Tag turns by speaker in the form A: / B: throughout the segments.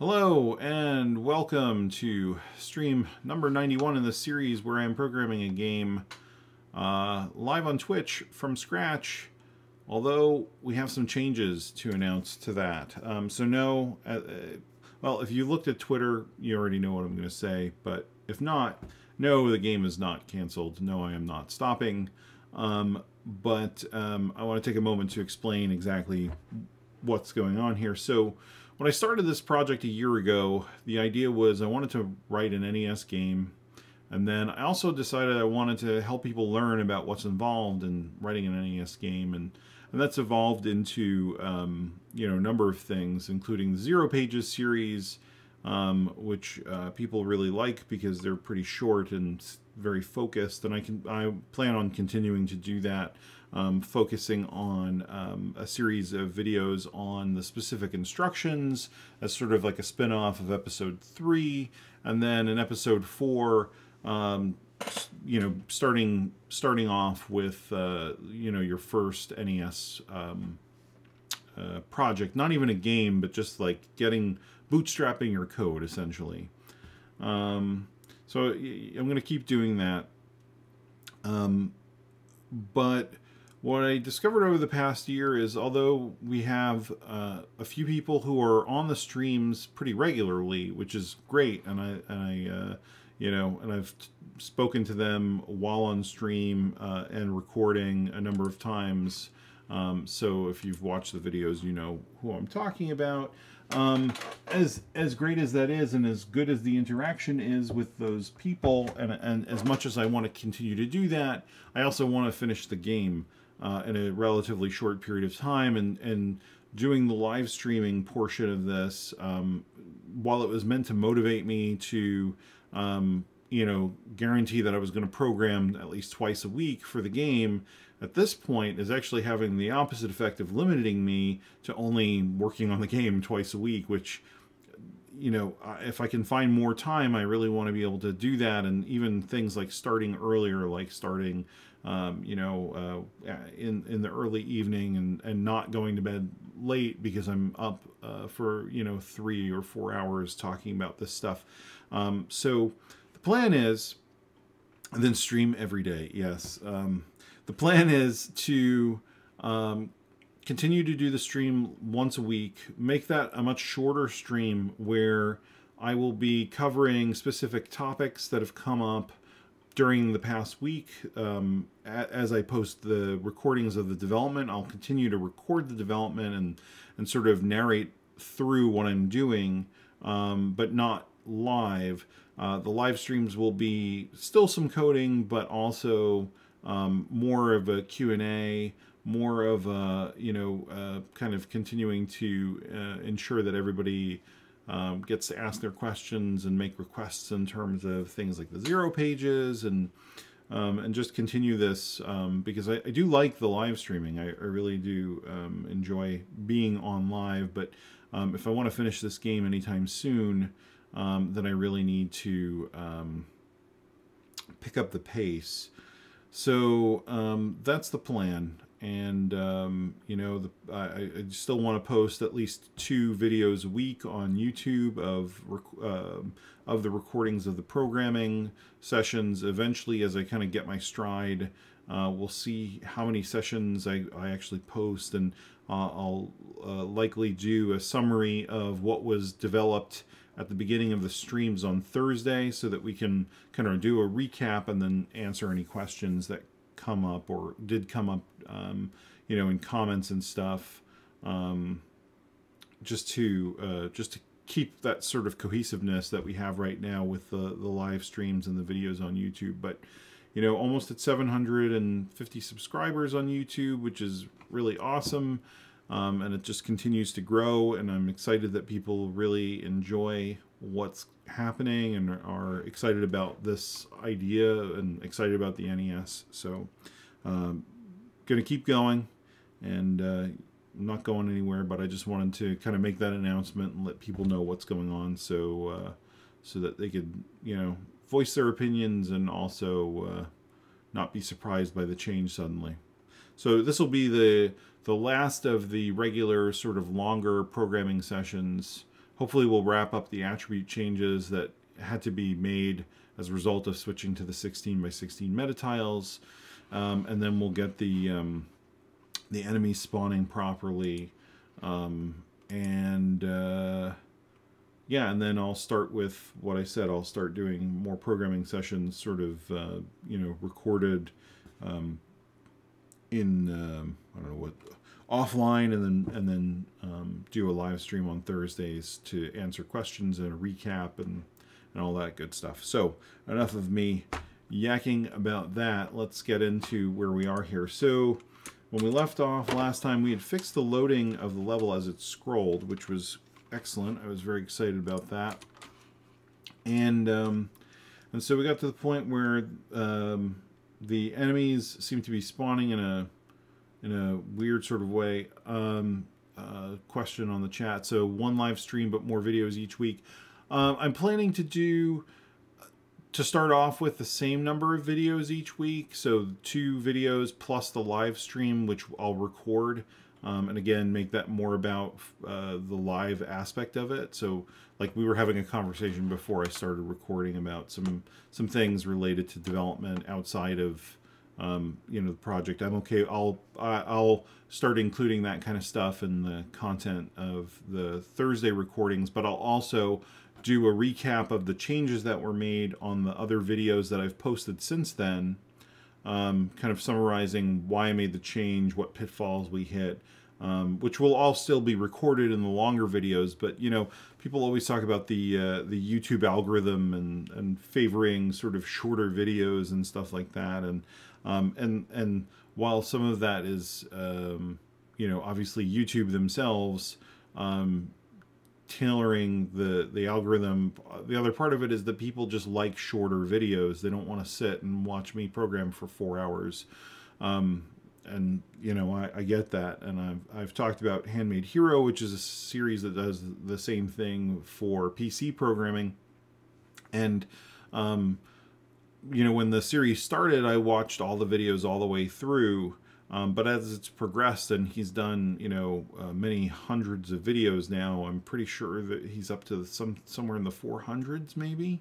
A: Hello and welcome to stream number 91 in the series where I'm programming a game uh, live on Twitch from scratch, although we have some changes to announce to that. Um, so no, uh, uh well, if you looked at Twitter, you already know what I'm going to say, but if not, no, the game is not canceled. No, I am not stopping. Um, but um, I want to take a moment to explain exactly what's going on here. So when I started this project a year ago, the idea was I wanted to write an NES game. And then I also decided I wanted to help people learn about what's involved in writing an NES game. And, and that's evolved into, um, you know, a number of things, including the Zero Pages series, um, which uh, people really like because they're pretty short and very focused. And I can I plan on continuing to do that um, focusing on um, a series of videos on the specific instructions as sort of like a spin-off of episode three and then in episode four um, you know starting starting off with uh, you know your first NES um, uh, project. Not even a game but just like getting bootstrapping your code essentially. Um, so I'm going to keep doing that. Um, but what I discovered over the past year is although we have uh, a few people who are on the streams pretty regularly, which is great, and I, and I uh, you know, and I've spoken to them while on stream uh, and recording a number of times. Um, so if you've watched the videos, you know who I'm talking about. Um, as as great as that is, and as good as the interaction is with those people, and and as much as I want to continue to do that, I also want to finish the game uh, in a relatively short period of time. And and doing the live streaming portion of this um, while it was meant to motivate me to um, you know guarantee that I was going to program at least twice a week for the game at this point is actually having the opposite effect of limiting me to only working on the game twice a week which you know if I can find more time I really want to be able to do that. And even things like starting earlier like starting um, you know, uh, in in the early evening and and not going to bed late because I'm up uh, for you know three or four hours talking about this stuff. Um, so the plan is, then stream every day. Yes, um, the plan is to um, continue to do the stream once a week. Make that a much shorter stream where I will be covering specific topics that have come up during the past week, um, as I post the recordings of the development, I'll continue to record the development and, and sort of narrate through what I'm doing, um, but not live. Uh, the live streams will be still some coding, but also um, more of a Q&A, more of a, you know, uh, kind of continuing to uh, ensure that everybody um, gets to ask their questions and make requests in terms of things like the zero pages and um, and just continue this um, because I, I, do like the live streaming. I, I really do um, enjoy being on live, but um, if I want to finish this game anytime soon, um, then I really need to pick up the pace. So that's the plan and um, you know the, I, I, still want to post at least two videos a week on YouTube of uh, of the recordings of the programming sessions. Eventually, as I kind of get my stride, uh, we'll see how many sessions I, I actually post, and uh, I'll uh, likely do a summary of what was developed at the beginning of the streams on Thursday, so that we can kind of do a recap and then answer any questions that come up or did come up, um, you know, in comments and stuff, um, just to uh, just to keep that sort of cohesiveness that we have right now with the the live streams and the videos on YouTube. But you know, almost at 750 subscribers on YouTube, which is really awesome. Um, and it just continues to grow and I'm excited that people really enjoy what's happening and are excited about this idea and excited about the NES. So, um, going to keep going and uh, not going anywhere, but I just wanted to kind of make that announcement and let people know what's going on so, uh, so that they could, you know, voice their opinions and also uh, not be surprised by the change suddenly. So this will be the the last of the regular sort of longer programming sessions hopefully we'll wrap up the attribute changes that had to be made as a result of switching to the 16 by 16 meta tiles. Um, and then we'll get the um, the enemies spawning properly. Um, and uh, yeah, and then I'll start with what I said. I'll start doing more programming sessions, sort of, uh, you know, recorded um, in um, I don't know what offline, and then and then um, do a live stream on Thursdays to answer questions and a recap and and all that good stuff. So enough of me yakking about that. Let's get into where we are here. So when we left off last time, we had fixed the loading of the level as it scrolled, which was excellent. I was very excited about that. And um, and so we got to the point where um, the enemies seem to be spawning in a in a weird sort of way. Um, uh, question on the chat. So one live stream, but more videos each week. Um, I'm planning to do to start off with the same number of videos each week. So two videos plus the live stream, which I'll record. Um, and again, make that more about uh, the live aspect of it. So like we were having a conversation before I started recording about some some things related to development outside of um, you know the project. I'm okay. I'll I'll start including that kind of stuff in the content of the Thursday recordings, but I'll also do a recap of the changes that were made on the other videos that I've posted since then. Um, kind of summarizing why I made the change, what pitfalls we hit, um, which will all still be recorded in the longer videos. But you know, people always talk about the uh, the YouTube algorithm and and favoring sort of shorter videos and stuff like that. And um, and and while some of that is um, you know obviously YouTube themselves um, tailoring the the algorithm. The other part of it is that people just like shorter videos. They don't want to sit and watch me program for four hours. Um, and you know I, I, get that. And I've, I've talked about handmade hero which is a series that does the same thing for pc programming. And um, you know when the series started i watched all the videos all the way through um, but as it's progressed and he's done, you know, uh, many hundreds of videos now, I'm pretty sure that he's up to some somewhere in the 400s maybe.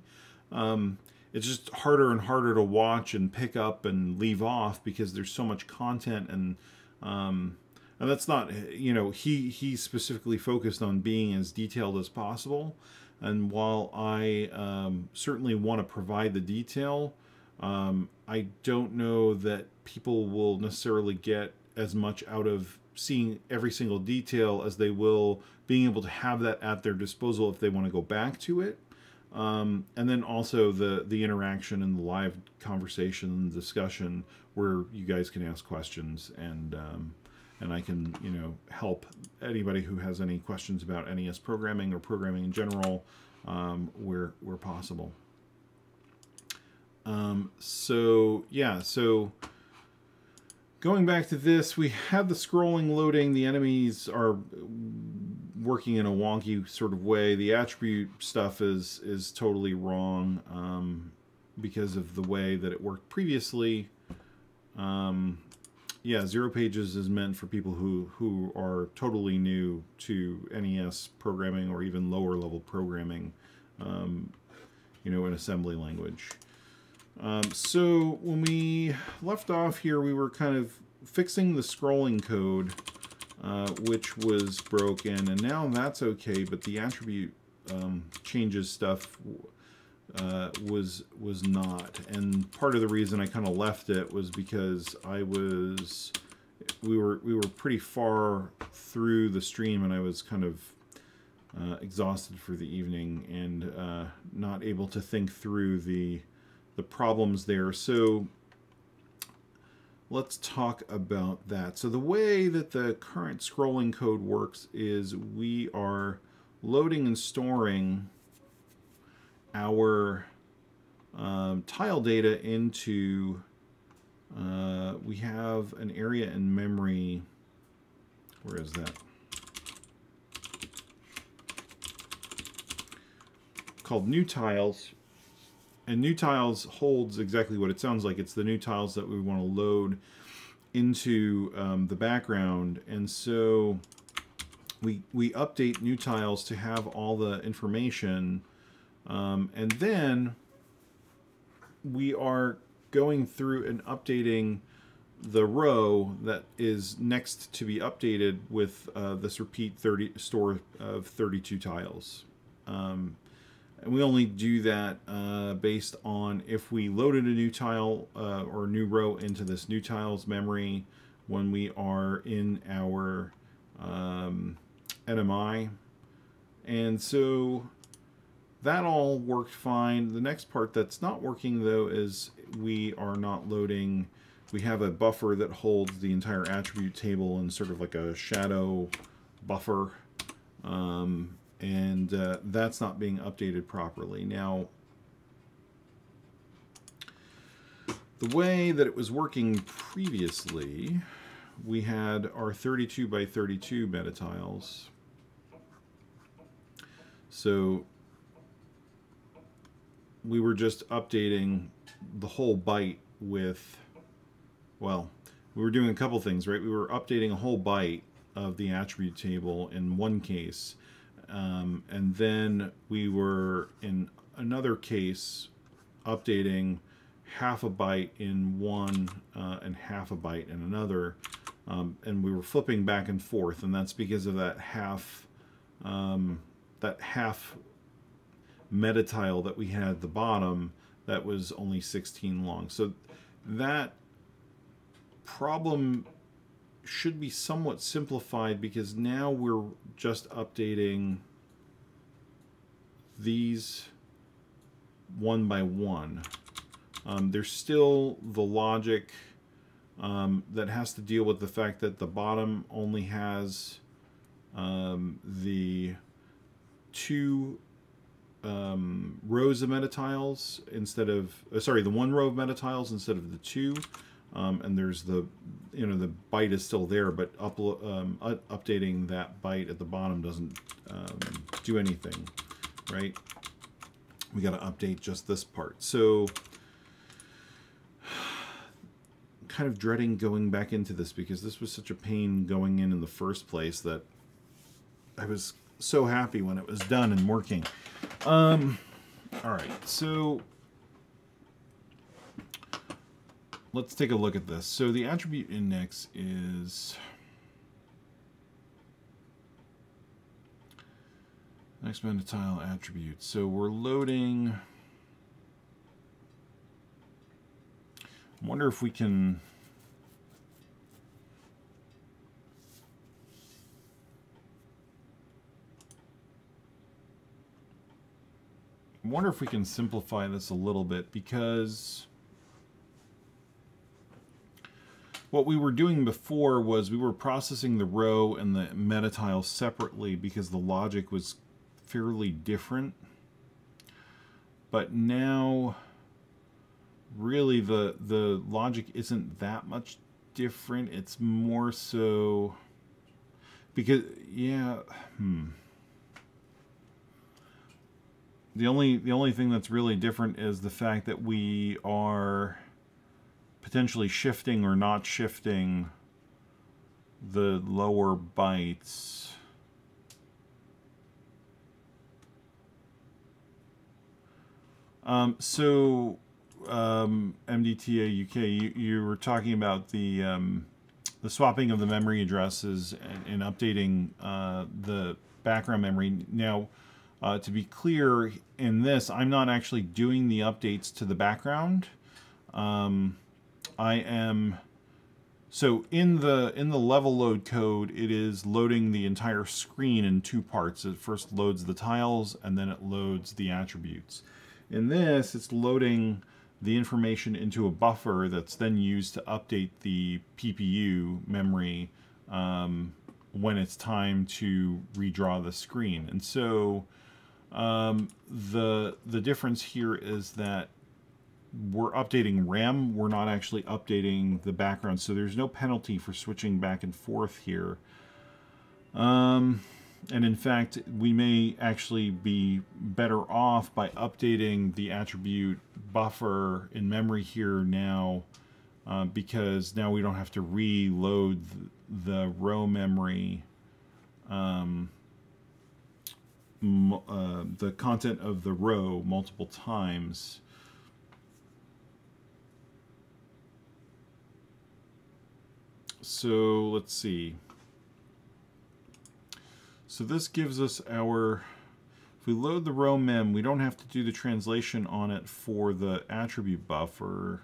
A: Um, it's just harder and harder to watch and pick up and leave off because there's so much content and um, and that's not you know he he specifically focused on being as detailed as possible. And while I um, certainly want to provide the detail, um, I don't know that people will necessarily get as much out of seeing every single detail as they will being able to have that at their disposal if they want to go back to it. Um, and then also the the interaction and the live conversation and discussion where you guys can ask questions and um, and I can you know help anybody who has any questions about NES programming or programming in general um, where where possible. Um, so yeah, so going back to this, we have the scrolling loading. The enemies are working in a wonky sort of way. The attribute stuff is is totally wrong um, because of the way that it worked previously. Um, yeah, zero pages is meant for people who who are totally new to NES programming or even lower level programming, um, you know, in assembly language. Um, so when we left off here, we were kind of fixing the scrolling code, uh, which was broken, and now that's okay, but the attribute um, changes stuff uh, was was not. And part of the reason I kind of left it was because I was we were we were pretty far through the stream, and I was kind of uh, exhausted for the evening and uh, not able to think through the the problems there. So let's talk about that. So the way that the current scrolling code works is we are loading and storing our um, tile data into, uh, we have an area in memory, where is that? Called new tiles and new tiles holds exactly what it sounds like. It's the new tiles that we want to load into um, the background. And so we, we update new tiles to have all the information. Um, and then we are going through and updating the row that is next to be updated with uh, this repeat 30 store of 32 tiles. Um, and we only do that uh, based on if we loaded a new tile uh, or new row into this new tiles memory when we are in our um, NMI. And so that all worked fine. The next part that's not working though is we are not loading we have a buffer that holds the entire attribute table in sort of like a shadow buffer. Um, and uh, that's not being updated properly. Now, the way that it was working previously, we had our 32 by 32 meta tiles. So we were just updating the whole byte with well, we were doing a couple things, right? We were updating a whole byte of the attribute table in one case, um, and then we were in another case updating half a byte in one uh, and half a byte in another, um, and we were flipping back and forth, and that's because of that half um, that half meta tile that we had at the bottom that was only 16 long. So that problem should be somewhat simplified because now we're just updating these one by one. Um, there's still the logic um, that has to deal with the fact that the bottom only has um, the two um, rows of meta tiles instead of, uh, sorry, the one row of meta tiles instead of the two. Um, and there's the, you know, the byte is still there, but uplo um, updating that byte at the bottom doesn't um, do anything, right? We got to update just this part. So kind of dreading going back into this because this was such a pain going in in the first place that I was so happy when it was done and working. Um, all right, so let's take a look at this. So the attribute index is next tile attribute. So we're loading. I wonder if we can. I wonder if we can simplify this a little bit because What we were doing before was we were processing the row and the meta tile separately because the logic was fairly different. But now, really, the, the logic isn't that much different. It's more so... Because, yeah, hmm. The only, the only thing that's really different is the fact that we are potentially shifting or not shifting the lower bytes. Um, so, um, MDTA UK, you, you, were talking about the um, the swapping of the memory addresses and, and updating uh, the background memory. Now, uh, to be clear, in this, I'm not actually doing the updates to the background. Um, I am so in the in the level load code it is loading the entire screen in two parts. It first loads the tiles and then it loads the attributes. In this it's loading the information into a buffer that's then used to update the PPU memory um, when it's time to redraw the screen. And so um, the the difference here is that we're updating RAM, we're not actually updating the background, so there's no penalty for switching back and forth here. Um, and in fact, we may actually be better off by updating the attribute buffer in memory here now, uh, because now we don't have to reload the row memory um, uh, the content of the row multiple times. So let's see. So this gives us our, if we load the row mem, we don't have to do the translation on it for the attribute buffer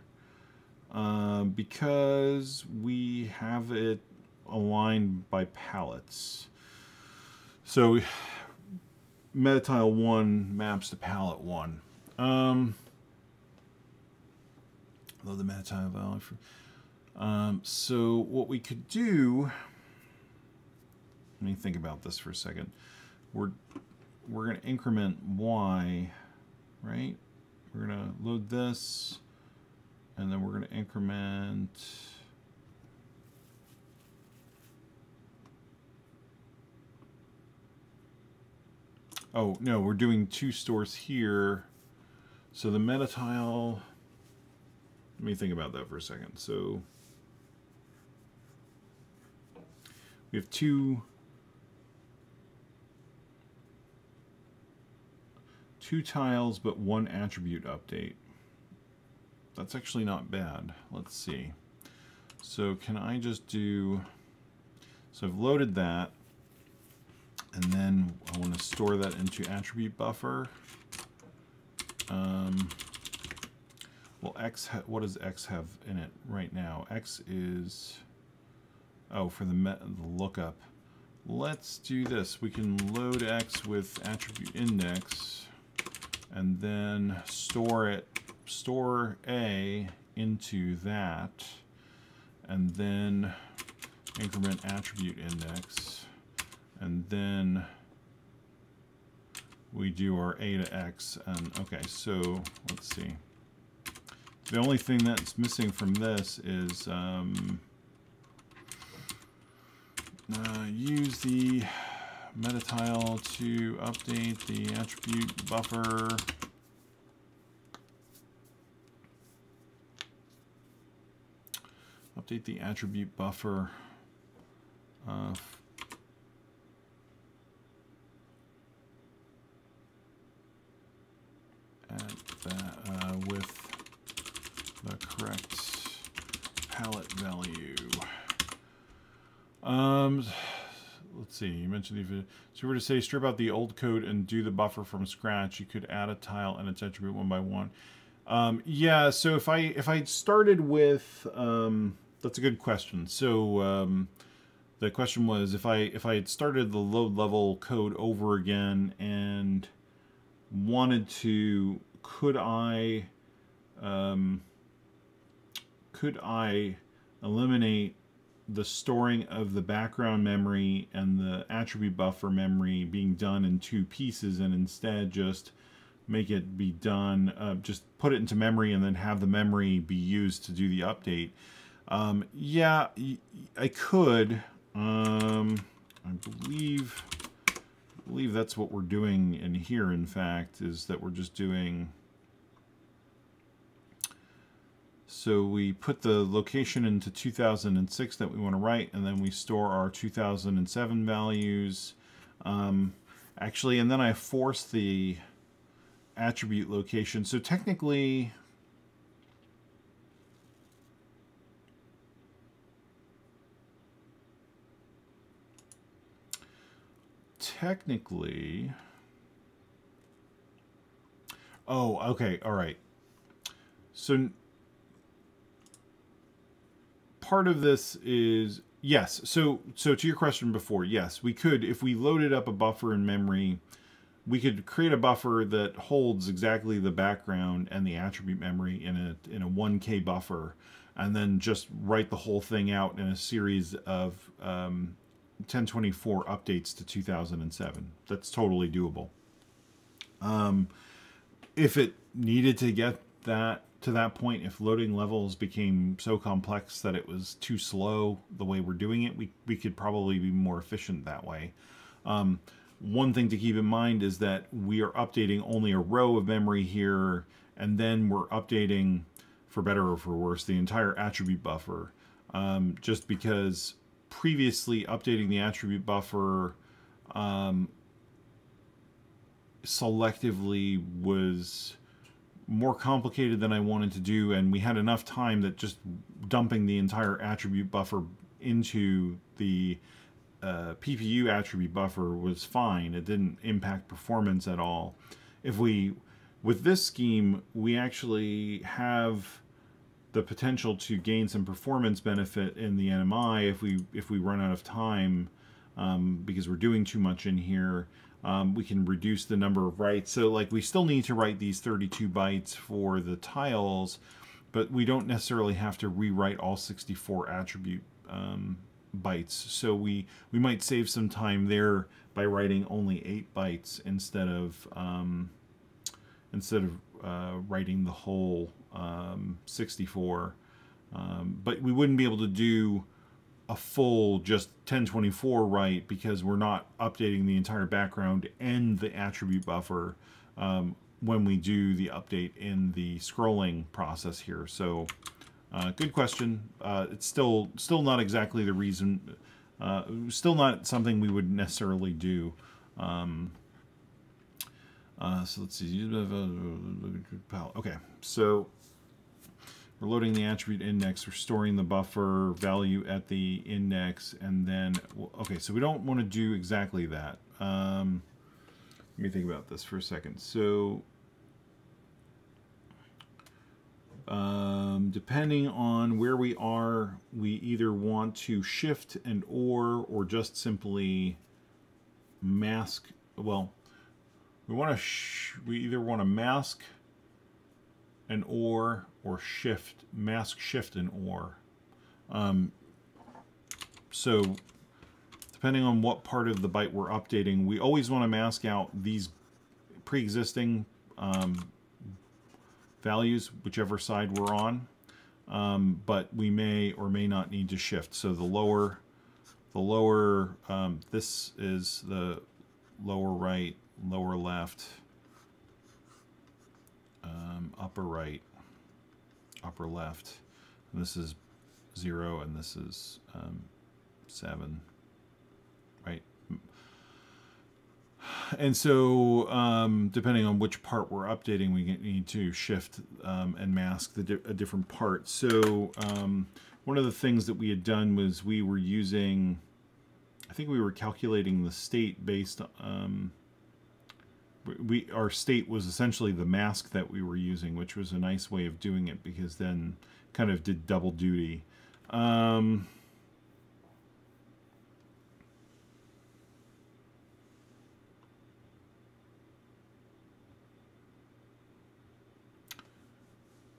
A: uh, because we have it aligned by palettes. So metatile 1 maps to palette 1. Um, load the metatile value. For, um, so what we could do let me think about this for a second. We're we're going to increment y, right? We're going to load this, and then we're going to increment. Oh, no, we're doing two stores here. So the meta tile, let me think about that for a second. So we have two two tiles but one attribute update. That's actually not bad. Let's see. So can I just do, so I've loaded that and then I want to store that into attribute buffer. Um, well, X, what does X have in it right now? X is, oh, for the, the lookup. Let's do this. We can load X with attribute index and then store it, store A into that, and then increment attribute index, and then we do our A to X, and okay, so let's see. The only thing that's missing from this is um, uh, use the meta tile to update the attribute buffer. Update the attribute buffer. Uh, at that uh, with the correct palette value. Um, let's see, you mentioned if, so you were to say strip out the old code and do the buffer from scratch, you could add a tile and its attribute one by one. Um, yeah, so if I if I started with, um, that's a good question. So um, the question was if I if I had started the load level code over again and wanted to, could I, um, could I eliminate the storing of the background memory and the attribute buffer memory being done in two pieces and instead just make it be done, uh, just put it into memory and then have the memory be used to do the update. Um, yeah, I could. Um, I believe, I believe that's what we're doing in here, in fact, is that we're just doing So we put the location into 2006 that we want to write, and then we store our 2007 values. Um, actually, and then I force the attribute location. So technically, technically, oh, okay, all right. So part of this is yes. So so to your question before, yes, we could if we loaded up a buffer in memory, we could create a buffer that holds exactly the background and the attribute memory in a in a 1K buffer, and then just write the whole thing out in a series of um, 1024 updates to 2007. That's totally doable. Um, if it needed to get that to that point, if loading levels became so complex that it was too slow the way we're doing it, we, we could probably be more efficient that way. Um, one thing to keep in mind is that we are updating only a row of memory here, and then we're updating, for better or for worse, the entire attribute buffer. Um, just because previously updating the attribute buffer um, selectively was more complicated than I wanted to do, and we had enough time that just dumping the entire attribute buffer into the uh, PPU attribute buffer was fine. It didn't impact performance at all. If we, with this scheme, we actually have the potential to gain some performance benefit in the NMI if we if we run out of time um, because we're doing too much in here. Um, we can reduce the number of writes. So like we still need to write these 32 bytes for the tiles, but we don't necessarily have to rewrite all 64 attribute um, bytes. So we, we might save some time there by writing only 8 bytes instead of um, instead of uh, writing the whole um, 64. Um, but we wouldn't be able to do a full just 1024 write because we're not updating the entire background and the attribute buffer um, when we do the update in the scrolling process here. So uh, good question. Uh, it's still still not exactly the reason, uh, still not something we would necessarily do. Um, uh, so let's see. Okay, so we're loading the attribute index, we're storing the buffer value at the index, and then, okay, so we don't want to do exactly that. Um, let me think about this for a second. So, um, depending on where we are, we either want to shift and or, or just simply mask, well, we want to, we either want to mask an or or shift, mask shift an or. Um, so depending on what part of the byte we're updating, we always want to mask out these pre-existing um, values, whichever side we're on. Um, but we may or may not need to shift. So the lower, the lower, um, this is the lower right, lower left, um, upper right, upper left. And this is 0 and this is um, 7, right? And so, um, depending on which part we're updating, we need to shift um, and mask the di a different part. So, um, one of the things that we had done was we were using, I think we were calculating the state based um, we our state was essentially the mask that we were using, which was a nice way of doing it because then kind of did double duty. Um,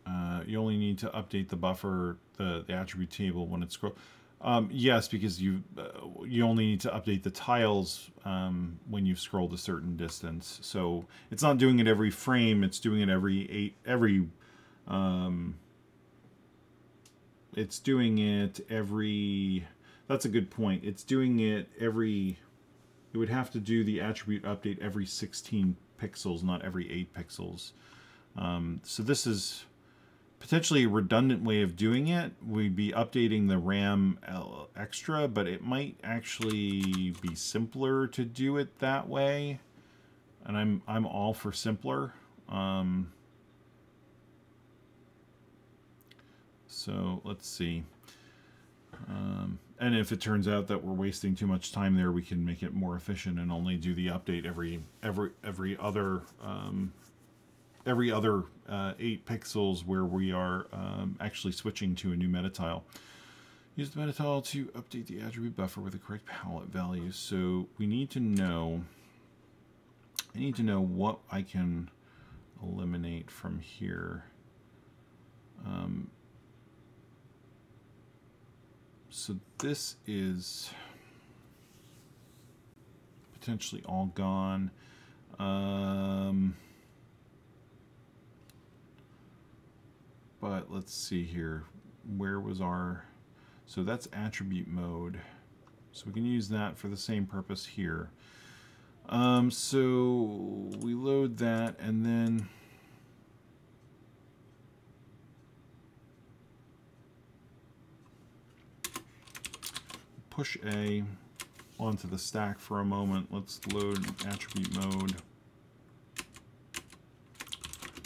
A: uh, you only need to update the buffer, the, the attribute table when it's. Um, yes, because you uh, you only need to update the tiles um, when you've scrolled a certain distance. So it's not doing it every frame; it's doing it every eight every. Um, it's doing it every. That's a good point. It's doing it every. It would have to do the attribute update every 16 pixels, not every 8 pixels. Um, so this is potentially a redundant way of doing it. We'd be updating the RAM extra, but it might actually be simpler to do it that way. And I'm I'm all for simpler. Um, so let's see. Um, and if it turns out that we're wasting too much time there, we can make it more efficient and only do the update every every every other um, every other uh, 8 pixels where we are um, actually switching to a new meta tile. Use the meta tile to update the attribute buffer with the correct palette value. So we need to know, I need to know what I can eliminate from here. Um, so this is potentially all gone. Um, But let's see here. Where was our... So that's attribute mode. So we can use that for the same purpose here. Um, so we load that and then... Push A, onto the stack for a moment. Let's load attribute mode.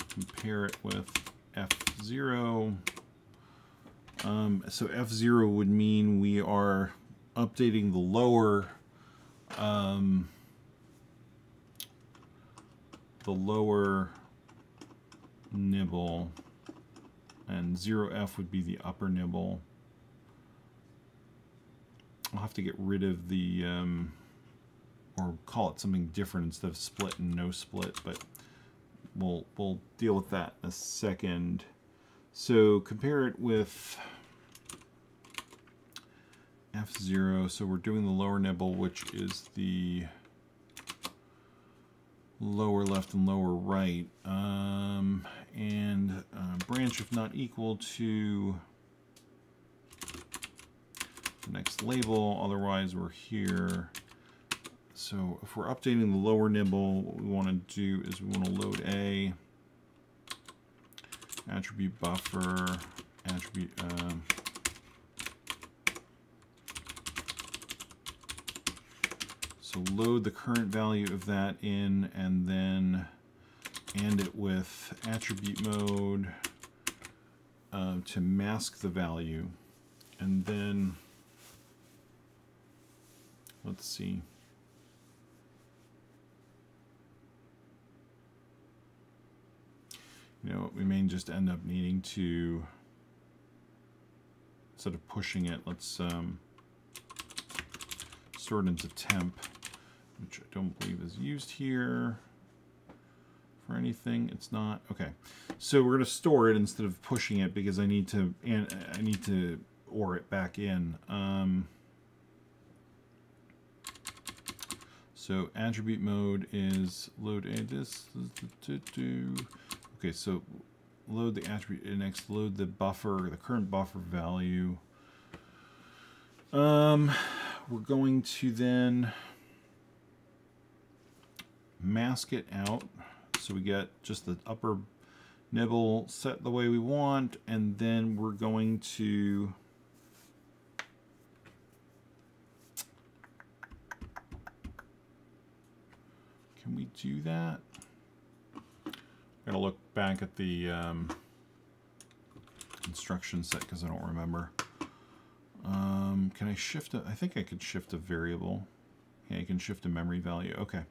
A: Compare it with F0. Um, so F0 would mean we are updating the lower um, the lower nibble and 0F would be the upper nibble. I'll have to get rid of the, um, or call it something different instead of split and no split, but we'll, we'll deal with that in a second. So compare it with F0, so we're doing the lower nibble, which is the lower left and lower right. Um, and uh, branch if not equal to the next label, otherwise we're here. So if we're updating the lower nibble, what we want to do is we want to load A, attribute buffer, attribute, um, so load the current value of that in and then and it with attribute mode uh, to mask the value. And then let's see you know we may just end up needing to instead of pushing it let's um, store it into temp which I don't believe is used here for anything. It's not. Okay. So we're going to store it instead of pushing it because I need to and I need to or it back in. Um, so attribute mode is load a this. Okay, so load the attribute next load the buffer, the current buffer value. Um, we're going to then mask it out so we get just the upper nibble set the way we want, and then we're going to Can we do that? Gotta look back at the um, instruction set because I don't remember. Um, can I shift it? I think I could shift a variable. Yeah, you can shift a memory value. Okay.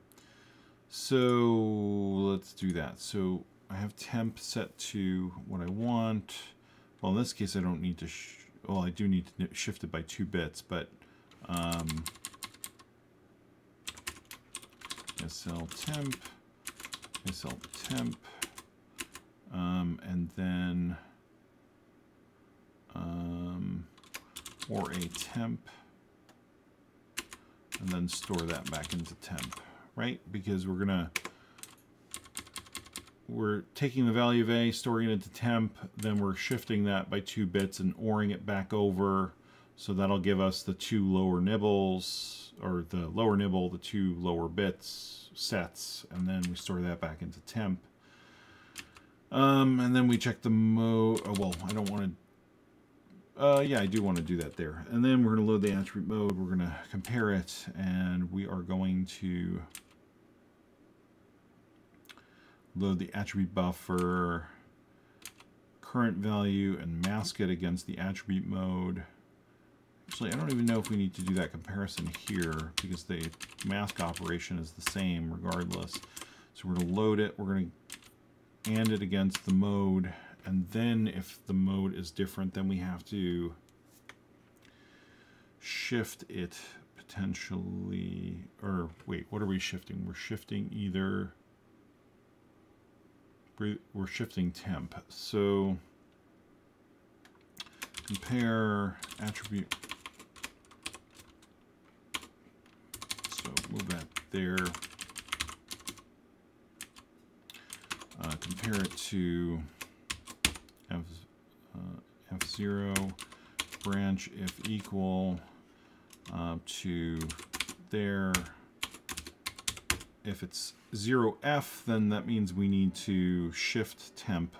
A: So let's do that. So I have temp set to what I want. Well, in this case, I don't need to, well, I do need to shift it by two bits, but um, SL temp, SL temp, um, and then um, or a temp, and then store that back into temp right? Because we're gonna we're taking the value of A, storing it into temp, then we're shifting that by two bits and oring it back over. So that'll give us the two lower nibbles, or the lower nibble, the two lower bits sets, and then we store that back into temp. Um, and then we check the mode. Oh, well, I don't want to uh, yeah, I do want to do that there. And then we're going to load the attribute mode. We're going to compare it, and we are going to load the attribute buffer, current value, and mask it against the attribute mode. Actually, I don't even know if we need to do that comparison here because the mask operation is the same regardless. So we're going to load it. We're going to and it against the mode and then if the mode is different, then we have to shift it potentially, or wait, what are we shifting? We're shifting either, we're shifting temp. So compare attribute, so move that there. Uh, compare it to F, uh, F0 branch if equal uh, to there. If it's 0F, then that means we need to shift temp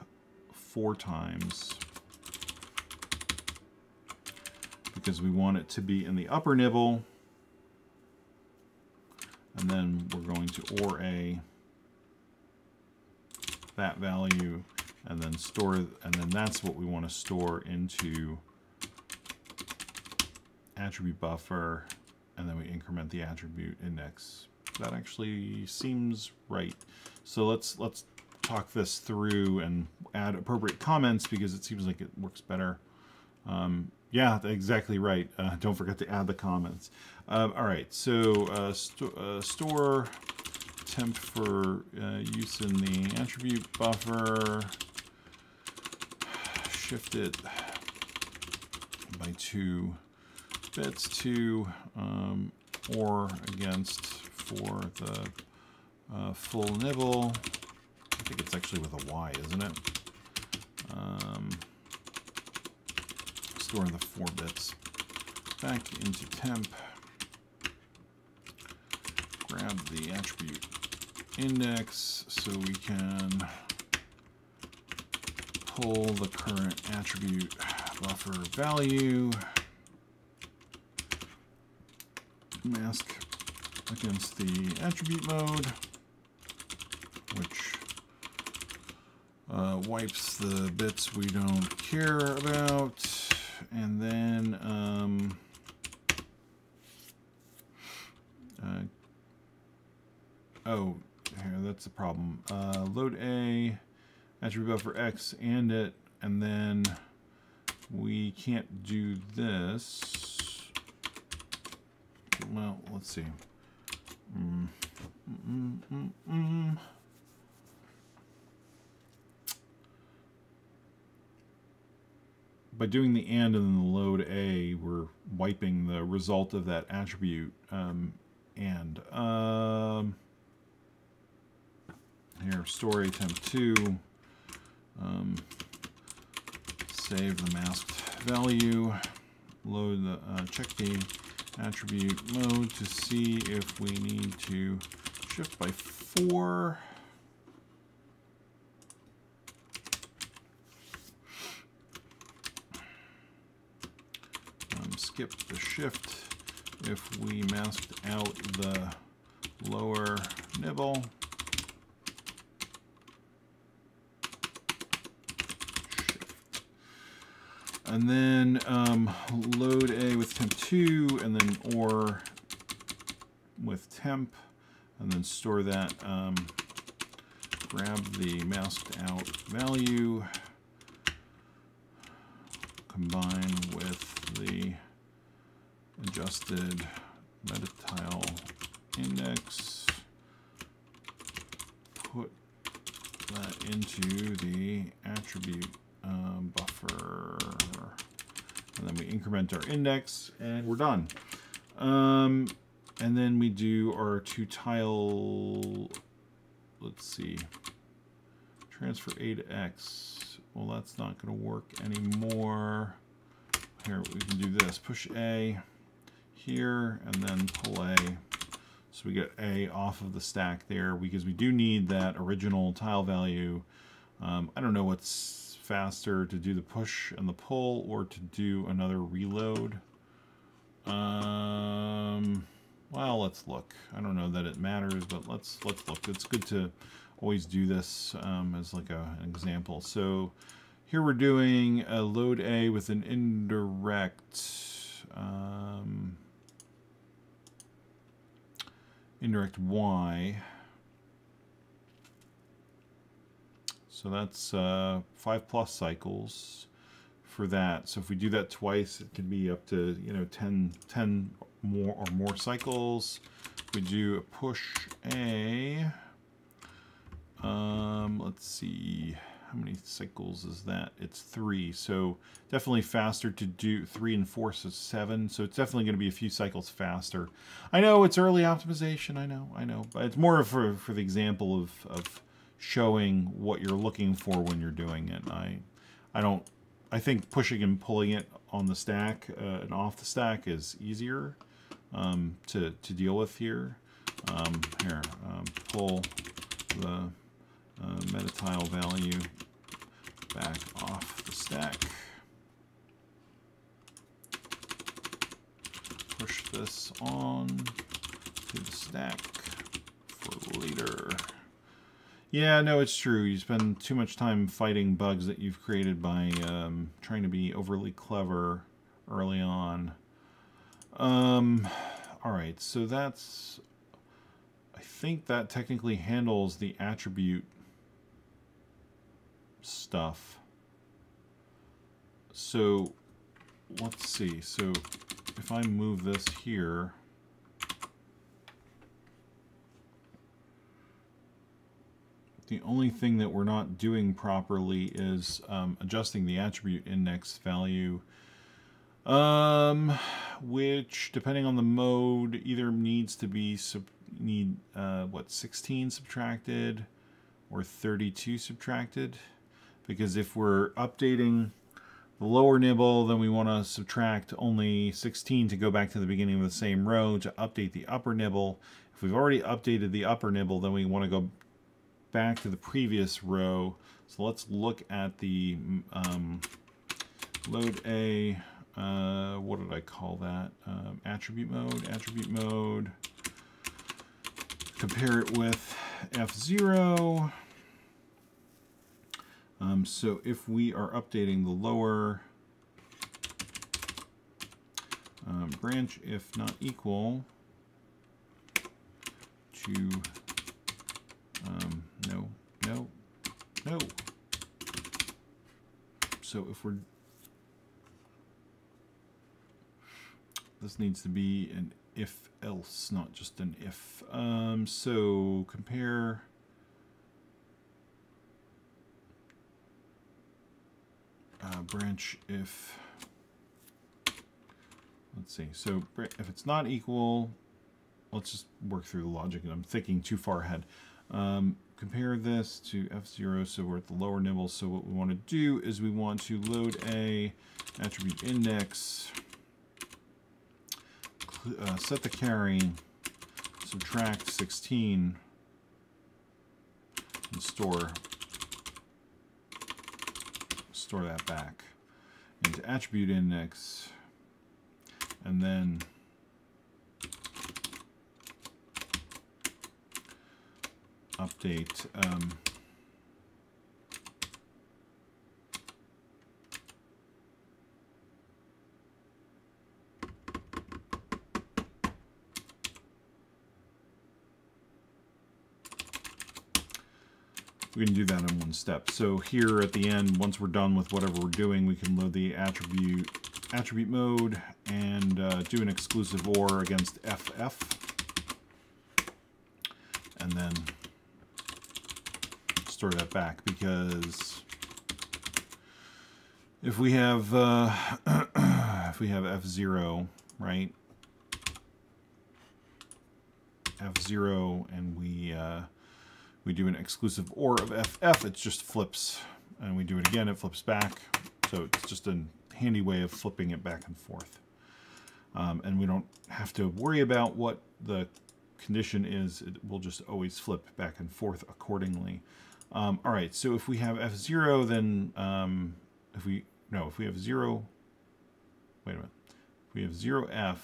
A: four times because we want it to be in the upper nibble and then we're going to OR A that value and then store, and then that's what we want to store into attribute buffer, and then we increment the attribute index. That actually seems right. So let's let's talk this through and add appropriate comments because it seems like it works better. Um, yeah, exactly right. Uh, don't forget to add the comments. Um, all right, so uh, st uh, store temp for uh, use in the attribute buffer. Shift it by two bits to um, or against for the uh, full nibble. I think it's actually with a Y, isn't it? Um, store the four bits back into temp. Grab the attribute index so we can pull the current attribute buffer value, mask against the attribute mode, which uh, wipes the bits we don't care about, and then um, uh, oh, here that's the problem. Uh, load A attribute buffer X and it, and then we can't do this. Well, let's see. Mm. Mm -mm, mm By doing the and and then the load A, we're wiping the result of that attribute um, and. Um, here, story temp2, um, save the masked value, load the, uh, check the attribute mode to see if we need to shift by four. Um, skip the shift if we masked out the lower nibble. And then um, load A with temp2, and then OR with temp, and then store that. Um, grab the masked out value, combine with the adjusted metatile index, put that into the attribute um, buffer, and then we increment our index, and we're done. Um, and then we do our two tile, let's see, transfer A to X. Well, that's not going to work anymore. Here, we can do this. Push A here, and then pull A. So we get A off of the stack there, because we do need that original tile value. Um, I don't know what's faster to do the push and the pull or to do another reload. Um, well, let's look. I don't know that it matters, but let's let's look. It's good to always do this um, as like a, an example. So here we're doing a load A with an indirect um, indirect Y. So that's uh, five plus cycles for that. So if we do that twice, it can be up to, you know, 10, 10 more or more cycles. We do a push A, um, let's see, how many cycles is that? It's three. So definitely faster to do three and four, so seven. So it's definitely going to be a few cycles faster. I know it's early optimization. I know, I know, but it's more for, for the example of, of showing what you're looking for when you're doing it. I, I don't, I think pushing and pulling it on the stack uh, and off the stack is easier um, to, to deal with here. Um, here, um, pull the uh, metatile value back off the stack. Push this on to the stack. Yeah, no, it's true. You spend too much time fighting bugs that you've created by um, trying to be overly clever early on. Um, all right, so that's... I think that technically handles the attribute stuff. So, let's see. So, if I move this here... The only thing that we're not doing properly is um, adjusting the attribute index value, um, which, depending on the mode, either needs to be need uh, what 16 subtracted or 32 subtracted. Because if we're updating the lower nibble, then we want to subtract only 16 to go back to the beginning of the same row to update the upper nibble. If we've already updated the upper nibble, then we want to go back to the previous row. So let's look at the um, load A, uh, what did I call that? Um, attribute mode, attribute mode. Compare it with F0. Um, so if we are updating the lower um, branch, if not equal to um, no, no, no. So if we're, this needs to be an if else, not just an if. Um, so compare uh, branch if, let's see, so if it's not equal, let's just work through the logic. And I'm thinking too far ahead. Um, compare this to F0, so we're at the lower nibble. So what we want to do is we want to load a attribute index, uh, set the carry, subtract 16, and store store that back into attribute index, and then update um, we can do that in one step. So here at the end, once we're done with whatever we're doing, we can load the attribute attribute mode and uh, do an exclusive OR against FF. And then store that back because if we have uh, if we have F0, right? F0 and we uh, we do an exclusive OR of FF, it just flips. And we do it again, it flips back. So it's just a handy way of flipping it back and forth. Um, and we don't have to worry about what the condition is. It will just always flip back and forth accordingly. Um, all right, so if we have F0, then um, if we, no, if we have 0, wait a minute. If we have 0F,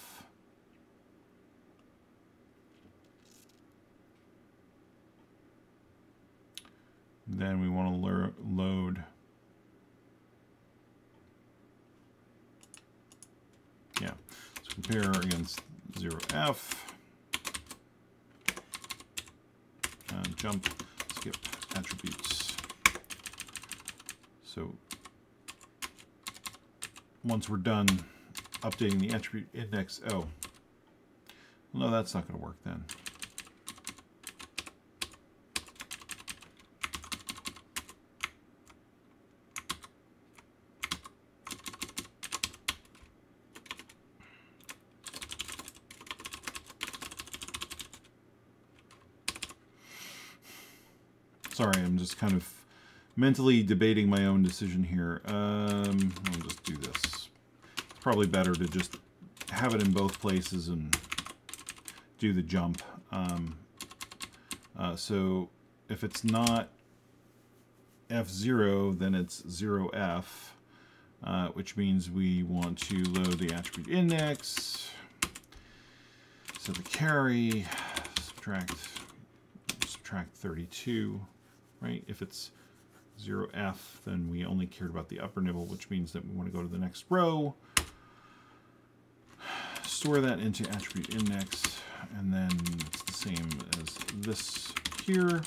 A: Then we want to load yeah. Let's compare against 0f. And jump, skip attributes. So once we're done updating the attribute index, oh, no, that's not going to work then. Kind of mentally debating my own decision here. Um, I'll just do this. It's probably better to just have it in both places and do the jump. Um, uh, so if it's not F0, then it's 0F, uh, which means we want to load the attribute index, So the carry, subtract, subtract 32 right? If it's 0f, then we only cared about the upper nibble, which means that we want to go to the next row, store that into attribute index, and then it's the same as this here.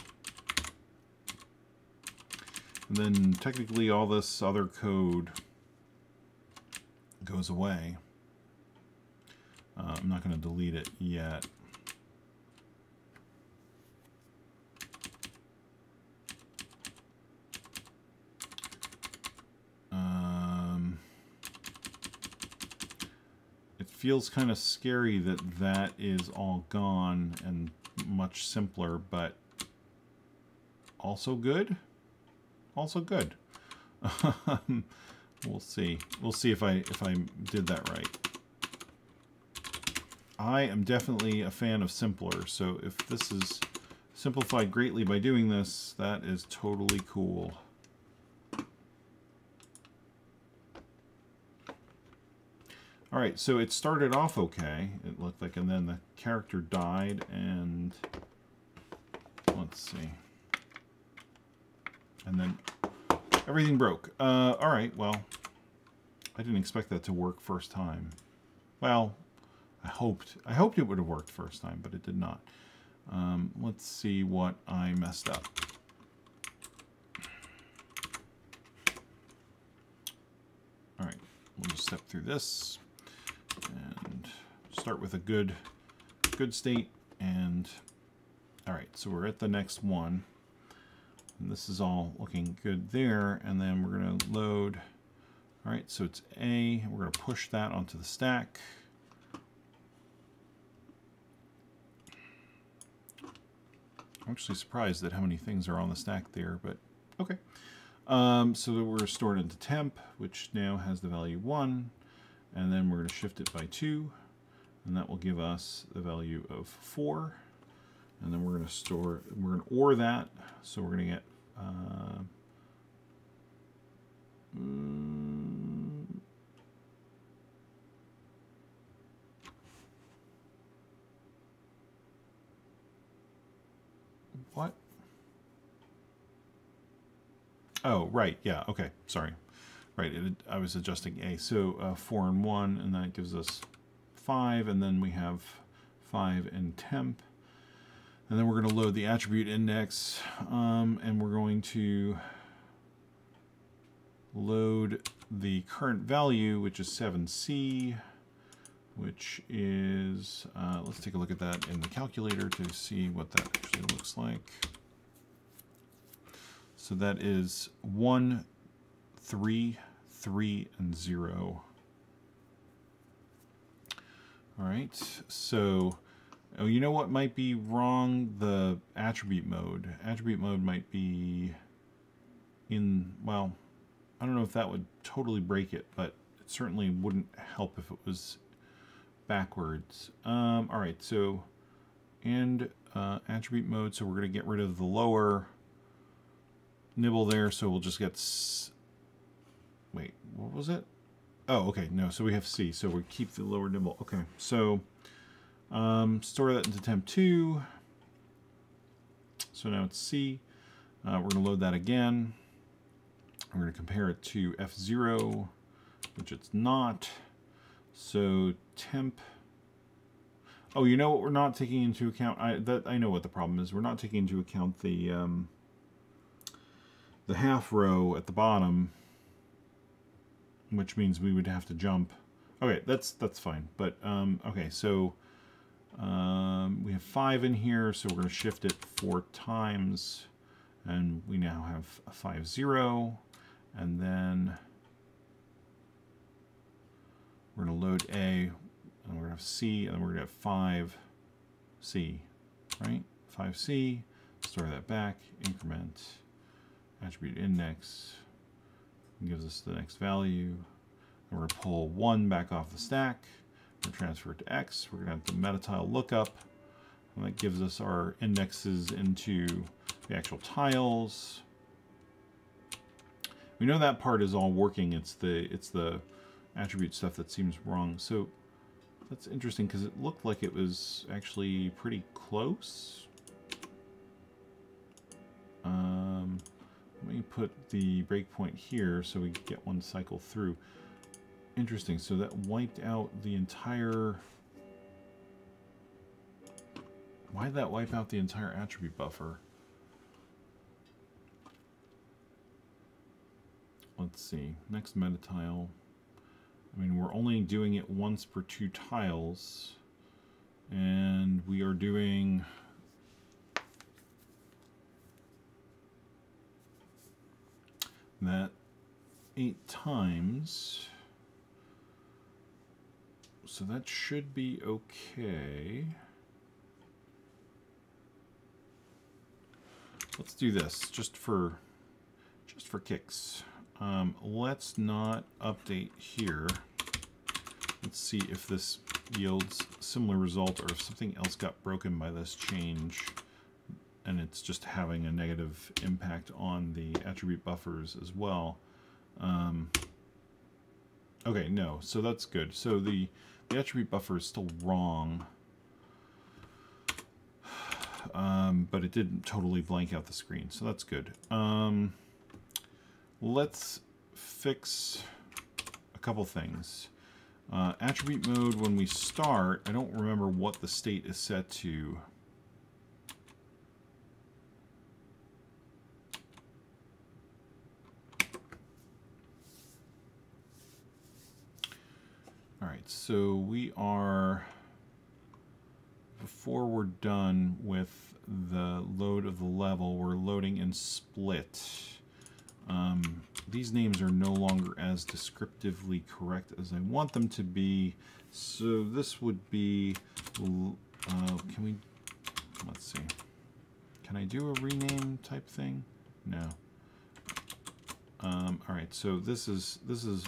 A: And then technically all this other code goes away. Uh, I'm not going to delete it yet. Feels kind of scary that that is all gone and much simpler, but also good. Also good. we'll see. We'll see if I if I did that right. I am definitely a fan of simpler, so if this is simplified greatly by doing this, that is totally cool. All right, so it started off okay, it looked like, and then the character died, and let's see. And then everything broke. Uh, all right, well, I didn't expect that to work first time. Well, I hoped I hoped it would have worked first time, but it did not. Um, let's see what I messed up. All right, we'll just step through this start with a good good state and all right so we're at the next one. And this is all looking good there and then we're going to load all right so it's a we're going to push that onto the stack. I'm actually surprised at how many things are on the stack there but okay. Um, so we're stored into temp which now has the value 1 and then we're going to shift it by 2 and that will give us the value of 4 and then we're going to store we're going to OR that. So we're going to get uh, what? Oh right yeah okay sorry. Right, it, I was adjusting A. So uh, 4 and 1, and that gives us 5, and then we have 5 in temp. And then we're going to load the attribute index, um, and we're going to load the current value, which is 7c, which is, uh, let's take a look at that in the calculator to see what that actually looks like. So that is 1 3, 3, and 0. All right, so oh, you know what might be wrong? The attribute mode. Attribute mode might be in, well, I don't know if that would totally break it, but it certainly wouldn't help if it was backwards. Um, all right, so, and uh, attribute mode, so we're going to get rid of the lower nibble there, so we'll just get wait, what was it? Oh, okay, no, so we have C, so we keep the lower nibble. Okay, so um, store that into temp 2. So now it's C. Uh, we're going to load that again. We're going to compare it to F0, which it's not. So temp. Oh, you know what we're not taking into account? I that I know what the problem is. We're not taking into account the um, the half row at the bottom which means we would have to jump. Okay, that's that's fine. But um, okay, so um, we have five in here, so we're going to shift it four times, and we now have a five zero, and then we're going to load A, and we're going to have C, and then we're going to have five C, right? Five C. Store that back. Increment. Attribute index gives us the next value. And we're going to pull 1 back off the stack. We're transfer it to X. We're going to have the meta tile lookup. And that gives us our indexes into the actual tiles. We know that part is all working. It's the it's the attribute stuff that seems wrong. So that's interesting because it looked like it was actually pretty close. Uh, Um, put the breakpoint here so we get one cycle through. Interesting, so that wiped out the entire... Why did that wipe out the entire attribute buffer? Let's see, next meta tile. I mean, we're only doing it once per two tiles. And we are doing that eight times. So that should be okay. Let's do this just for just for kicks. Um, let's not update here. Let's see if this yields similar result or if something else got broken by this change and it's just having a negative impact on the attribute buffers as well. Um, okay, no, so that's good. So the, the attribute buffer is still wrong, um, but it didn't totally blank out the screen, so that's good. Um, let's fix a couple things. Uh, attribute mode, when we start, I don't remember what the state is set to. Right, so we are, before we're done with the load of the level, we're loading in split. Um, these names are no longer as descriptively correct as I want them to be. So this would be, uh, can we, let's see. Can I do a rename type thing? No. Um, all right, so this is, this is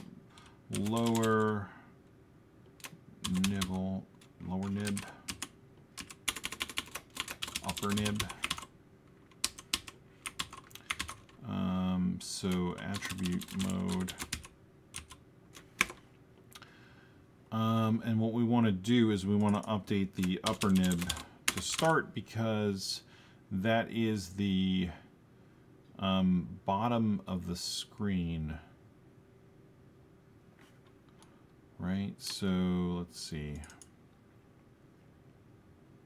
A: lower nibble, lower nib, upper nib. Um, so attribute mode. Um, and what we want to do is we want to update the upper nib to start because that is the um, bottom of the screen right? So let's see.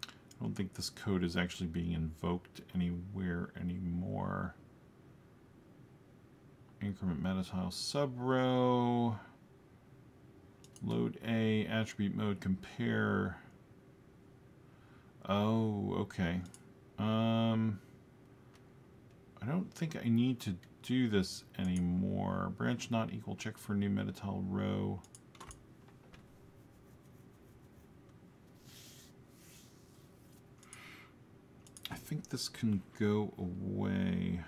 A: I don't think this code is actually being invoked anywhere anymore. Increment metatile subrow. Load A, attribute mode, compare. Oh, okay. Um, I don't think I need to do this anymore. Branch not equal, check for new metatile row. Think this can go away.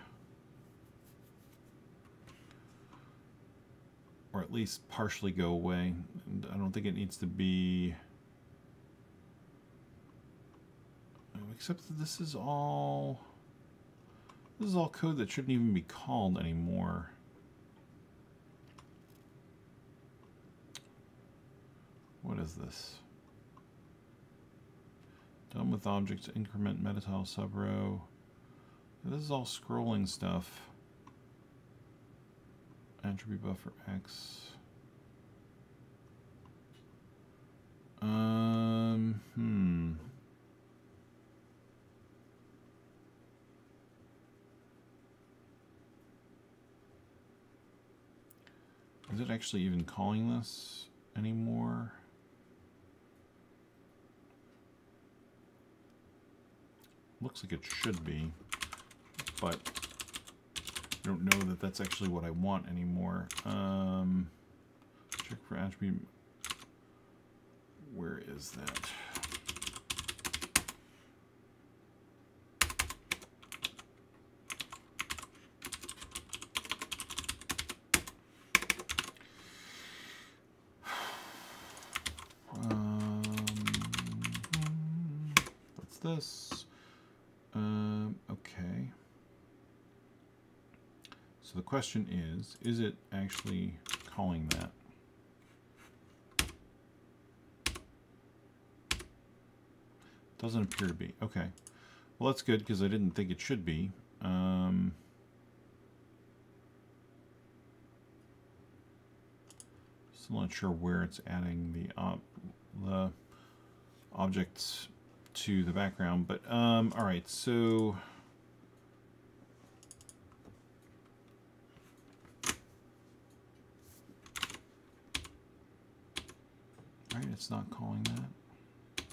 A: Or at least partially go away. And I don't think it needs to be... Except that this is all... This is all code that shouldn't even be called anymore. What is this? Done with objects, increment metatile subrow. This is all scrolling stuff. Attribute buffer X. Um, hmm. Is it actually even calling this anymore? Looks like it should be, but I don't know that that's actually what I want anymore. Um, check for attribute. Where is that? So the question is, is it actually calling that? Doesn't appear to be. Okay. Well, that's good because I didn't think it should be. Um, still not sure where it's adding the, op the objects to the background, but um, all right, so it's not calling that.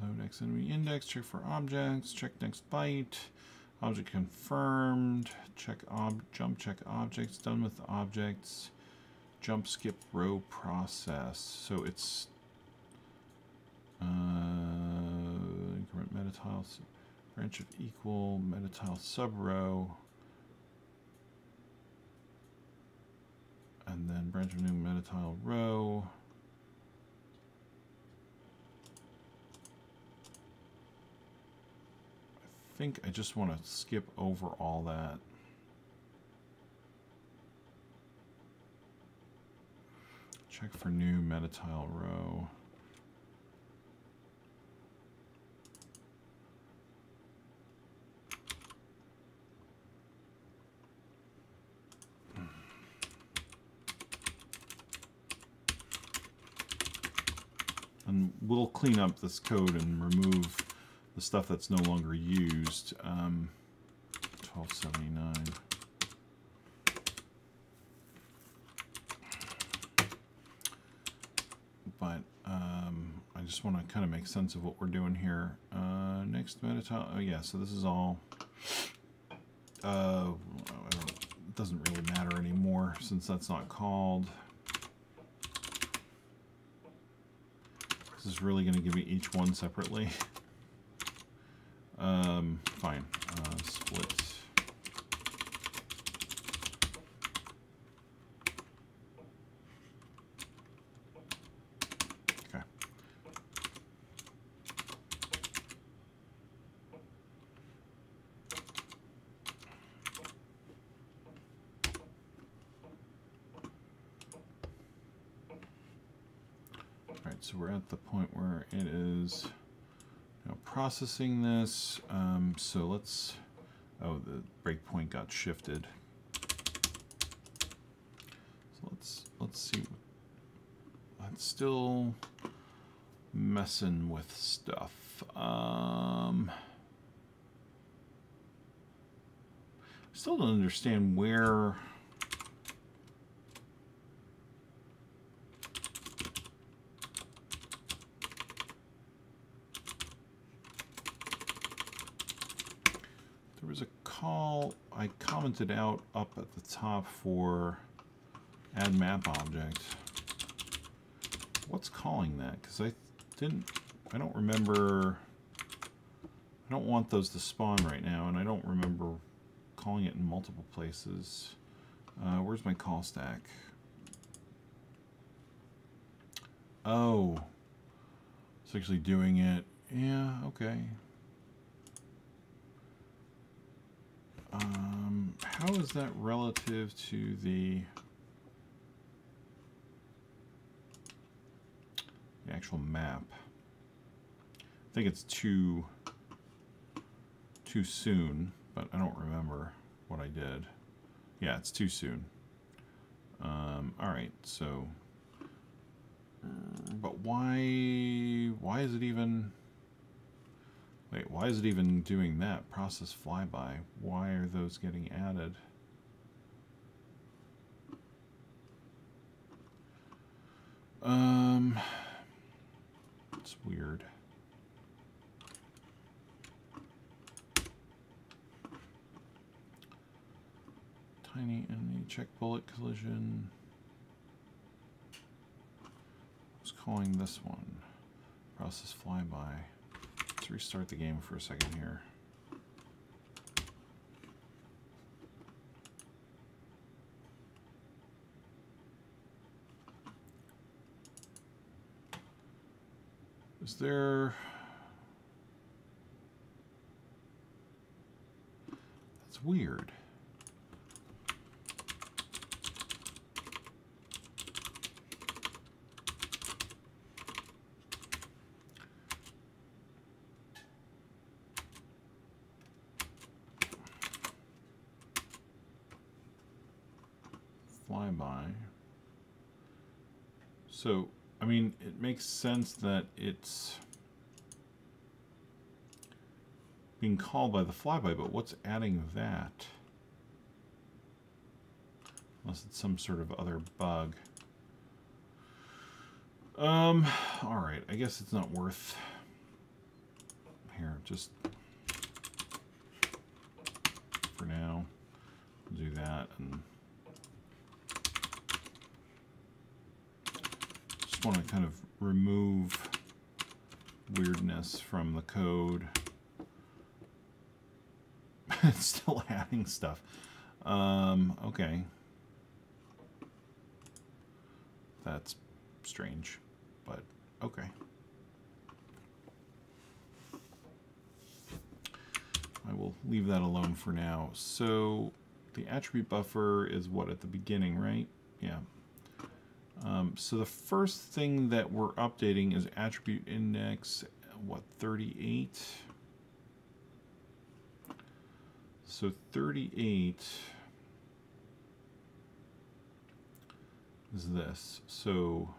A: Load enemy index, check for objects, check next byte. Object confirmed. Check ob jump check objects. Done with objects. Jump skip row process. So it's uh, increment meta tiles branch of equal meta tile sub row. And branch of new metatile row. I think I just want to skip over all that. Check for new metatile row. We'll clean up this code and remove the stuff that's no longer used. Um, 1279. But um, I just want to kind of make sense of what we're doing here. Uh, next meta Oh yeah, so this is all. Uh, doesn't really matter anymore since that's not called. This is really going to give me each one separately. Um, fine. Uh, split. Okay. All right, so we're at the point where it is now processing this, um, so let's, oh, the breakpoint got shifted. So let's, let's see, that's still messing with stuff. Um, still don't understand where I commented out up at the top for add map object. What's calling that? Because I didn't, I don't remember, I don't want those to spawn right now, and I don't remember calling it in multiple places. Uh, where's my call stack? Oh, it's actually doing it. Yeah, okay. How is that relative to the, the actual map? I think it's too too soon, but I don't remember what I did. Yeah, it's too soon. Um, all right, so, but why why is it even? Wait, why is it even doing that? Process flyby. Why are those getting added? Um, it's weird. Tiny enemy check bullet collision. I was calling this one process flyby. Let's restart the game for a second here. Is there... That's weird. flyby. So, I mean, it makes sense that it's being called by the flyby, but what's adding that? Unless it's some sort of other bug. Um, alright, I guess it's not worth... Here, just... For now, do that, and... Want to kind of remove weirdness from the code. it's still adding stuff. Um, okay. That's strange, but okay. I will leave that alone for now. So the attribute buffer is what at the beginning, right? Yeah. Um, so the first thing that we're updating is attribute index, what, 38? So 38 is this. So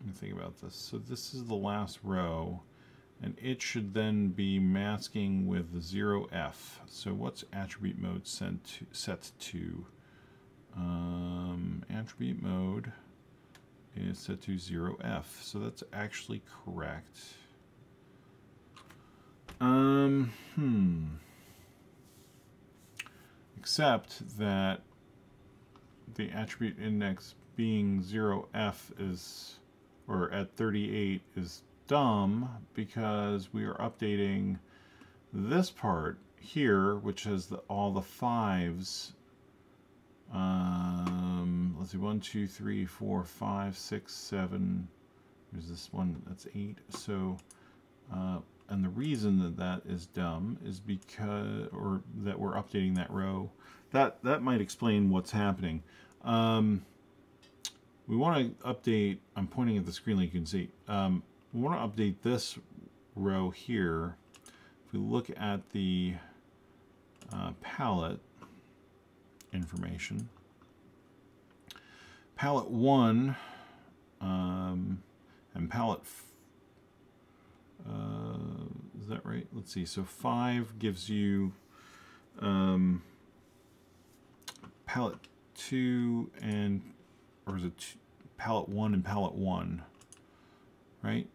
A: let me think about this. So this is the last row, and it should then be masking with 0f. So what's attribute mode set to? Set to? Um, attribute mode is set to 0f. So that's actually correct. Um, hmm. Except that the attribute index being 0f is, or at 38 is dumb because we are updating this part here, which has the, all the fives. Um, let's see, one, two, three, four, five, six, seven. There's this one that's eight. So, uh, and the reason that that is dumb is because, or that we're updating that row, that, that might explain what's happening. Um, we want to update, I'm pointing at the screen like you can see. Um, we want to update this row here. If we look at the uh, palette information, palette 1 um, and palette uh, is that right? Let's see. So five gives you um, palette two and or is it two, palette one and palette one, right?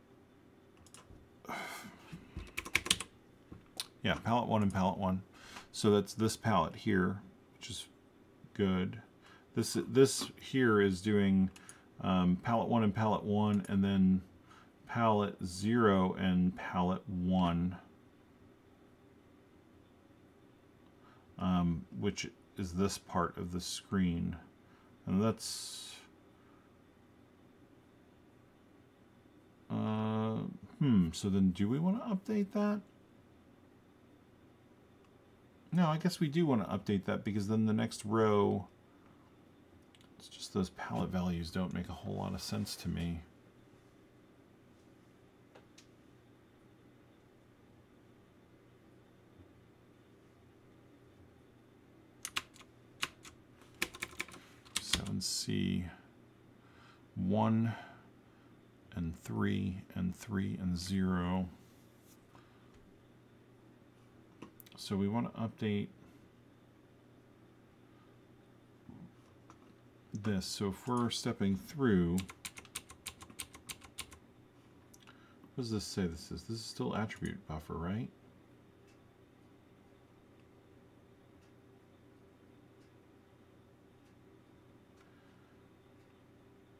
A: Yeah, palette one and palette one. So that's this palette here, which is good. This this here is doing um, palette one and palette one, and then palette 0 and palette 1, um, which is this part of the screen. And that's... Uh, hmm, so then do we want to update that? No, I guess we do want to update that because then the next row, it's just those palette values don't make a whole lot of sense to me. Seven C 1 and 3 and 3 and 0. So we want to update this. So if we're stepping through, what does this say this is? This is still attribute buffer, right?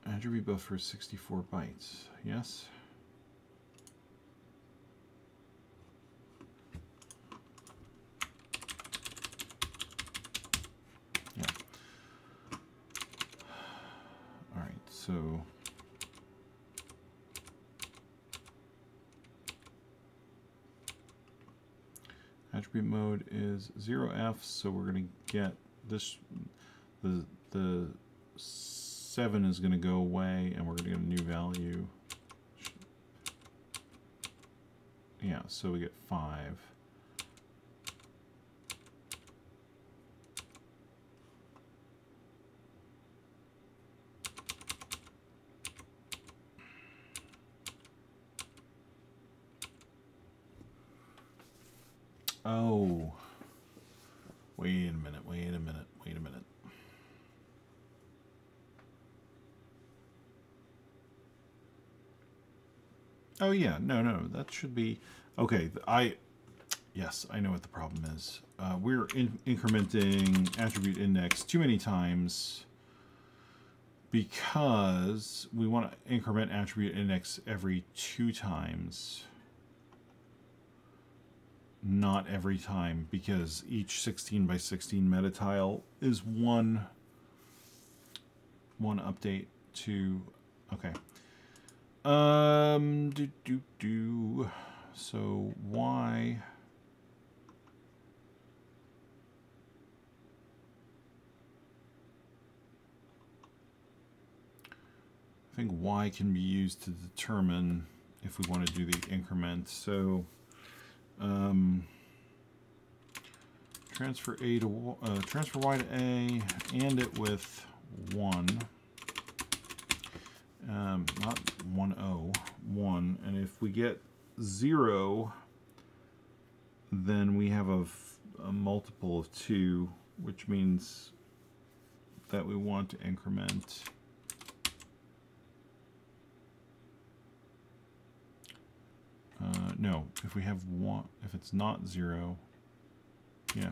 A: Attribute buffer is 64 bytes. Yes? Yeah. All right, so attribute mode is 0f, so we're going to get this the the 7 is going to go away and we're going to get a new value. Yeah, so we get 5. Oh. Wait a minute, wait a minute, wait a minute. Oh yeah, no, no, that should be okay. I yes, I know what the problem is. Uh, we're in, incrementing attribute index too many times because we want to increment attribute index every two times. Not every time because each 16 by 16 meta tile is one one update to okay um, do, do, do. So why? I think y can be used to determine if we want to do the increment. So um, transfer a to uh, transfer y to a, and it with one um, not 1, 0, 1. And if we get 0, then we have a, a multiple of 2, which means that we want to increment Uh, no, if we have one, if it's not zero, yeah.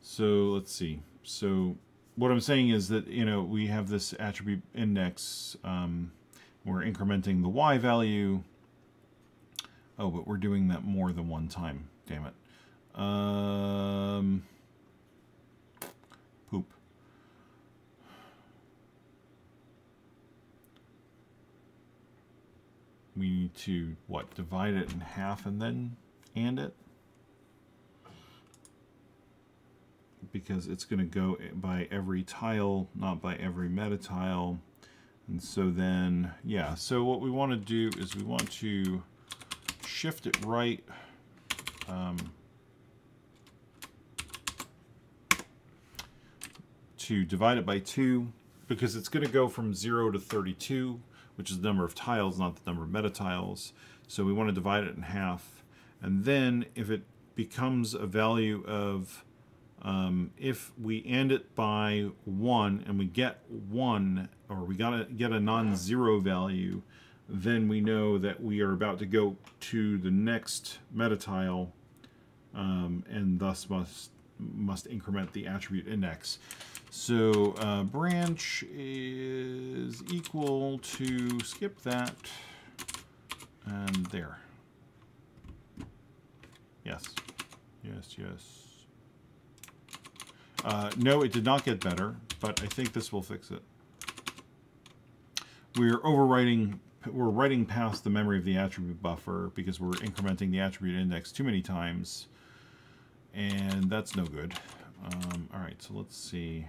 A: So let's see. So what I'm saying is that, you know, we have this attribute index, um, we're incrementing the y value. Oh, but we're doing that more than one time, damn it. Um, poop. We need to, what, divide it in half and then and it? because it's going to go by every tile, not by every meta tile. And so then, yeah, so what we want to do is we want to shift it right. Um, to divide it by 2 because it's going to go from 0 to 32 which is the number of tiles not the number of meta tiles so we want to divide it in half and then if it becomes a value of um, if we end it by 1 and we get 1, or we gotta get a non-zero value, then we know that we are about to go to the next meta tile um, and thus must must increment the attribute index. So uh, branch is equal to skip that and there. Yes, yes, yes. Uh, no, it did not get better, but I think this will fix it. We're overwriting, we're writing past the memory of the attribute buffer because we're incrementing the attribute index too many times, and that's no good. Um, all right, so let's see.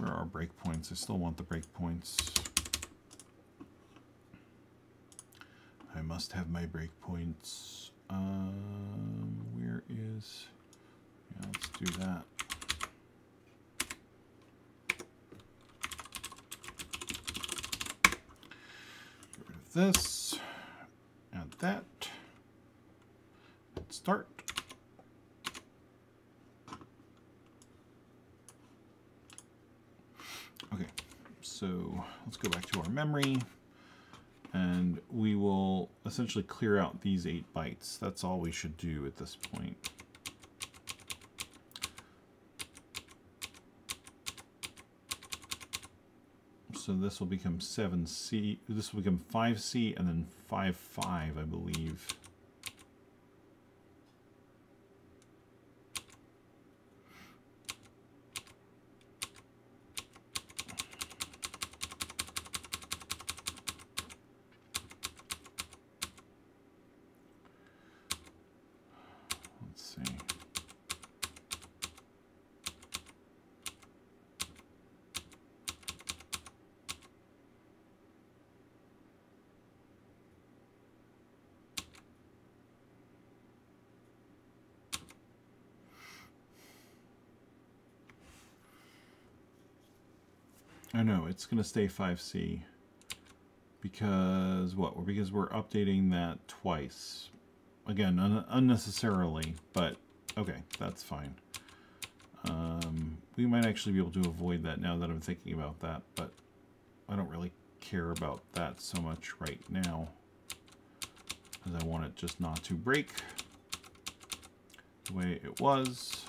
A: Where are breakpoints? I still want the breakpoints. I must have my breakpoints. Um, where is... Yeah, let's do that. Get rid of this. Add that. Let's start. Okay, so let's go back to our memory and we will essentially clear out these eight bytes. That's all we should do at this point. So this will become 7C, this will become 5C and then 5, 5, I believe. I know, it's going to stay 5C. Because, what? Because we're updating that twice. Again, un unnecessarily, but okay, that's fine. Um, we might actually be able to avoid that now that I'm thinking about that, but I don't really care about that so much right now. Because I want it just not to break the way it was.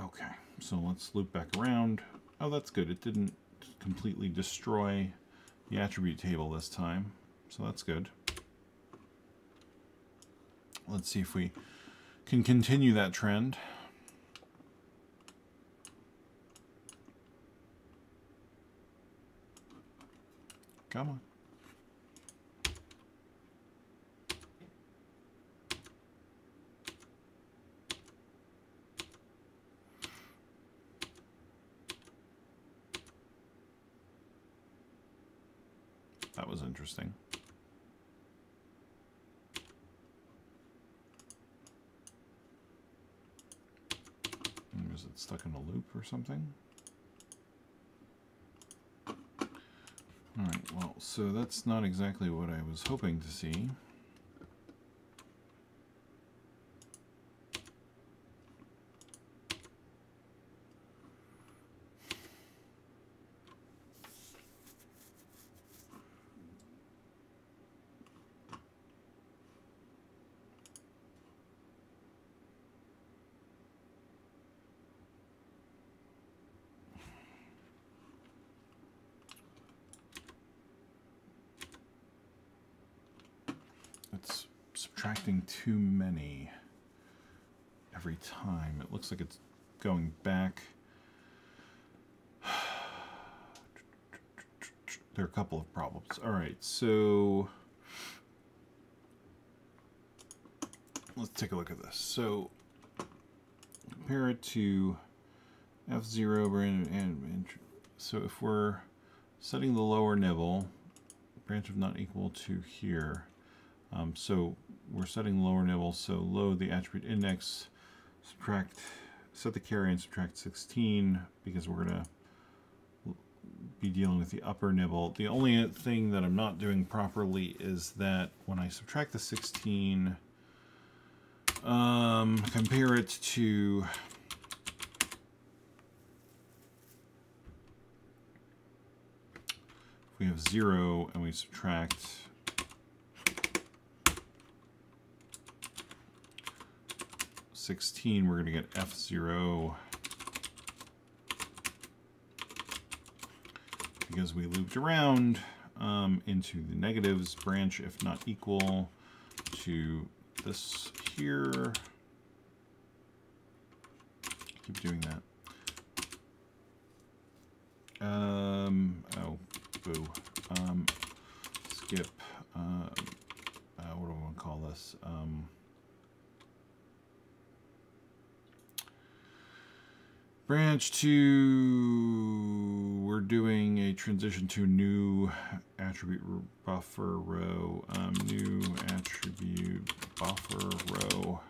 A: Okay, so let's loop back around. Oh, that's good. It didn't completely destroy the attribute table this time, so that's good. Let's see if we can continue that trend. Come on. That was interesting. Hmm, is it stuck in a loop or something? Alright, well, so that's not exactly what I was hoping to see. It's subtracting too many every time. It looks like it's going back. There are a couple of problems. All right, so let's take a look at this. So compare it to F0 and, and so if we're setting the lower nibble, branch of not equal to here, um, so we're setting lower nibble, so load the attribute index, subtract, set the carry and subtract 16 because we're going to be dealing with the upper nibble. The only thing that I'm not doing properly is that when I subtract the 16, um, compare it to we have 0 and we subtract Sixteen, we're going to get F zero because we looped around um, into the negatives branch if not equal to this here. Keep doing that. Um, oh, boo. Um, skip. Uh, uh, what do I want to call this? Um, branch to, we're doing a transition to new attribute buffer row, um, new attribute buffer row.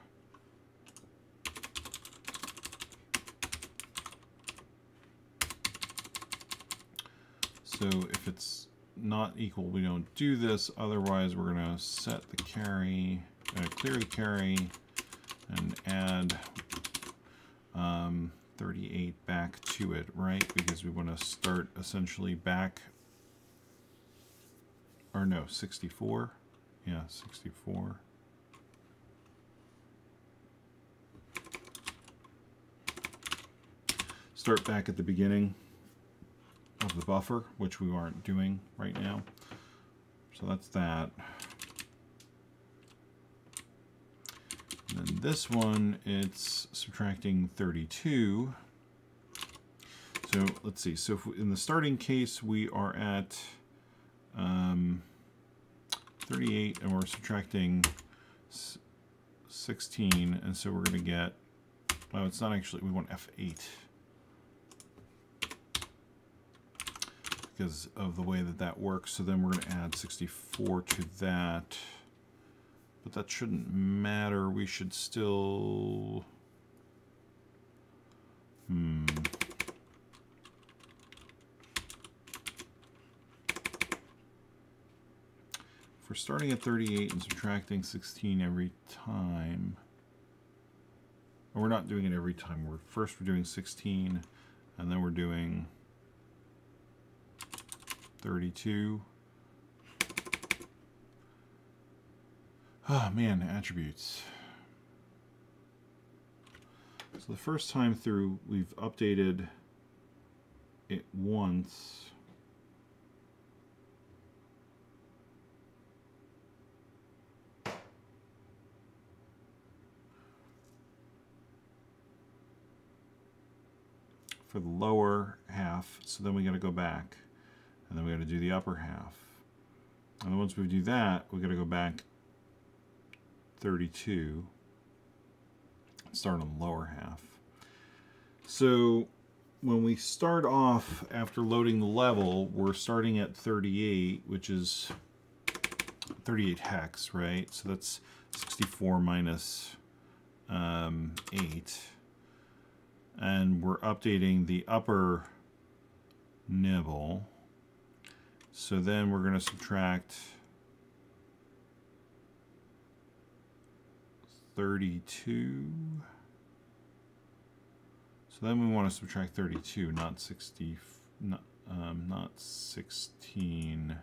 A: So if it's not equal, we don't do this. Otherwise, we're going to set the carry, uh, clear the carry, and add um, 38 back to it, right? Because we want to start essentially back, or no, 64. Yeah, 64. Start back at the beginning of the buffer, which we aren't doing right now. So that's that. And then this one, it's subtracting 32. So let's see. So we, in the starting case, we are at um, 38 and we're subtracting 16. And so we're going to get, oh, it's not actually, we want F8. Because of the way that that works. So then we're going to add 64 to that. But that shouldn't matter. We should still... Hmm. If we're starting at 38 and subtracting 16 every time, or we're not doing it every time. We're first we're doing 16, and then we're doing 32. Ah, oh, man, attributes. So the first time through, we've updated it once. For the lower half, so then we got to go back, and then we got to do the upper half. And once we do that, we got to go back 32 start on the lower half. So when we start off after loading the level, we're starting at 38, which is 38 hex, right? So that's 64 minus, um, 8. And we're updating the upper nibble. So then we're going to subtract 32. So then we want to subtract 32, not 60, not, um, not 16.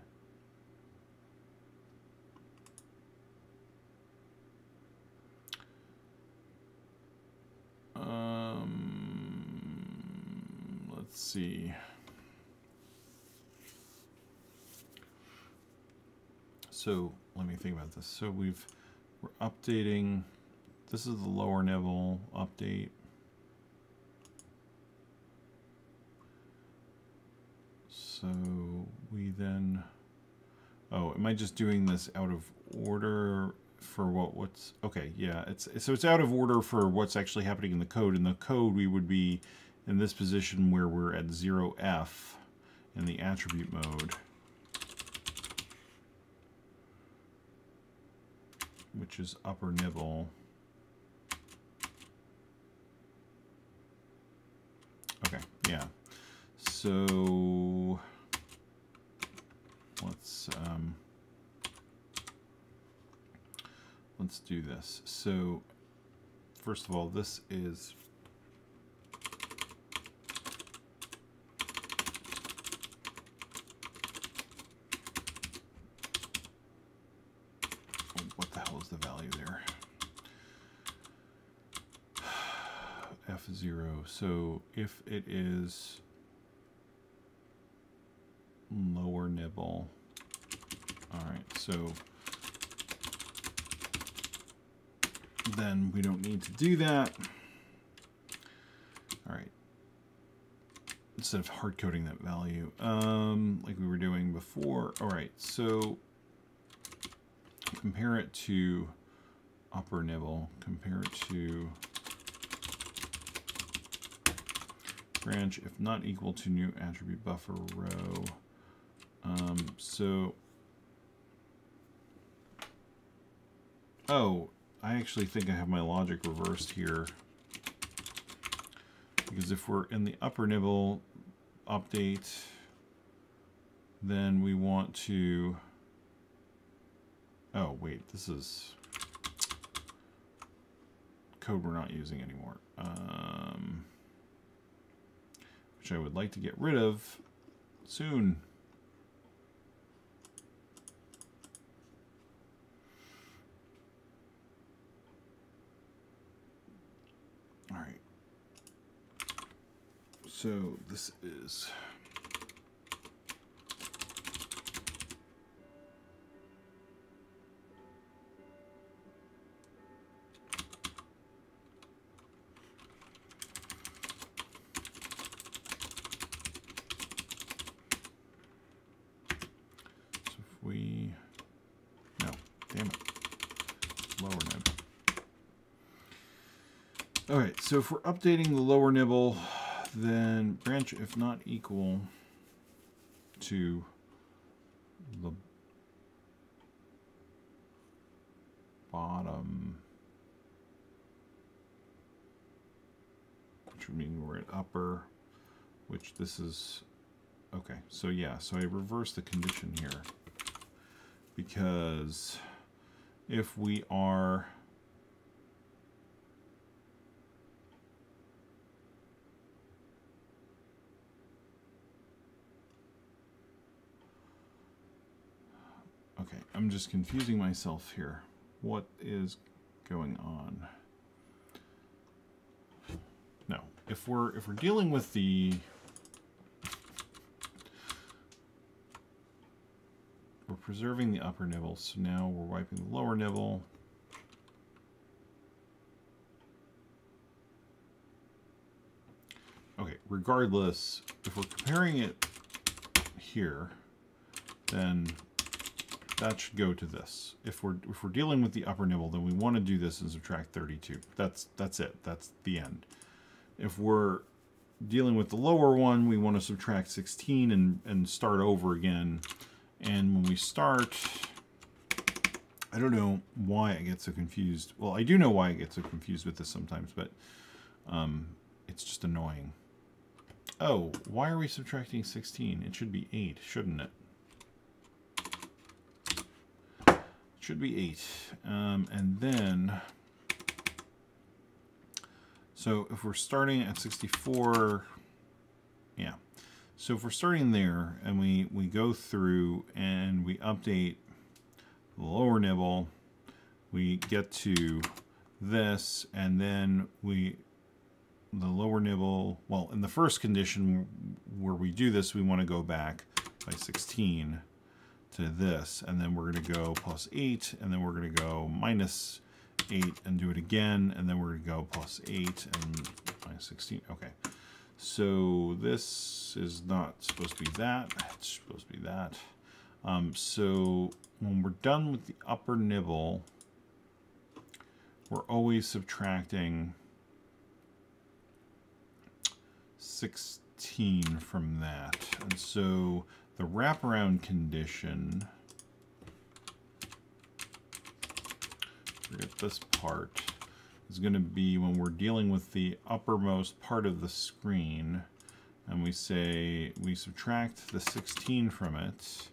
A: Um, let's see. So let me think about this. So we've, we're updating this is the lower nibble update. So we then, oh, am I just doing this out of order for what what's, okay, yeah, it's so it's out of order for what's actually happening in the code. In the code, we would be in this position where we're at 0f in the attribute mode. which is upper nibble. Okay, yeah. So let's um, let's do this. So first of all, this is what the hell is the value there? F0. So if it is lower nibble, all right, so then we don't need to do that. All right. Instead of hard coding that value, um, like we were doing before. All right, so compare it to upper nibble, compare it to branch if not equal to new attribute buffer row. Um, so, oh, I actually think I have my logic reversed here. Because if we're in the upper nibble update, then we want to, oh wait, this is code we're not using anymore. Um, which I would like to get rid of soon. All right. So this is so if we're updating the lower nibble, then branch if not equal to the bottom. which would mean we're at upper, which this is, okay, so yeah, so I reverse the condition here because if we are Okay, I'm just confusing myself here. What is going on? No, if we're if we're dealing with the we're preserving the upper nibble, so now we're wiping the lower nibble. Okay, regardless, if we're comparing it here, then that should go to this. If we're if we're dealing with the upper nibble, then we want to do this and subtract 32. That's that's it. That's the end. If we're dealing with the lower one, we want to subtract 16 and, and start over again. And when we start, I don't know why I get so confused. Well, I do know why I get so confused with this sometimes, but um, it's just annoying. Oh, why are we subtracting 16? It should be 8, shouldn't it? Should be 8. Um, and then, so if we're starting at 64, yeah. So if we're starting there and we, we go through and we update the lower nibble, we get to this and then we the lower nibble well in the first condition where we do this we want to go back by 16 to this, and then we're going to go plus 8, and then we're going to go minus 8 and do it again, and then we're going to go plus 8 and minus 16. Okay, so this is not supposed to be that. It's supposed to be that. Um, so when we're done with the upper nibble, we're always subtracting 16 from that. And so the wraparound condition, forget this part, is going to be when we're dealing with the uppermost part of the screen and we say we subtract the 16 from it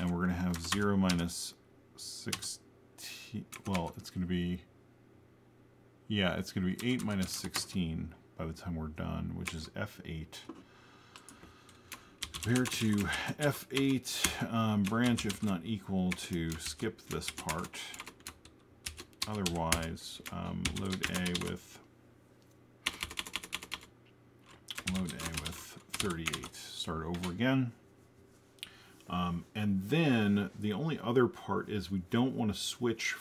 A: and we're going to have 0 minus 16 well it's going to be yeah it's going to be 8 minus 16 by the time we're done which is F8 compare to F8 um, branch if not equal to skip this part. Otherwise, um, load A with load A with 38. Start over again. Um, and then the only other part is we don't want to switch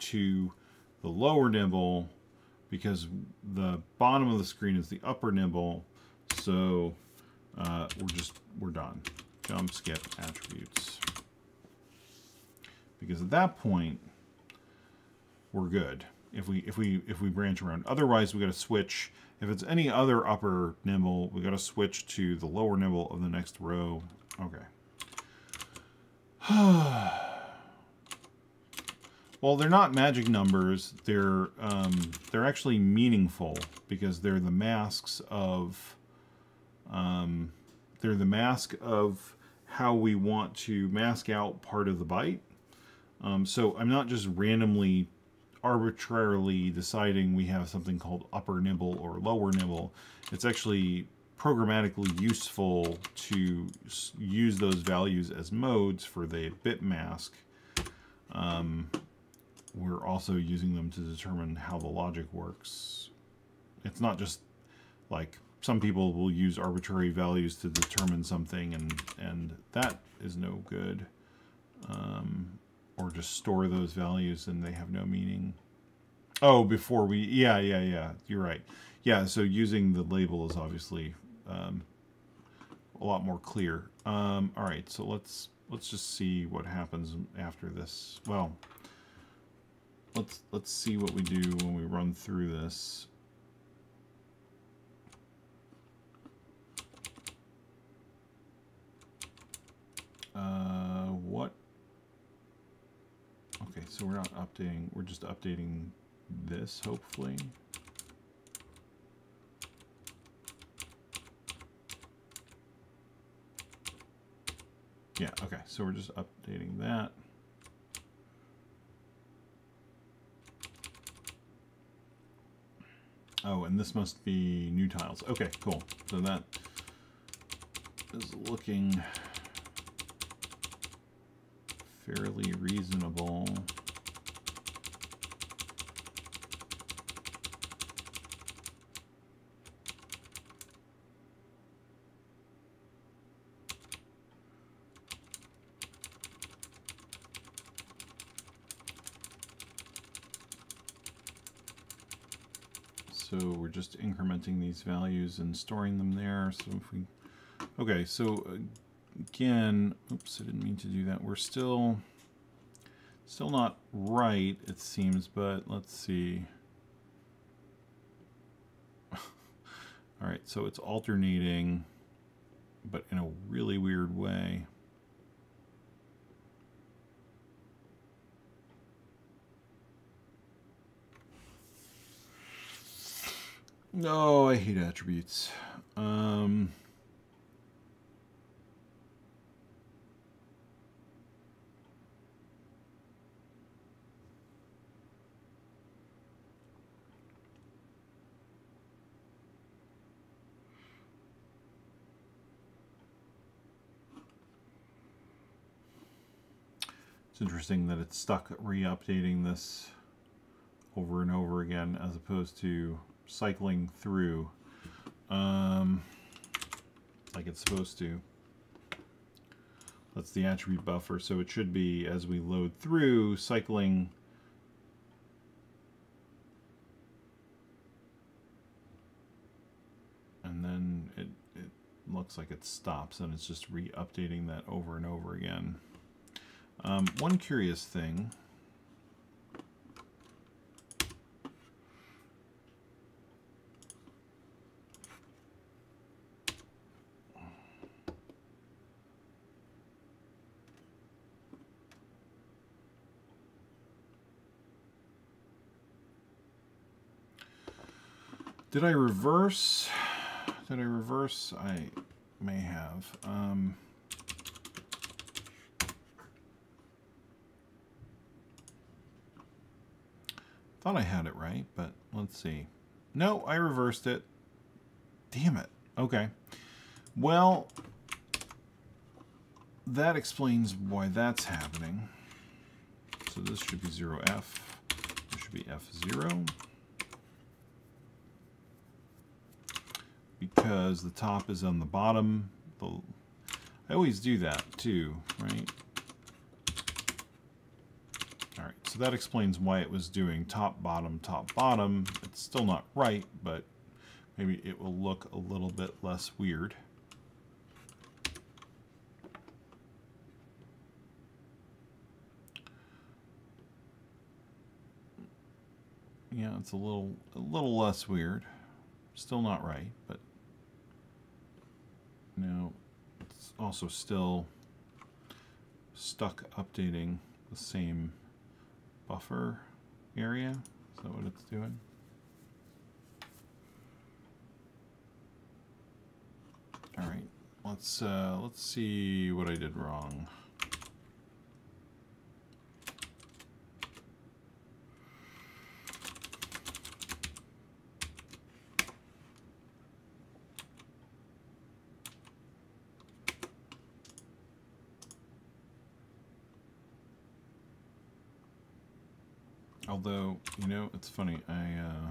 A: to the lower nibble because the bottom of the screen is the upper nibble. So uh, we're just, we're done. Jump, skip, attributes. Because at that point, we're good. If we, if we, if we branch around. Otherwise, we got to switch. If it's any other upper nibble, we got to switch to the lower nibble of the next row. Okay. well, they're not magic numbers. They're um, they're actually meaningful because they're the masks of um, they're the mask of how we want to mask out part of the byte. Um, so I'm not just randomly, arbitrarily deciding we have something called upper nibble or lower nibble. It's actually programmatically useful to use those values as modes for the bit mask. Um, we're also using them to determine how the logic works. It's not just like some people will use arbitrary values to determine something and and that is no good. Um, or just store those values and they have no meaning. Oh before we yeah yeah yeah you're right. Yeah so using the label is obviously um, a lot more clear. Um, all right so let's let's just see what happens after this. Well let's let's see what we do when we run through this Uh, what? Okay, so we're not updating. We're just updating this, hopefully. Yeah, okay, so we're just updating that. Oh, and this must be new tiles. Okay, cool. So that is looking fairly reasonable. So we're just incrementing these values and storing them there. So if we, okay, so uh, again, oops, I didn't mean to do that. We're still, still not right, it seems, but let's see. All right, so it's alternating, but in a really weird way. No, I hate attributes. Um, It's interesting that it's stuck re-updating this over and over again as opposed to cycling through um, like it's supposed to. That's the attribute buffer, so it should be, as we load through, cycling and then it, it looks like it stops and it's just re-updating that over and over again. Um, one curious thing Did I reverse? Did I reverse? I may have. Um, thought I had it right, but let's see. No, I reversed it. Damn it. Okay. Well, that explains why that's happening. So this should be 0F. This should be F0. because the top is on the bottom. The, I always do that too, right? All right, so that explains why it was doing top, bottom, top, bottom. It's still not right, but maybe it will look a little bit less weird. Yeah, it's a little a little less weird. Still not right, but now it's also still stuck updating the same buffer area. Is that what it's doing? All right, let's uh, let's see what I did wrong. Although, you know, it's funny, I, uh,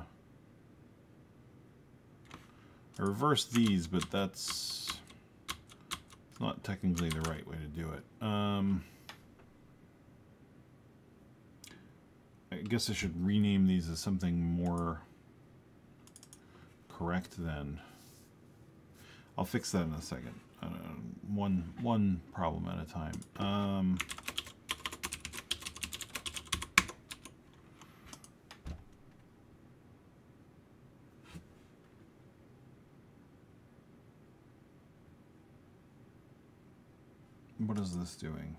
A: I reversed these, but that's not technically the right way to do it. Um, I guess I should rename these as something more correct then. I'll fix that in a second. Uh, one one problem at a time. Um, What is this doing?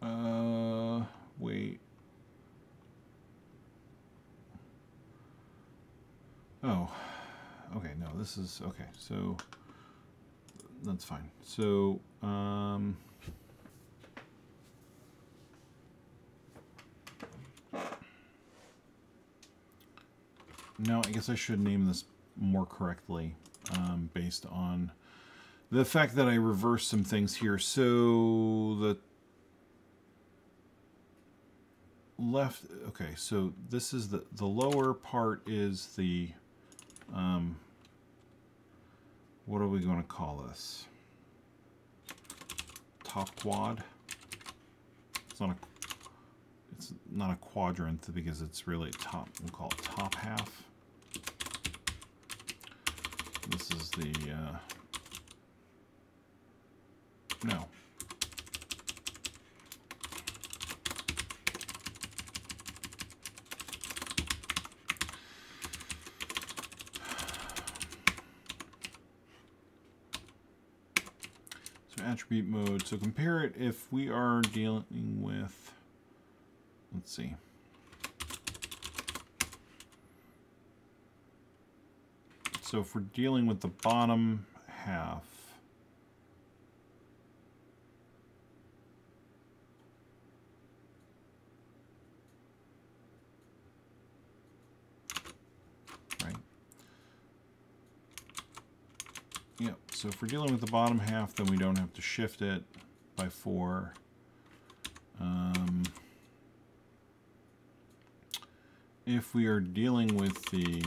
A: Uh, wait. Oh, okay, no, this is, okay, so that's fine. So, um, now I guess I should name this more correctly um, based on the fact that I reversed some things here. So the left, okay, so this is the, the lower part is the, um, what are we going to call this? Top quad. It's not a, it's not a quadrant because it's really top, we'll call it top half. This is the, uh, no. So attribute mode. So compare it if we are dealing with, let's see. So if we're dealing with the bottom half, right? Yep, so if we're dealing with the bottom half, then we don't have to shift it by four. Um, if we are dealing with the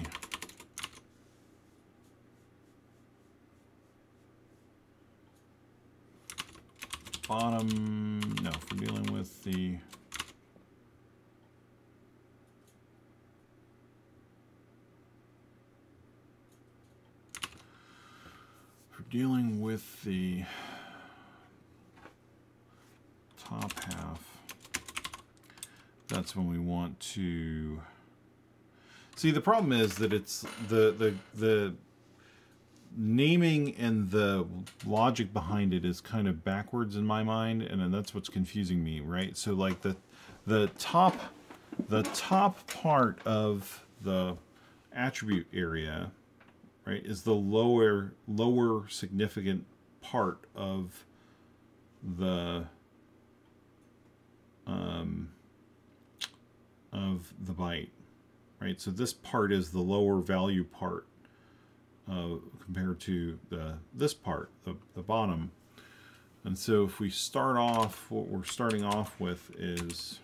A: bottom, no, we're dealing with the we're dealing with the top half, that's when we want to see the problem is that it's the the the naming and the logic behind it is kind of backwards in my mind and that's what's confusing me right? So like the the top the top part of the attribute area right is the lower lower significant part of the um of the byte right? So this part is the lower value part uh, compared to the this part, the, the bottom. And so if we start off, what we're starting off with is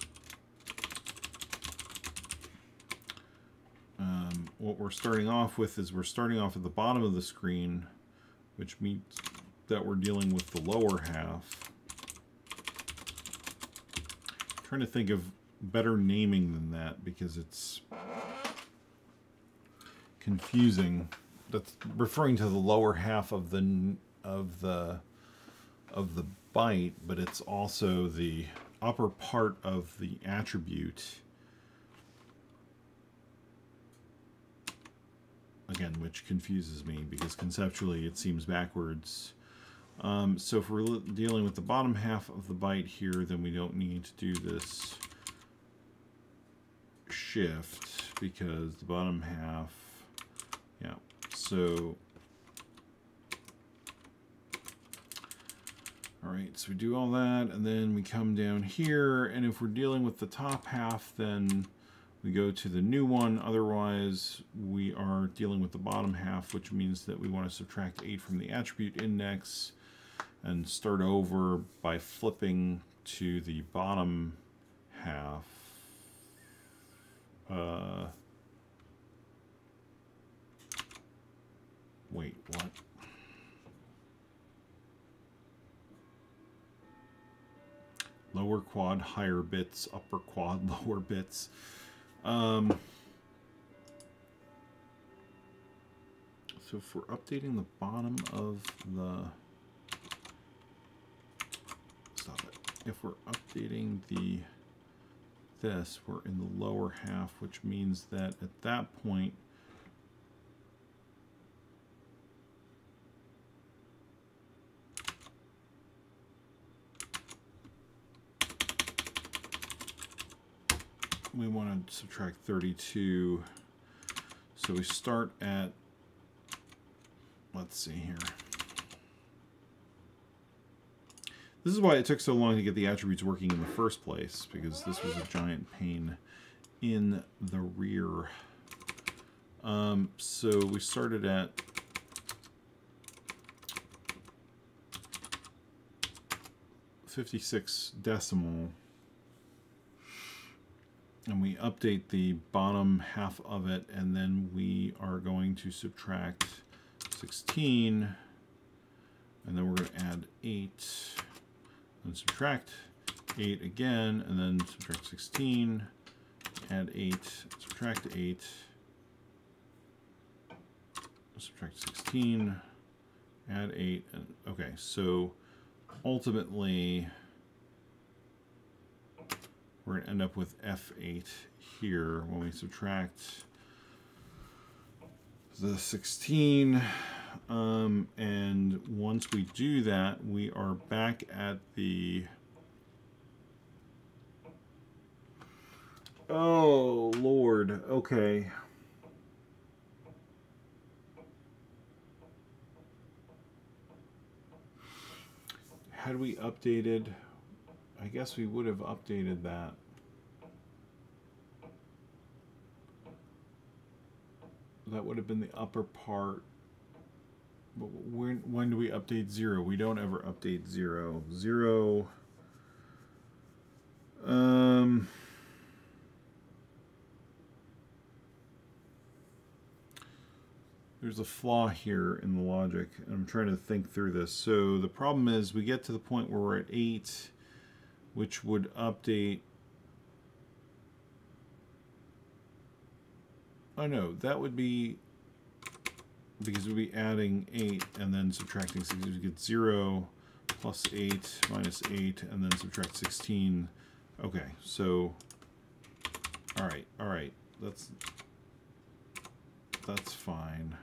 A: um, what we're starting off with is we're starting off at the bottom of the screen, which means that we're dealing with the lower half. I'm trying to think of better naming than that because it's confusing that's referring to the lower half of the of the of the byte, but it's also the upper part of the attribute. Again, which confuses me because conceptually it seems backwards. Um, so if we're dealing with the bottom half of the byte here, then we don't need to do this shift because the bottom half, so, all right, so we do all that, and then we come down here, and if we're dealing with the top half, then we go to the new one. Otherwise, we are dealing with the bottom half, which means that we want to subtract 8 from the attribute index and start over by flipping to the bottom half. Uh, Wait, what? Lower quad, higher bits, upper quad, lower bits. Um, so if we're updating the bottom of the... Stop it. If we're updating the this, we're in the lower half, which means that at that point, we want to subtract 32. So we start at, let's see here. This is why it took so long to get the attributes working in the first place, because this was a giant pain in the rear. Um, so we started at fifty-six decimal, and we update the bottom half of it, and then we are going to subtract sixteen, and then we're going to add eight, and subtract eight again, and then subtract sixteen, add eight, subtract eight subtract 16, add 8, and okay, so ultimately we're going to end up with F8 here when we subtract the 16 um, and once we do that we are back at the oh lord okay. Had we updated, I guess we would have updated that. That would have been the upper part. But when, when do we update zero? We don't ever update zero. Zero. Um... there's a flaw here in the logic. I'm trying to think through this. So the problem is we get to the point where we're at 8, which would update... Oh no, that would be... Because we'd be adding 8 and then subtracting 6. We get 0 plus 8 minus 8 and then subtract 16. Okay, so... Alright, alright. That's... That's fine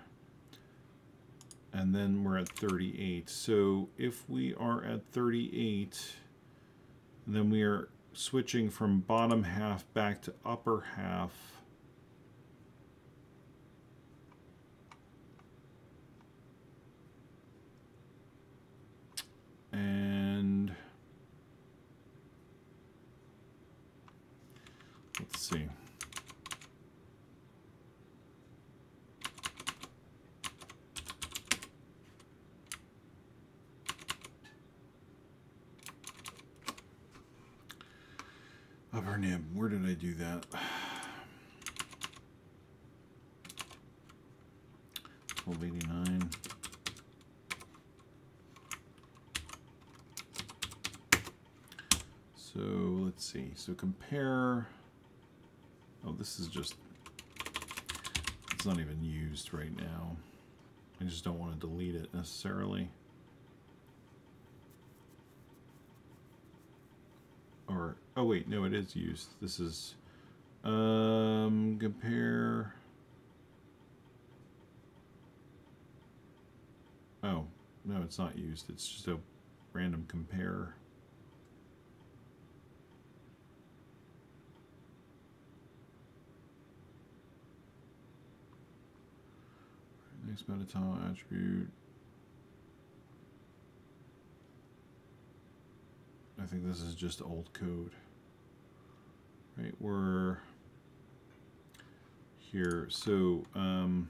A: and then we're at 38. So if we are at 38, then we are switching from bottom half back to upper half. And let's see. Nib. Where did I do that? Twelve eighty nine. So let's see. So compare. Oh, this is just. It's not even used right now. I just don't want to delete it necessarily. or oh wait no it is used. This is um compare. Oh no it's not used. It's just a random compare. Next metatile attribute. I think this is just old code. Right, we're here. So, um,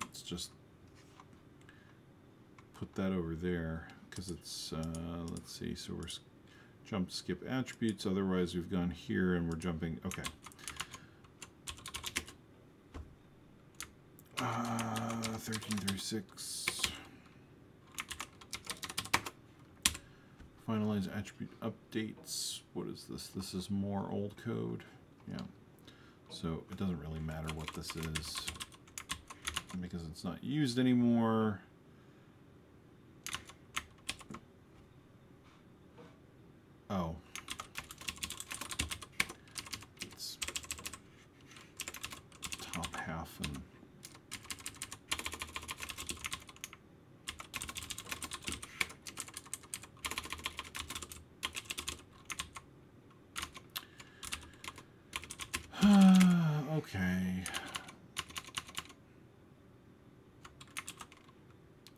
A: let's just put that over there because it's, uh, let's see, so we're jump skip attributes. Otherwise, we've gone here and we're jumping. Okay. Uh, 13 through 6. Finalize attribute updates. What is this? This is more old code. Yeah. So it doesn't really matter what this is because it's not used anymore. Oh. It's top half and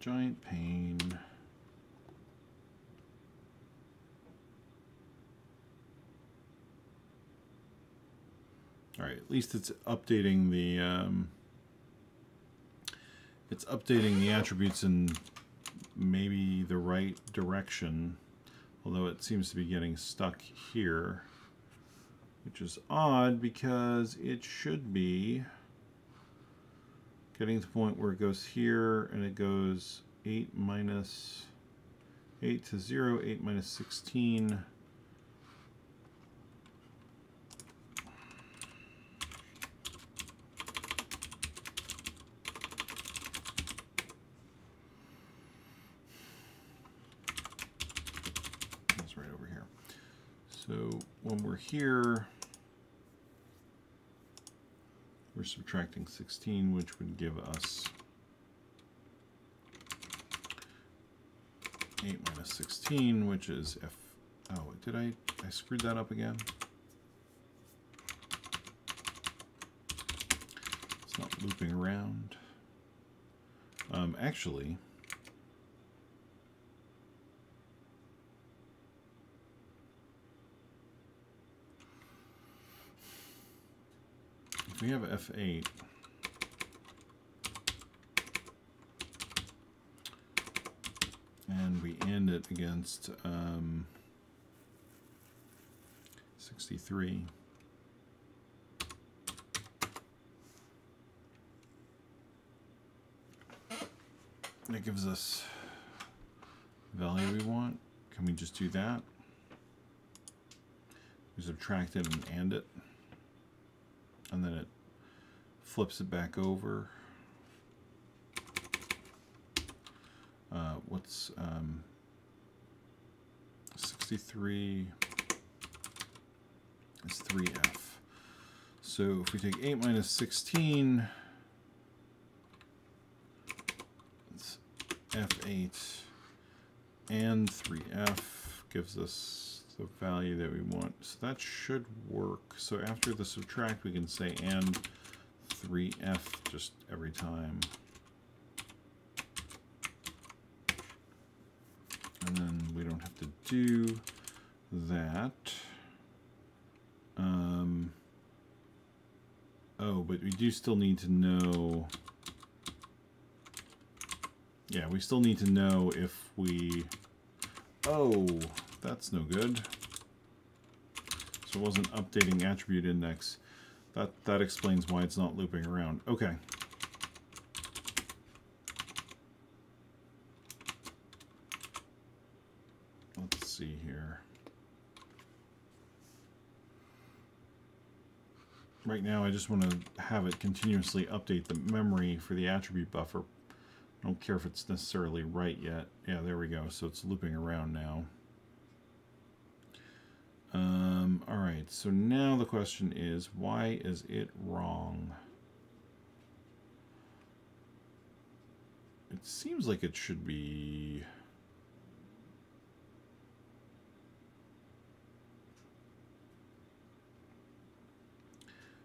A: giant pain. All right, at least it's updating the um, it's updating the attributes in maybe the right direction, although it seems to be getting stuck here, which is odd because it should be getting to the point where it goes here and it goes 8 minus 8 to 0, 8 minus 16. That's right over here. So when we're here, we're subtracting 16, which would give us 8 minus 16, which is f. Oh, did I, I screwed that up again? It's not looping around. Um, actually, we have F8, and we end it against um, 63, that gives us value we want. Can we just do that? We subtract it and AND it and then it flips it back over. Uh, what's um, 63 is 3f. So if we take 8 minus 16, it's f8 and 3f gives us the value that we want. So that should work. So after the subtract, we can say and 3f just every time. And then we don't have to do that. Um, oh, but we do still need to know... Yeah, we still need to know if we... Oh, that's no good. So it wasn't updating attribute index. That, that explains why it's not looping around. Okay. Let's see here. Right now I just want to have it continuously update the memory for the attribute buffer. I don't care if it's necessarily right yet. Yeah, there we go. So it's looping around now. Um, all right, so now the question is, why is it wrong? It seems like it should be...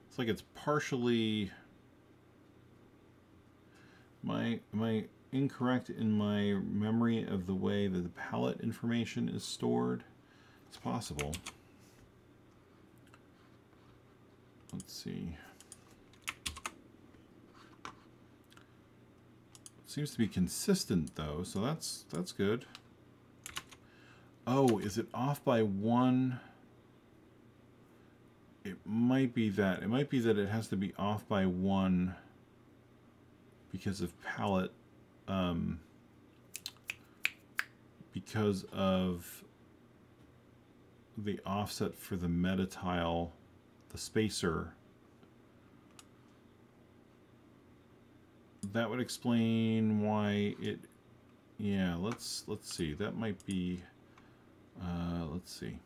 A: It's like it's partially... My, my incorrect in my memory of the way that the palette information is stored? It's possible. Let's see. Seems to be consistent though, so that's that's good. Oh, is it off by one? It might be that. It might be that it has to be off by one because of palette um, because of the offset for the meta tile, the spacer, that would explain why it, yeah, let's, let's see, that might be, uh, let's see.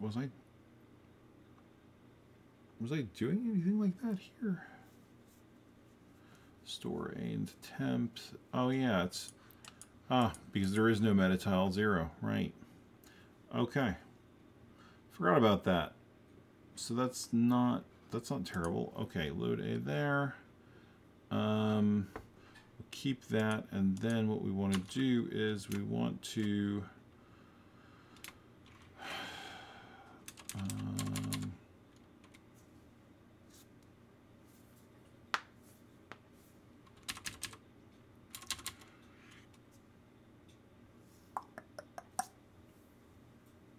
A: Was I, was I doing anything like that here? Store and temp. Oh yeah, it's ah because there is no meta tile zero, right? Okay. Forgot about that. So that's not that's not terrible. Okay, load A there. Um, we'll keep that, and then what we want to do is we want to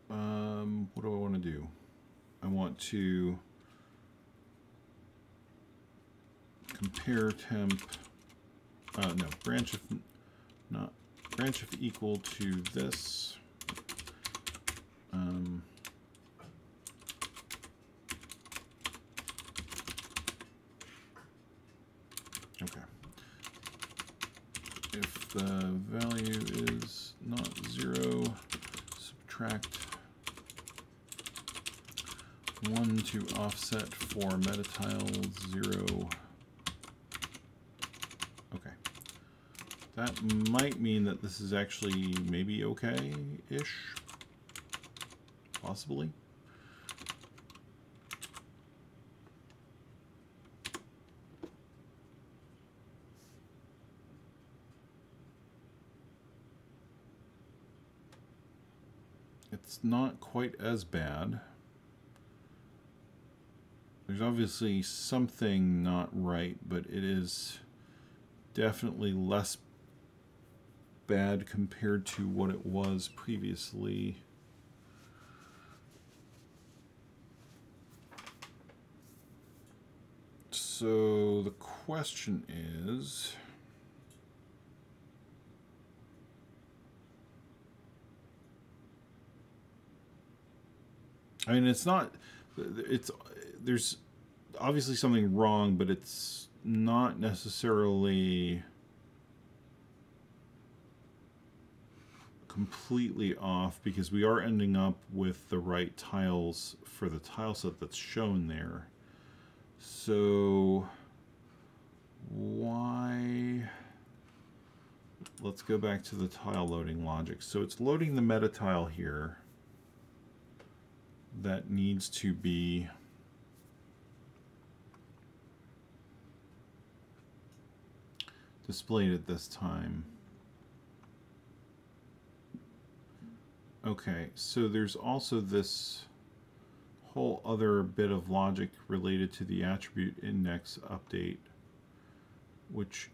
A: um, what do I want to do? I want to compare temp, uh, no, branch if, not, branch if equal to this. Um, okay. If the value is not zero, subtract one to for metatile zero. Okay. That might mean that this is actually maybe okay-ish. Possibly. It's not quite as bad. There's obviously something not right, but it is definitely less bad compared to what it was previously. So the question is... I mean, it's not, it's, there's obviously something wrong, but it's not necessarily completely off because we are ending up with the right tiles for the tile set that's shown there. So why let's go back to the tile loading logic. So it's loading the meta tile here that needs to be displayed at this time. Okay, so there's also this whole other bit of logic related to the attribute index update, which,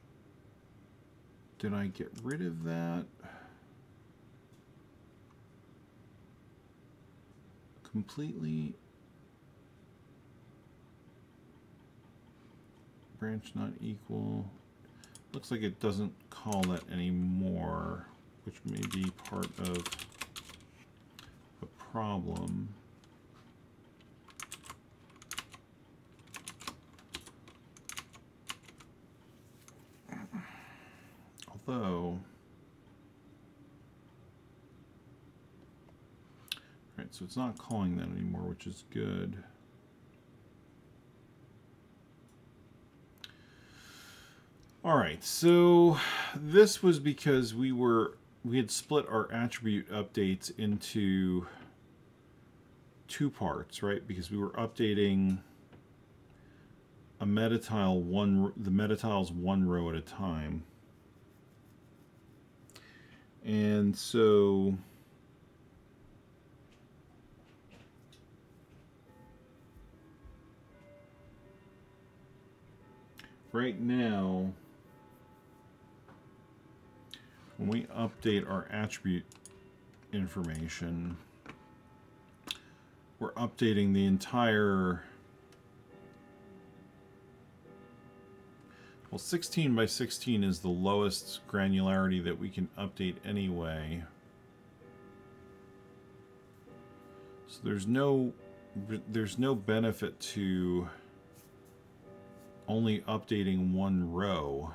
A: did I get rid of that? Completely? Branch not equal. Looks like it doesn't call that anymore, which may be part of the problem. Although, so it's not calling that anymore, which is good. All right, so this was because we were we had split our attribute updates into two parts, right? Because we were updating a meta tile one the meta tiles one row at a time. And so right now when we update our attribute information, we're updating the entire well 16 by 16 is the lowest granularity that we can update anyway. So there's no there's no benefit to only updating one row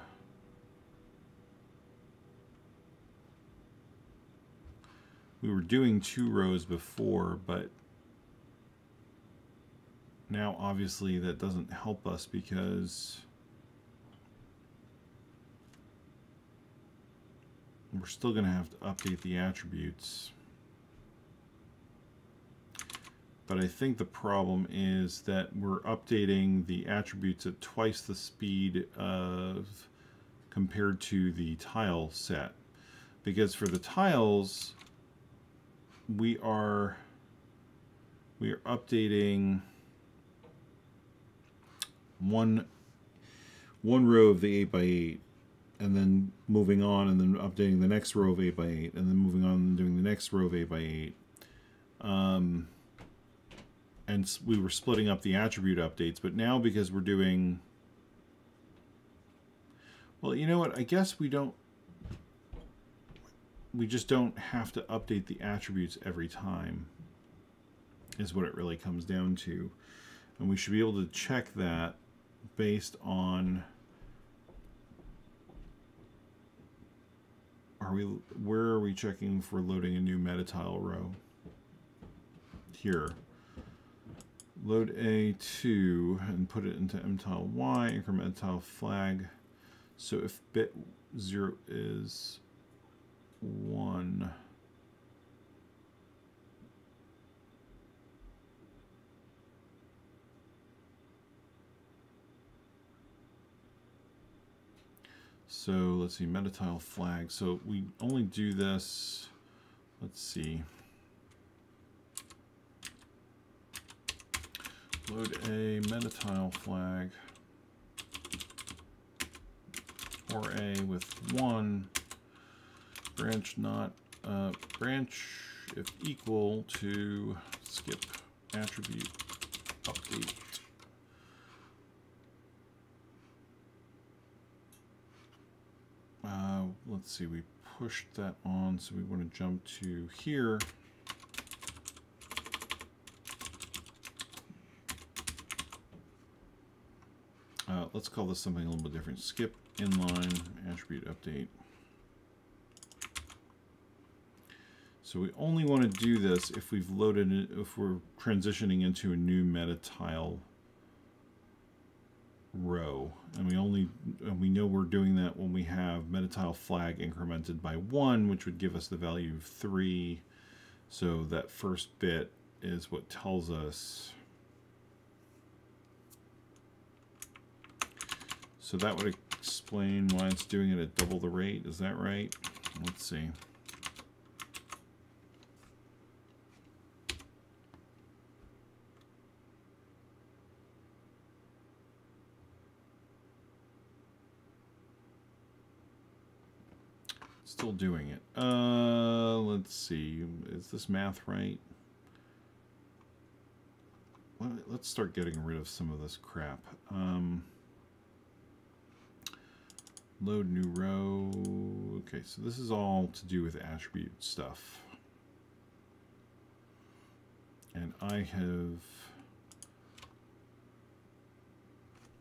A: we were doing two rows before, but now obviously that doesn't help us because we're still going to have to update the attributes. But I think the problem is that we're updating the attributes at twice the speed of compared to the tile set. Because for the tiles, we are we are updating one one row of the 8 by 8 and then moving on and then updating the next row of 8 by 8 and then moving on and doing the next row of 8 by 8 um, and we were splitting up the attribute updates but now because we're doing well you know what? I guess we don't we just don't have to update the attributes every time is what it really comes down to. And we should be able to check that based on are we where are we checking for loading a new meta tile row? Here load a2 and put it into mtile y increment tile flag so if bit 0 is 1 So let's see, metatile flag. So we only do this, let's see. Load a metatile flag or a with one branch not uh, branch if equal to skip attribute update Uh, let's see, we pushed that on, so we want to jump to here. Uh, let's call this something a little bit different. Skip inline attribute update. So we only want to do this if we've loaded it, if we're transitioning into a new meta tile row and we only and we know we're doing that when we have meta tile flag incremented by one which would give us the value of three so that first bit is what tells us so that would explain why it's doing it at double the rate is that right let's see Still doing it. Uh, let's see. Is this math right? Let's start getting rid of some of this crap. Um, load new row. Okay, so this is all to do with attribute stuff. And I have...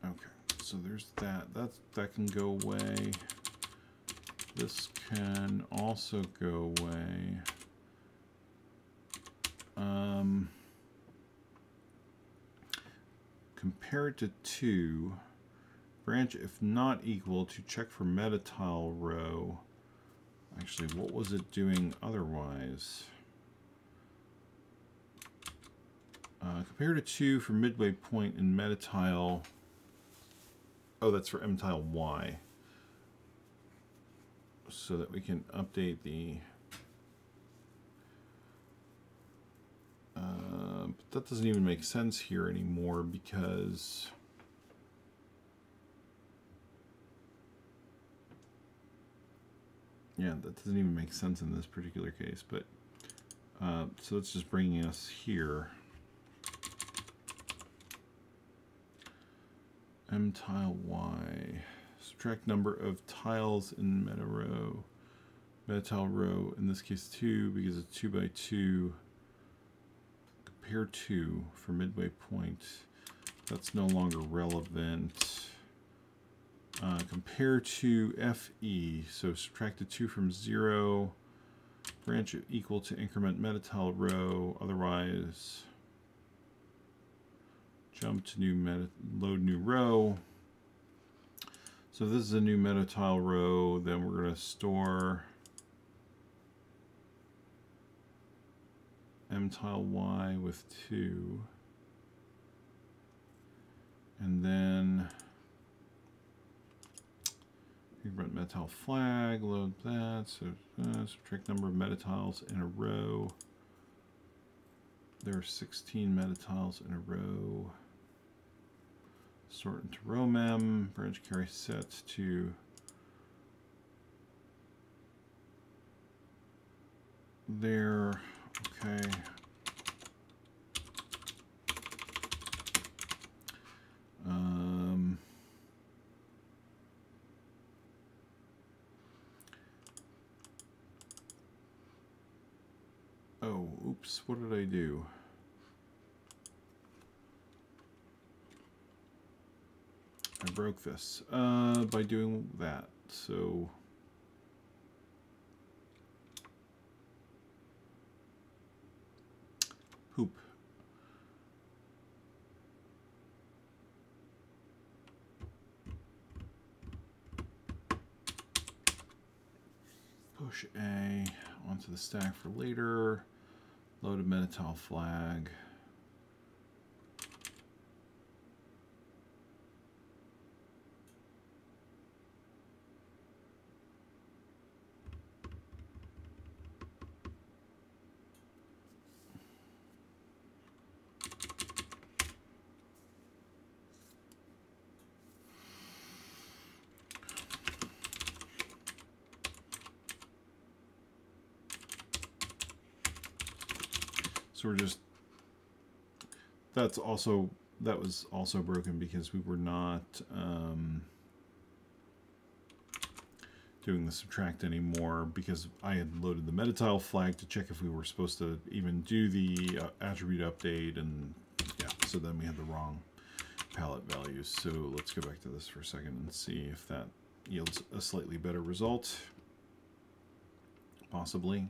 A: Okay, so there's that. That, that can go away. This can also go away. Um, compare it to 2. Branch if not equal to check for metatile row. Actually, what was it doing otherwise? Uh, compare to 2 for midway point in metatile. Oh, that's for mtile y so that we can update the uh, but that doesn't even make sense here anymore because yeah that doesn't even make sense in this particular case but uh, so it's just bringing us here m tile y subtract number of tiles in meta row, meta tile row, in this case 2 because it's 2 by 2. Compare 2 for midway point. That's no longer relevant. Uh, compare to FE, so subtract the 2 from 0. Branch equal to increment metatile row, otherwise jump to new meta, load new row. So this is a new metatile row, then we're going to store M tile Y with two. And then run metatile flag, load that, so uh, subtract number of metatiles in a row. There are 16 metatiles in a row. Sort into row mem, branch carry set to there. Okay. Um, oh, oops, what did I do? I broke this uh, by doing that. So hoop. Push A onto the stack for later. Load a metatile flag. So we're just, that's also, that was also broken because we were not um, doing the subtract anymore because I had loaded the metatile flag to check if we were supposed to even do the uh, attribute update and yeah, so then we had the wrong palette values. So let's go back to this for a second and see if that yields a slightly better result. Possibly.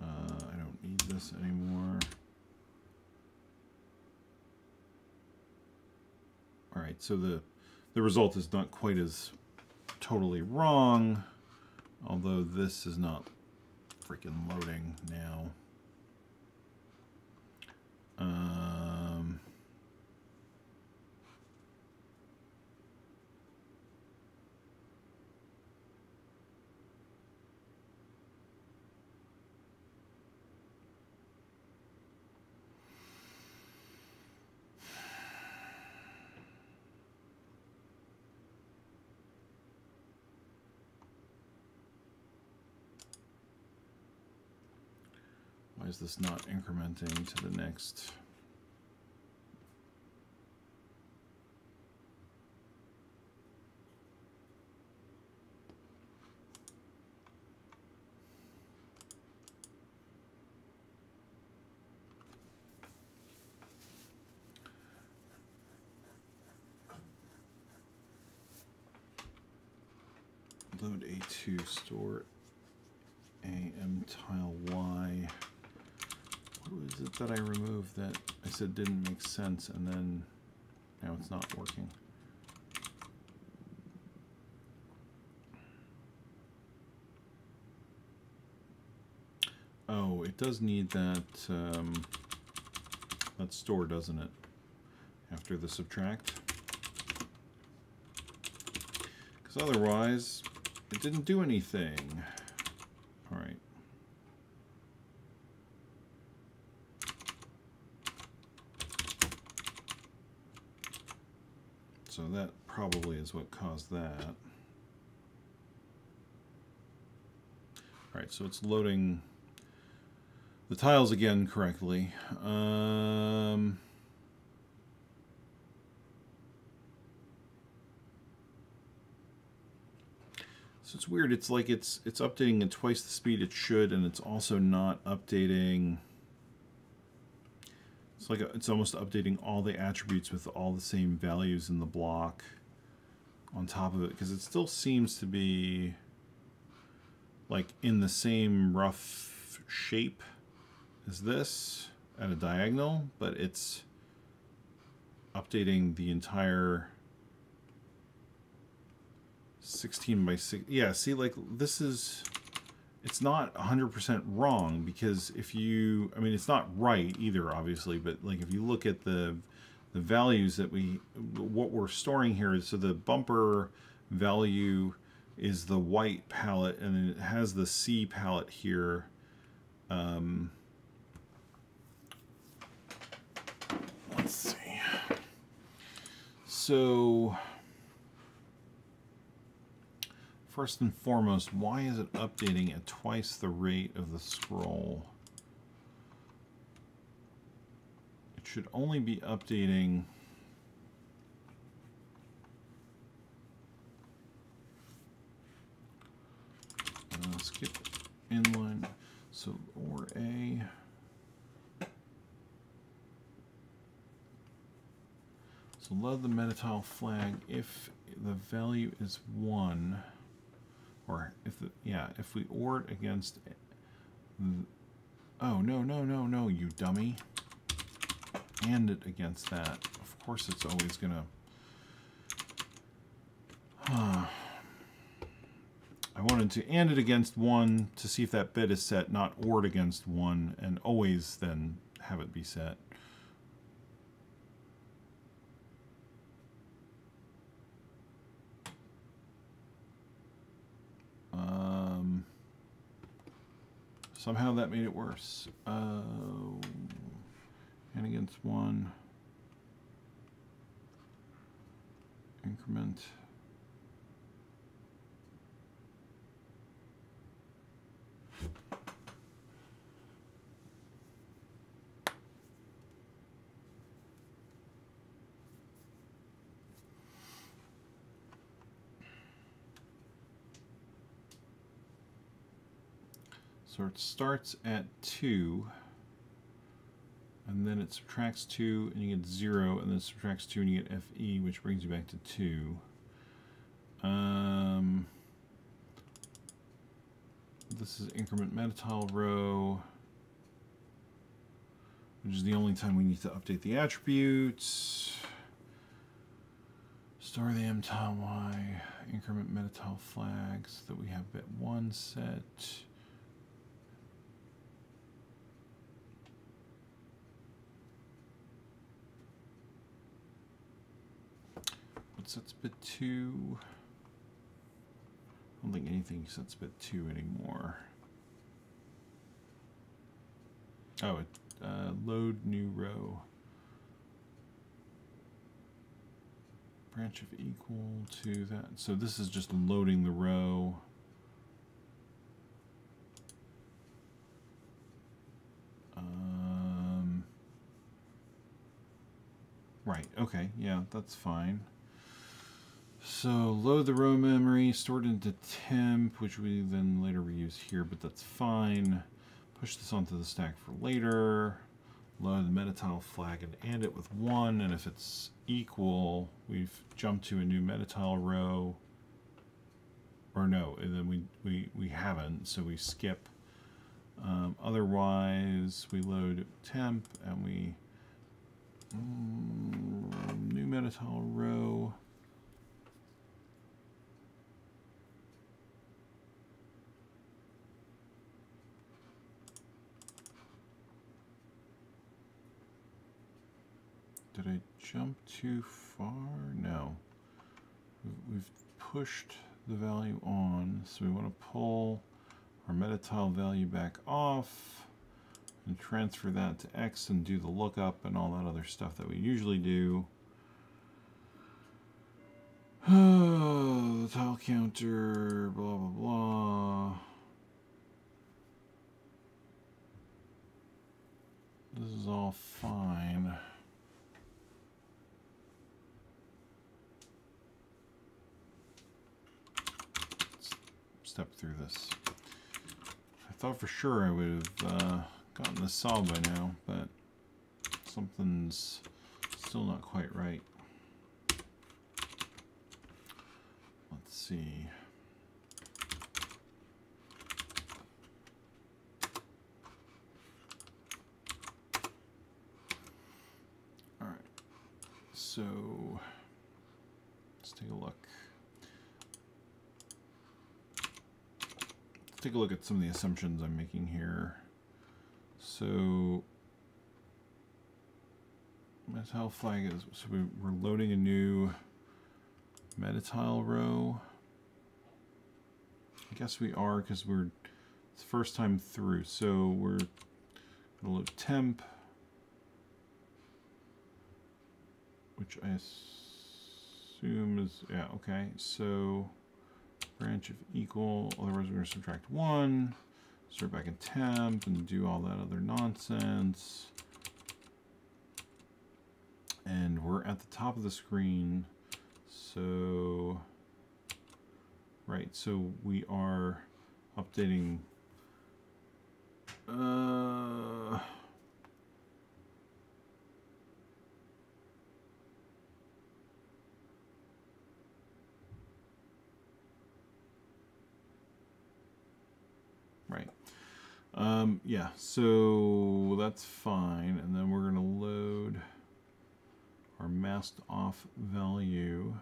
A: Uh, I don't need this anymore. Right, so the the result is not quite as totally wrong, although this is not freaking loading now. Um, is this not incrementing to the next? Load A2 store AM tile Y. Was it that I removed that I said didn't make sense and then now it's not working? Oh, it does need that, um, that store, doesn't it? After the subtract. Because otherwise, it didn't do anything. Alright. So that probably is what caused that. Alright, so it's loading the tiles again correctly. Um, so it's weird. It's like it's it's updating at twice the speed it should, and it's also not updating. It's like a, it's almost updating all the attributes with all the same values in the block on top of it because it still seems to be like in the same rough shape as this at a diagonal, but it's updating the entire 16 by 6. Yeah, see, like, this is... it's not 100% wrong because if you I mean it's not right either obviously but like if you look at the the values that we what we're storing here is so the bumper value is the white palette and it has the C palette here um, let's see so First and foremost, why is it updating at twice the rate of the scroll? It should only be updating uh, skip inline so or a so load the metatile flag if the value is one or if the, yeah, if we OR it against, oh, no, no, no, no, you dummy. And it against that. Of course it's always gonna, I wanted to and it against one to see if that bit is set, not ORed against one, and always then have it be set. Um, somehow that made it worse. Uh, and against one. Increment. So it starts at 2, and then it subtracts 2, and you get 0, and then subtracts 2, and you get FE, which brings you back to 2. Um, this is increment metatile row, which is the only time we need to update the attributes. Store the M tile Y, increment metatile flags that we have bit 1 set. Sets bit 2. I don't think anything sets bit 2 anymore. Oh, it, uh, load new row. Branch of equal to that. So this is just loading the row. Um, right, okay, yeah, that's fine. So load the row memory, stored into temp, which we then later reuse here, but that's fine. Push this onto the stack for later. Load the metatile flag and add it with one, and if it's equal, we've jumped to a new metatile row. Or no, and then we, we, we haven't, so we skip. Um, otherwise, we load temp and we mm, new metatile row. Did I jump too far? No. We've pushed the value on, so we want to pull our metatile value back off and transfer that to X and do the lookup and all that other stuff that we usually do. the tile counter, blah, blah, blah. This is all fine. Step through this. I thought for sure I would have uh, gotten this solved by now, but something's still not quite right. Let's see. All right, so let's take a look. Take a look at some of the assumptions I'm making here. So tile flag is so we, we're loading a new meta tile row. I guess we are because we're first time through. So we're gonna load temp, which I assume is yeah okay. So branch of equal, otherwise we're gonna subtract one. Start back in temp and do all that other nonsense and we're at the top of the screen so right so we are updating uh, right um, yeah so that's fine. And then we're gonna load our masked off value.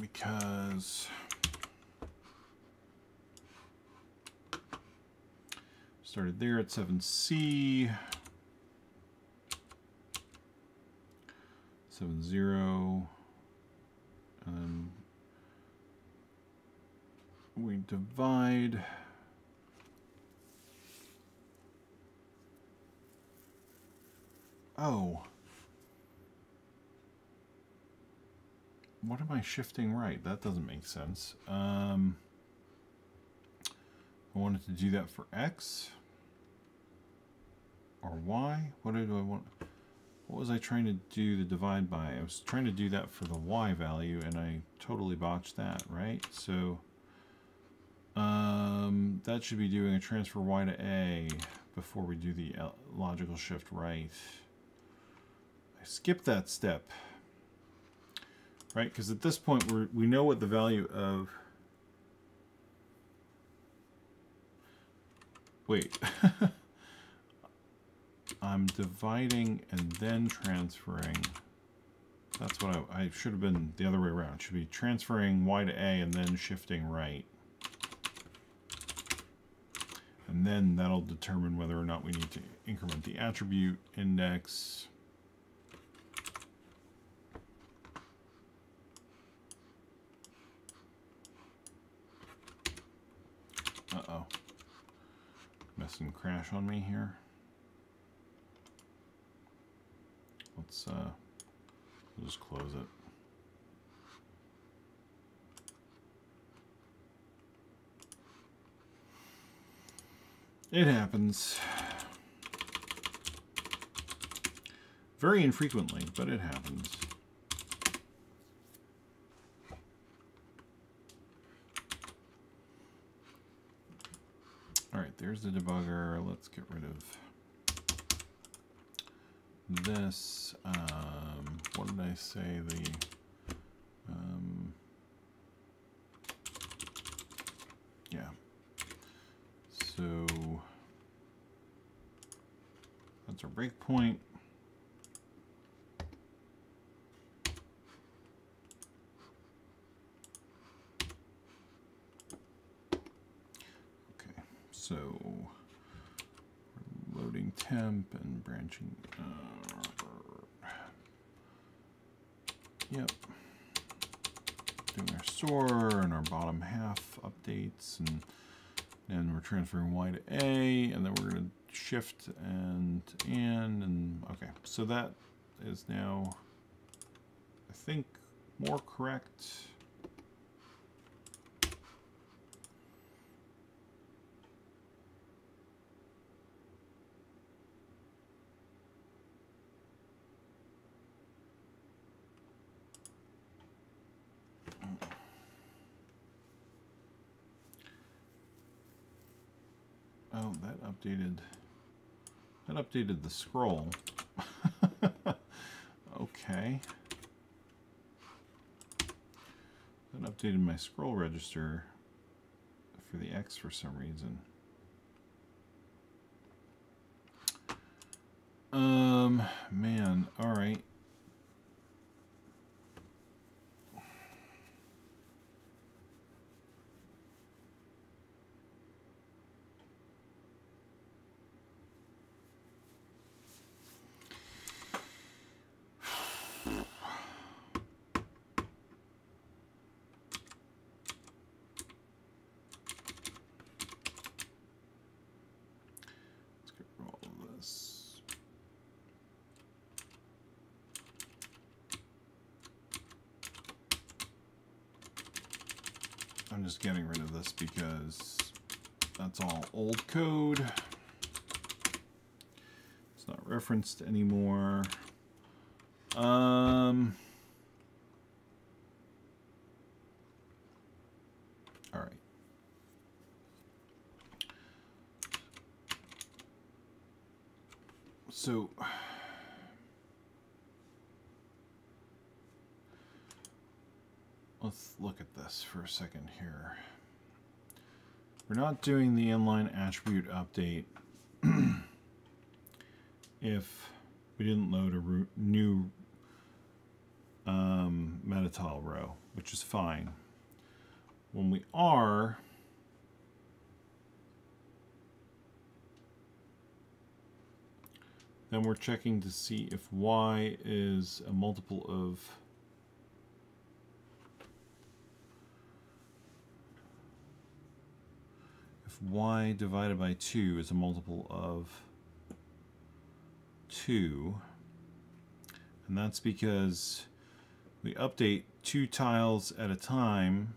A: Because started there at 7C 7 0 and we divide Oh. What am I shifting right? That doesn't make sense. Um, I wanted to do that for X or Y. What did I want? What was I trying to do the divide by? I was trying to do that for the Y value and I totally botched that, right? So um, that should be doing a transfer Y to A before we do the logical shift right I skip that step. Right, because at this point we we know what the value of... Wait. I'm dividing and then transferring. That's what I, I should have been the other way around. It should be transferring y to a and then shifting right. And then that'll determine whether or not we need to increment the attribute index. Uh-oh. Mesen crash on me here. Let's, uh, just close it. It happens. Very infrequently, but it happens. All right, there's the debugger. Let's get rid of this. Um, what did I say? The um, yeah. So that's our breakpoint. Okay, so loading temp and branching. Uh, yep. Doing our store and our bottom half updates and then we're transferring Y to A and then we're going to shift and and and okay so that is now I think more correct Oh, that updated. Updated the scroll. okay. That updated my scroll register for the X for some reason. Um, man, all right. I'm just getting rid of this because that's all old code. It's not referenced anymore. Um, all right. So let's look at this for a second here. We're not doing the inline attribute update if we didn't load a new um, metatile row, which is fine. When we are, then we're checking to see if y is a multiple of if y divided by 2 is a multiple of 2. And that's because we update two tiles at a time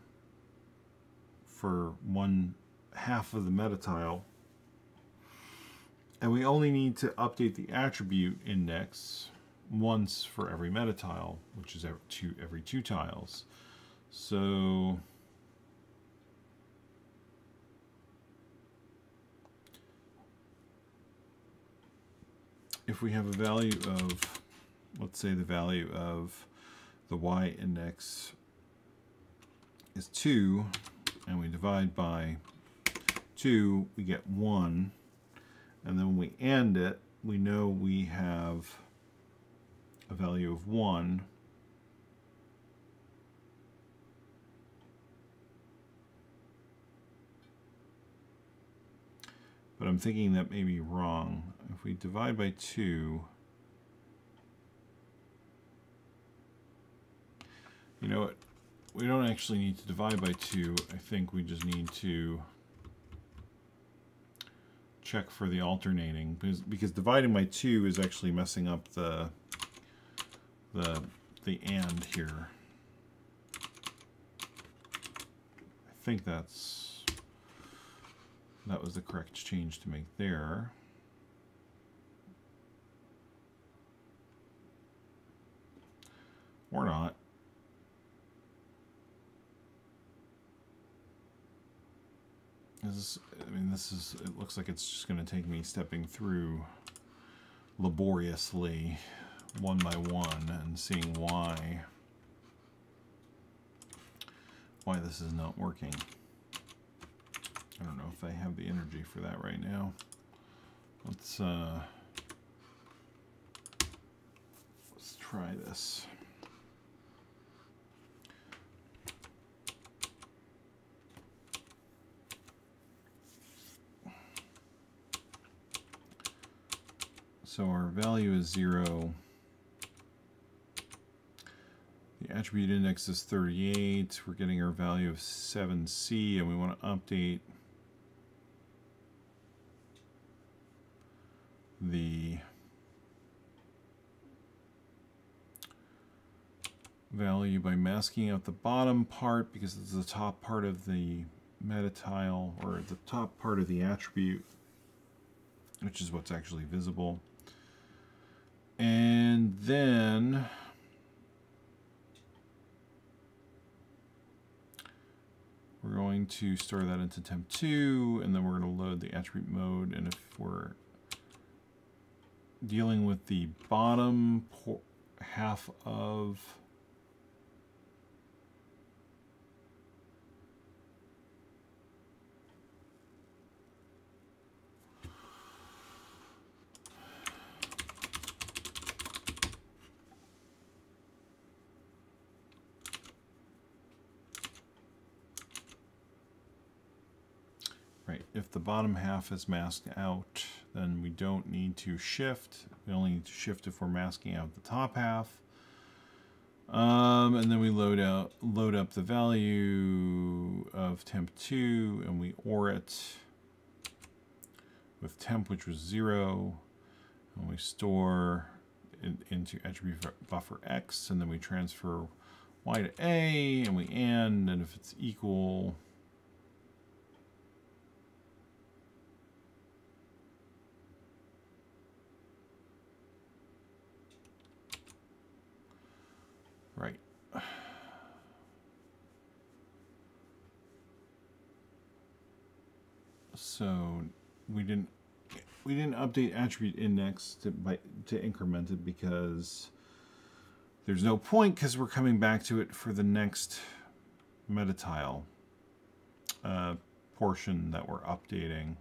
A: for one half of the meta tile. And we only need to update the attribute index once for every meta tile, which is every two, every two tiles. So if we have a value of, let's say the value of the y index is 2, and we divide by 2, we get 1. And then when we AND it, we know we have a value of 1. But I'm thinking that may be wrong. If we divide by 2, you know what? We don't actually need to divide by 2. I think we just need to check for the alternating because, because dividing by 2 is actually messing up the the the and here. I think that's that was the correct change to make there. Or not. This is, I mean, this is, it looks like it's just going to take me stepping through laboriously one by one and seeing why why this is not working. I don't know if I have the energy for that right now. Let's uh, let's try this. So our value is zero. The attribute index is 38. We're getting our value of 7c and we want to update the value by masking out the bottom part because it's the top part of the meta tile or the top part of the attribute which is what's actually visible and then we're going to store that into temp2 and then we're going to load the attribute mode. And if we're dealing with the bottom half of Right, if the bottom half is masked out, then we don't need to shift. We only need to shift if we're masking out the top half. Um, and then we load out, load up the value of temp2 and we OR it with temp, which was zero. And we store it into attribute buffer X and then we transfer Y to A and we AND and if it's equal, so we didn't we didn't update attribute index to by, to increment it because there's no point because we're coming back to it for the next meta tile uh, portion that we're updating.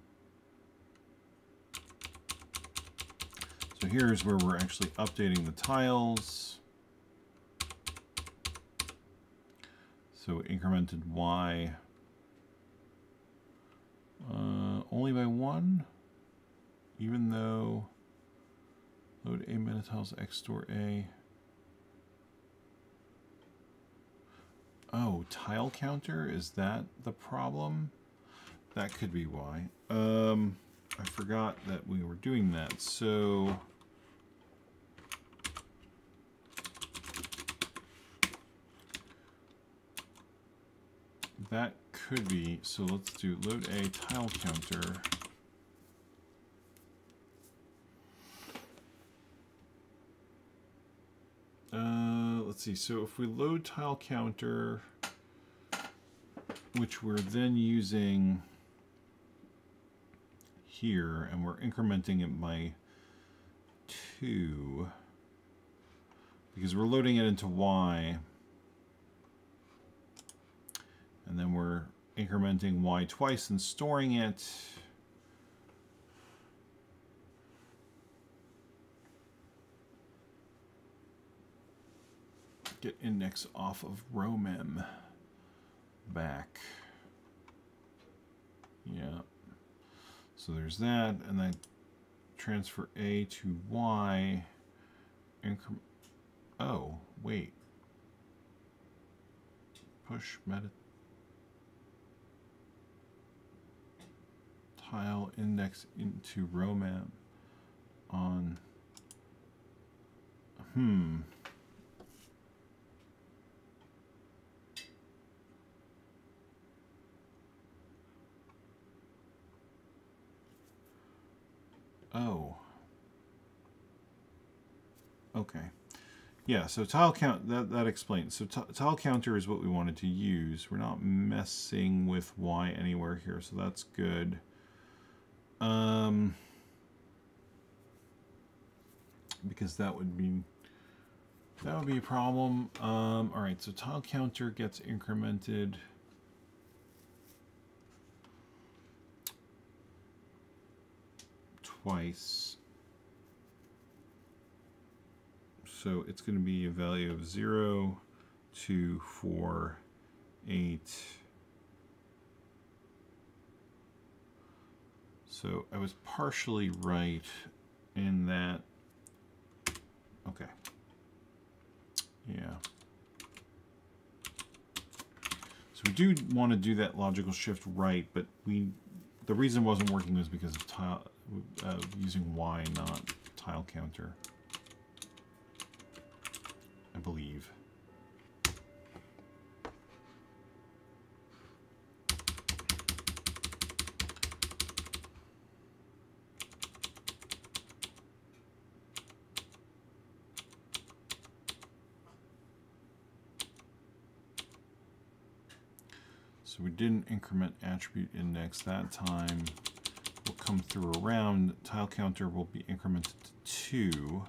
A: So here's where we're actually updating the tiles. So incremented y uh, only by one, even though load a meta x store a. Oh, tile counter? Is that the problem? That could be why. Um, I forgot that we were doing that. So that could be, so let's do load a tile counter. Uh, let's see, so if we load tile counter, which we're then using here, and we're incrementing it by two, because we're loading it into Y, and then we're incrementing Y twice and storing it. Get index off of ROMEM back. Yeah. So there's that, and then transfer A to Y. Incre oh, wait. Push meta tile index into ROMEM on hmm Oh. Okay. Yeah, so tile count, that, that explains. So tile counter is what we wanted to use. We're not messing with Y anywhere here, so that's good. Um, because that would be that would be a problem. Um, all right, so tile counter gets incremented. twice. So it's going to be a value of 0, 2, 4, 8. So I was partially right in that. Okay. Yeah. So we do want to do that logical shift right, but we the reason it wasn't working was because of tile, uh, using Y, not tile counter. I believe. We didn't increment attribute index that time We'll come through around, tile counter will be incremented to 2.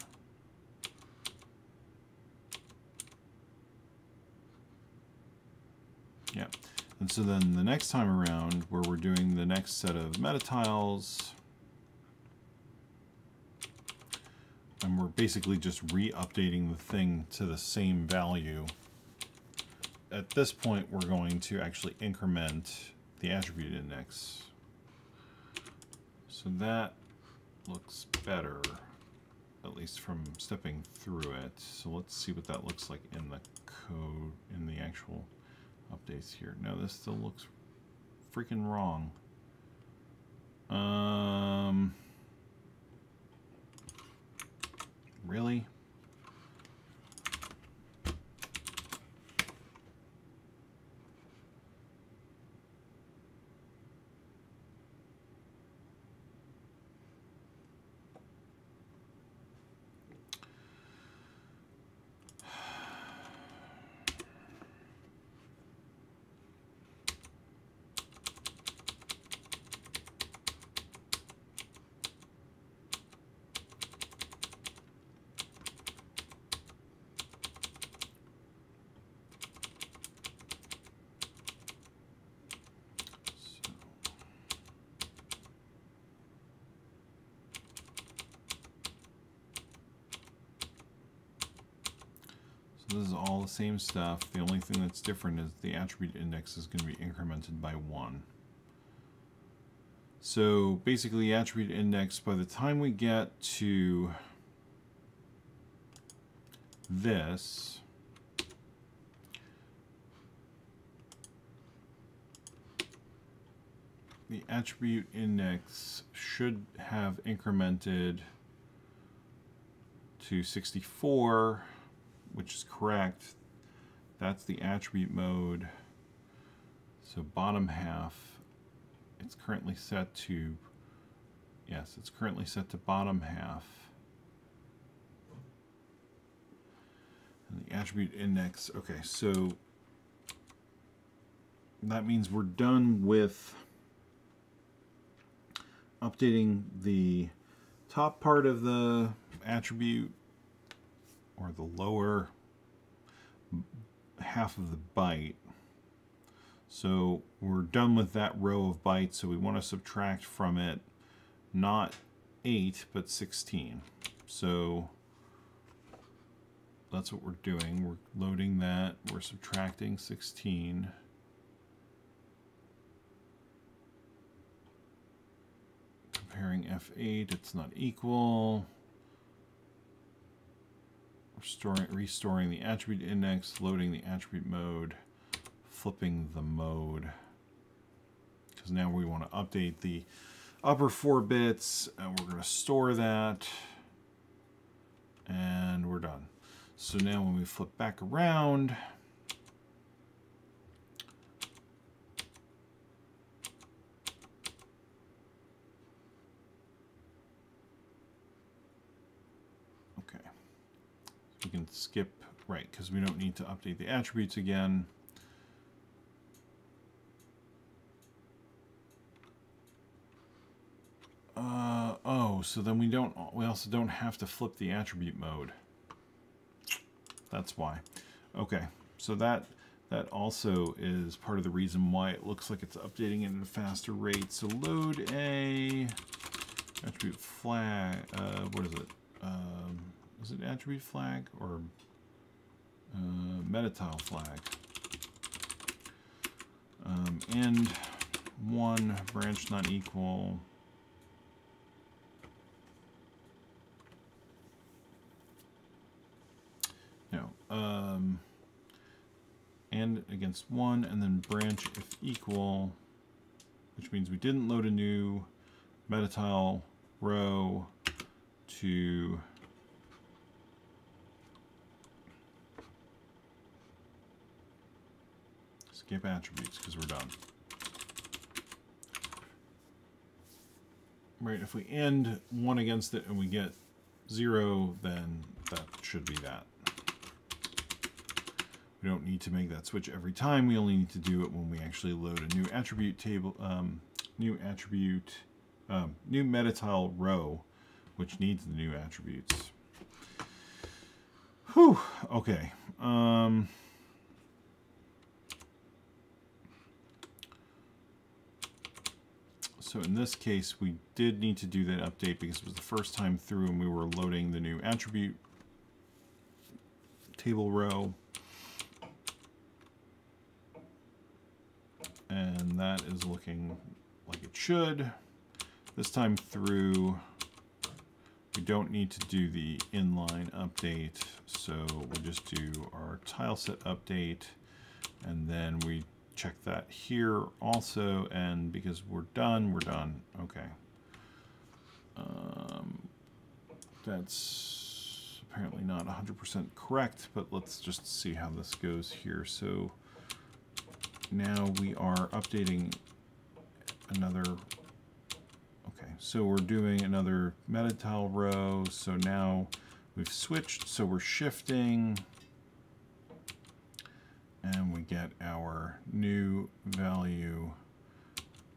A: Yeah, and so then the next time around, where we're doing the next set of meta tiles, and we're basically just re-updating the thing to the same value. At this point, we're going to actually increment the attribute index. So that looks better, at least from stepping through it. So let's see what that looks like in the code, in the actual updates here. No, this still looks freaking wrong. Um, really? this is the same stuff. The only thing that's different is the attribute index is going to be incremented by 1. So basically attribute index, by the time we get to this, the attribute index should have incremented to 64, which is correct. That's the attribute mode. So bottom half, it's currently set to, yes, it's currently set to bottom half. And the attribute index, okay, so that means we're done with updating the top part of the attribute or the lower half of the byte. So we're done with that row of bytes, so we want to subtract from it not 8, but 16. So that's what we're doing. We're loading that, we're subtracting 16. comparing F8, it's not equal. Restoring, restoring the attribute index, loading the attribute mode, flipping the mode. Because now we want to update the upper four bits, and we're going to store that, and we're done. So now when we flip back around, can skip, right, because we don't need to update the attributes again. Uh, oh, so then we don't, we also don't have to flip the attribute mode. That's why. Okay, so that, that also is part of the reason why it looks like it's updating it at a faster rate. So load a attribute flag, uh, what is it? Um, is it attribute flag or uh, metatile flag? Um, one branch not equal. No. Um, and against one, and then branch if equal, which means we didn't load a new metatile row to skip attributes because we're done. Right, if we end one against it and we get zero, then that should be that. We don't need to make that switch every time. We only need to do it when we actually load a new attribute table, um, new attribute, um, new metatile row, which needs the new attributes. Whew, okay. Um, So in this case, we did need to do that update because it was the first time through and we were loading the new attribute table row. And that is looking like it should. This time through, we don't need to do the inline update. So we'll just do our tile set update and then we check that here also, and because we're done, we're done. Okay. Um, that's apparently not 100% correct, but let's just see how this goes here. So now we are updating another okay so we're doing another metatile row so now we've switched so we're shifting and we get our new value.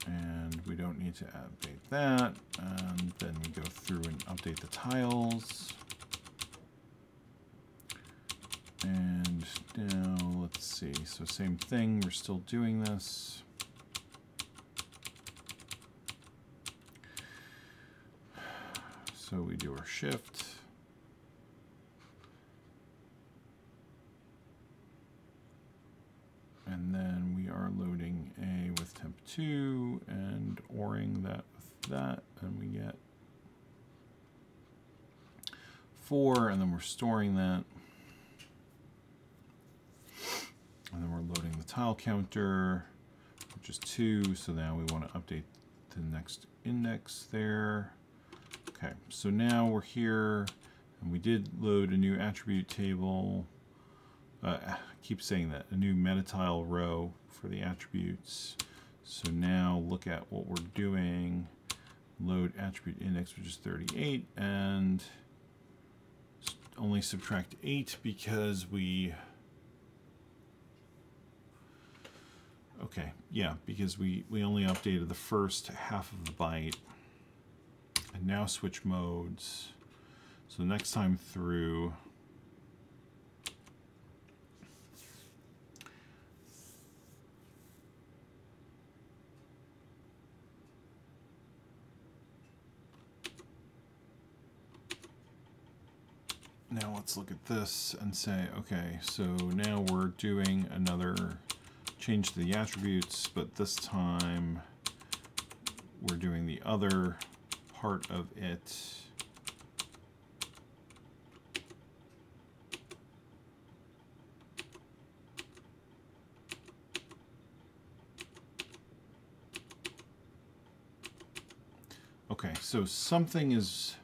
A: And we don't need to update that. And then we go through and update the tiles. And now let's see. So same thing. We're still doing this. So we do our shift And then we are loading A with temp 2 and ORing that with that, and we get 4, and then we're storing that. And then we're loading the tile counter, which is 2, so now we want to update the next index there. Okay, so now we're here, and we did load a new attribute table. Uh, keep saying that, a new meta tile row for the attributes. So now look at what we're doing. Load attribute index, which is 38, and only subtract 8 because we... Okay, yeah, because we, we only updated the first half of the byte. And now switch modes. So next time through, now let's look at this and say, okay, so now we're doing another change to the attributes, but this time we're doing the other part of it. Okay, so something is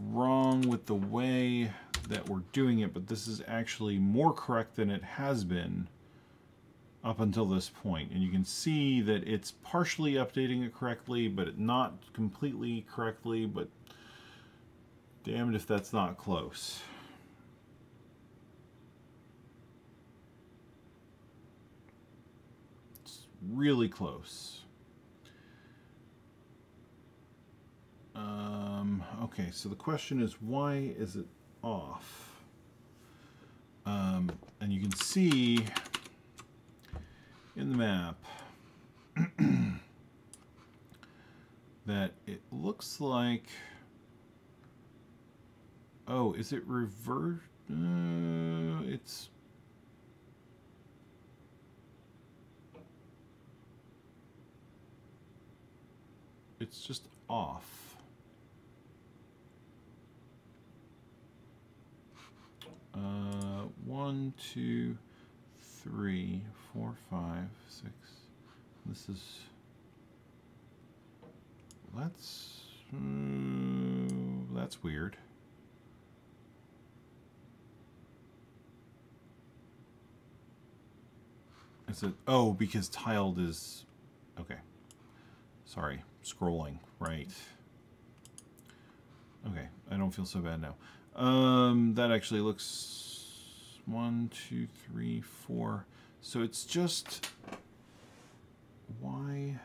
A: wrong with the way that we're doing it, but this is actually more correct than it has been up until this point. And you can see that it's partially updating it correctly, but not completely correctly, but damned if that's not close. It's really close. Um, okay, so the question is why is it off? Um, and you can see in the map that it looks like oh is it revert uh, it's it's just off uh, one two three, four, five, six. This is. That's. Mm, that's weird. Is it? Oh, because tiled is. Okay. Sorry. Scrolling. Right. Okay. I don't feel so bad now. Um, that actually looks one, two, three, four. So it's just why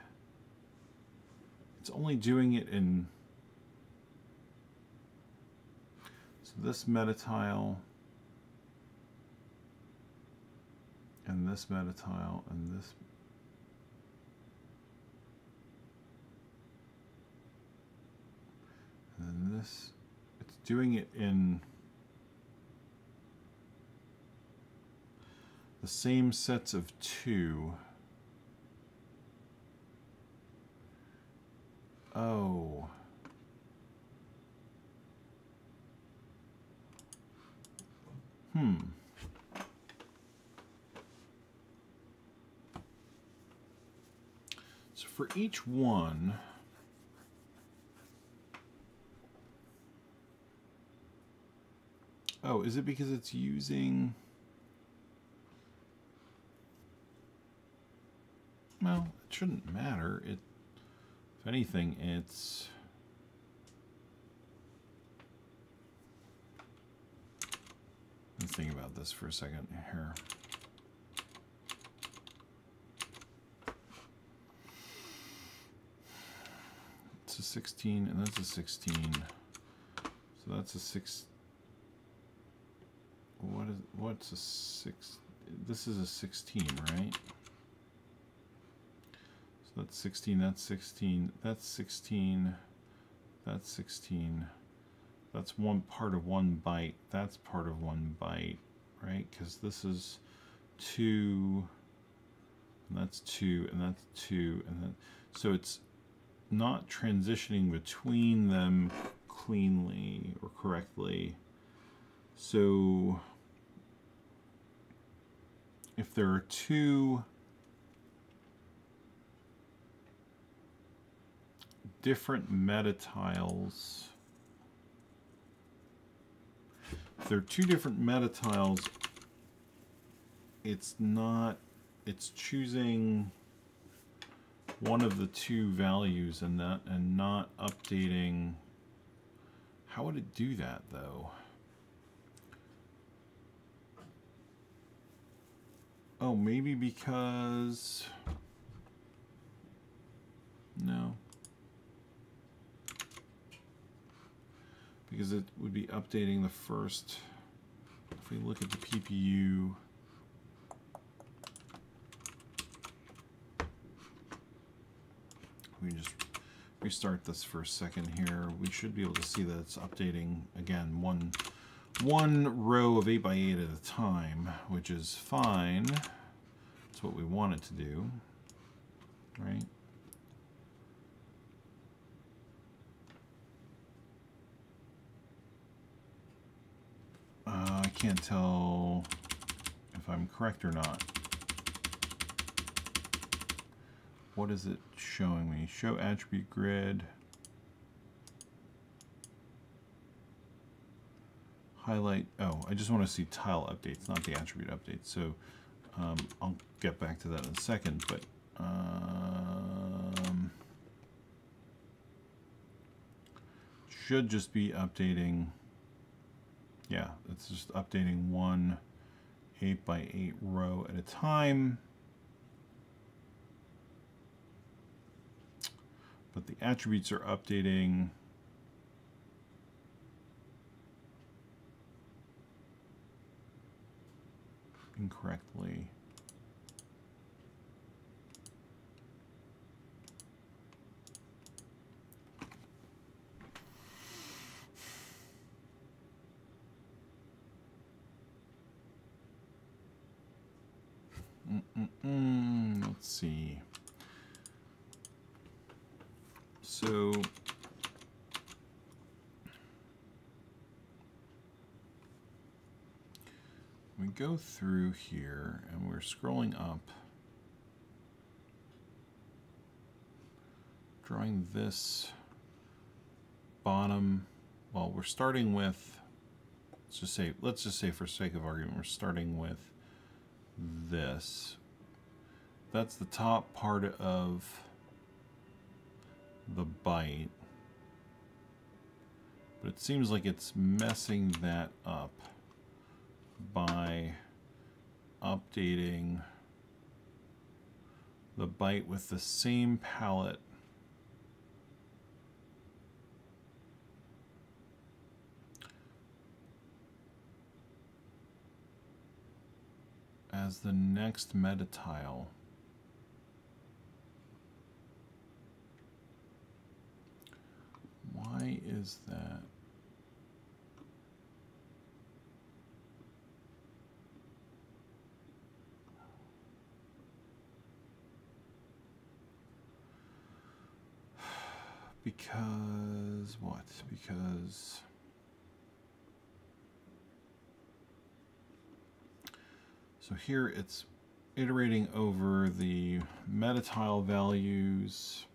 A: it's only doing it in so this meta tile and this meta tile and this and this doing it in the same sets of two. Oh. Hmm. So for each one, oh, is it because it's using... Well, it shouldn't matter. It, if anything, it's... Let's think about this for a second here. It's a 16, and that's a 16. So that's a 6. What is, what's a 6? This is a 16, right? So that's 16, that's 16, that's 16, that's 16. That's one part of one byte. That's part of one byte, right? Because this is two, and that's two, and that's two, and then so it's not transitioning between them cleanly or correctly. So if there are two different meta tiles, if there are two different meta tiles, it's not, it's choosing one of the two values and that and not updating how would it do that though oh maybe because no. Because it would be updating the first if we look at the PPU we just restart this for a second here, we should be able to see that it's updating again one one row of 8 by 8 at a time, which is fine. That's what we want it to do, right? Uh, I can't tell if I'm correct or not. what is it showing me? Show attribute grid. Highlight, oh, I just want to see tile updates, not the attribute updates. So um, I'll get back to that in a second, but um, should just be updating, yeah, it's just updating one 8 by 8 row at a time. but the attributes are updating incorrectly. Mm -mm -mm. Let's see. So we go through here and we're scrolling up, drawing this bottom, well, we're starting with, let's just say, let's just say for sake of argument, we're starting with this. That's the top part of the byte. But it seems like it's messing that up by updating the byte with the same palette as the next meta tile. Why is that? Because what? Because so here it's iterating over the meta tile values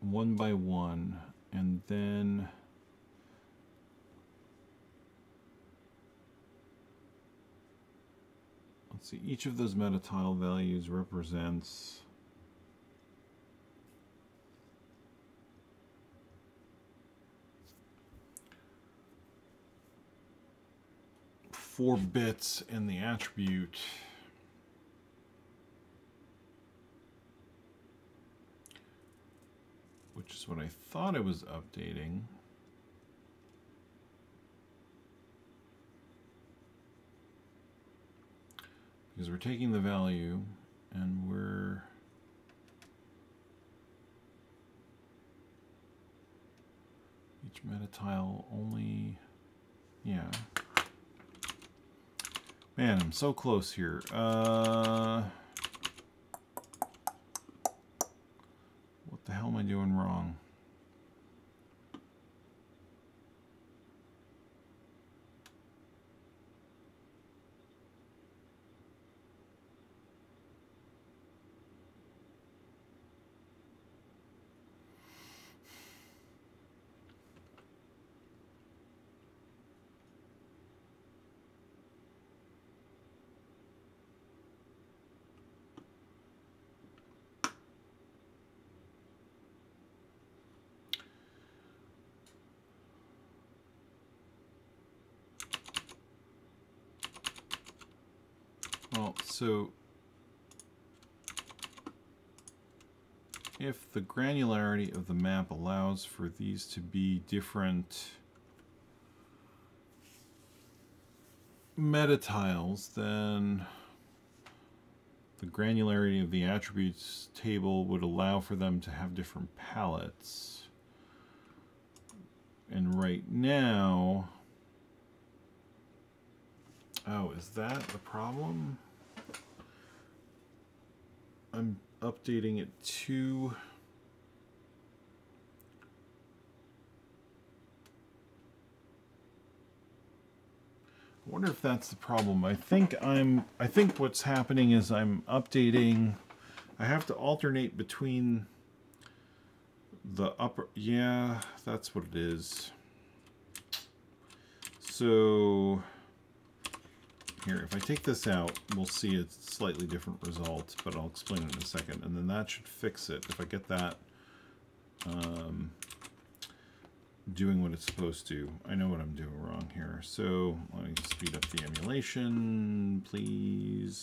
A: one by one and then let's see each of those meta tile values represents four bits in the attribute which is what I thought it was updating. Because we're taking the value and we're each meta tile only, yeah. Man, I'm so close here. Uh, what the hell am I doing wrong? So if the granularity of the map allows for these to be different meta tiles, then the granularity of the attributes table would allow for them to have different palettes. And right now, oh, is that the problem? I'm updating it to I wonder if that's the problem. I think I'm I think what's happening is I'm updating I have to alternate between the upper yeah, that's what it is. So here, if I take this out, we'll see a slightly different result, but I'll explain it in a second. And then that should fix it. If I get that um, doing what it's supposed to, I know what I'm doing wrong here. So let me speed up the emulation, please.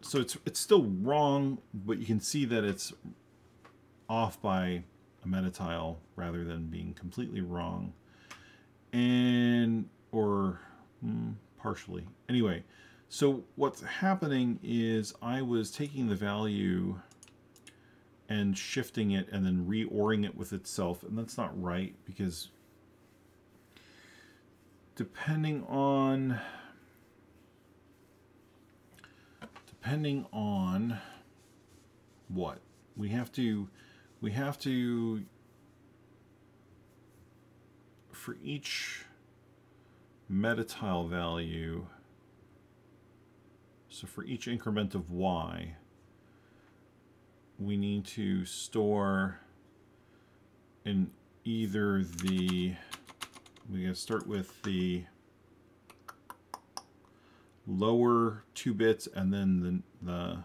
A: So it's, it's still wrong, but you can see that it's off by a meta tile rather than being completely wrong and or mm, partially. Anyway so what's happening is I was taking the value and shifting it and then reoring it with itself and that's not right because depending on depending on what we have to we have to for each meta tile value, so for each increment of y, we need to store in either the, we gotta start with the lower two bits and then the, the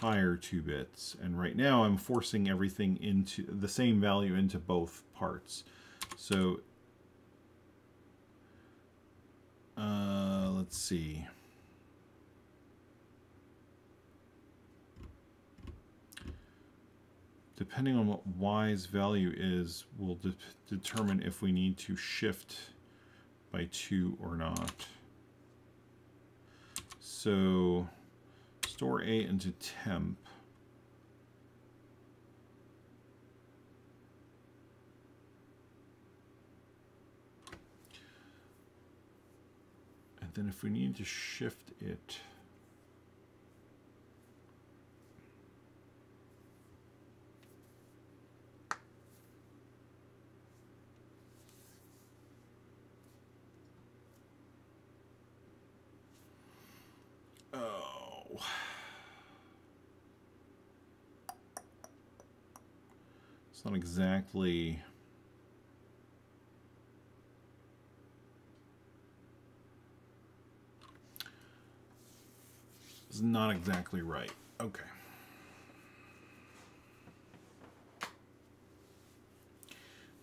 A: higher two bits. And right now I'm forcing everything into the same value into both parts. So uh, let's see. Depending on what y's value is, will de determine if we need to shift by 2 or not. So store A into temp. Then if we need to shift it, Oh. It's not exactly not exactly right. Okay.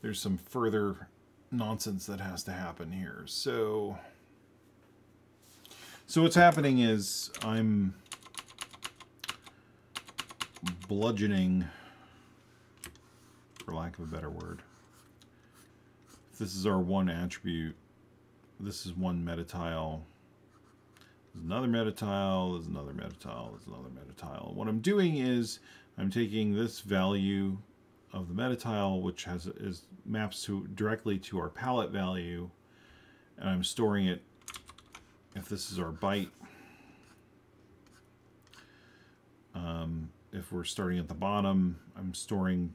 A: There's some further nonsense that has to happen here. So, so what's happening is I'm bludgeoning, for lack of a better word. This is our one attribute. This is one meta tile there's another meta tile, there's another meta tile, there's another meta tile. What I'm doing is I'm taking this value of the meta tile, which has is maps to directly to our palette value, and I'm storing it, if this is our byte, Um, if we're starting at the bottom, I'm storing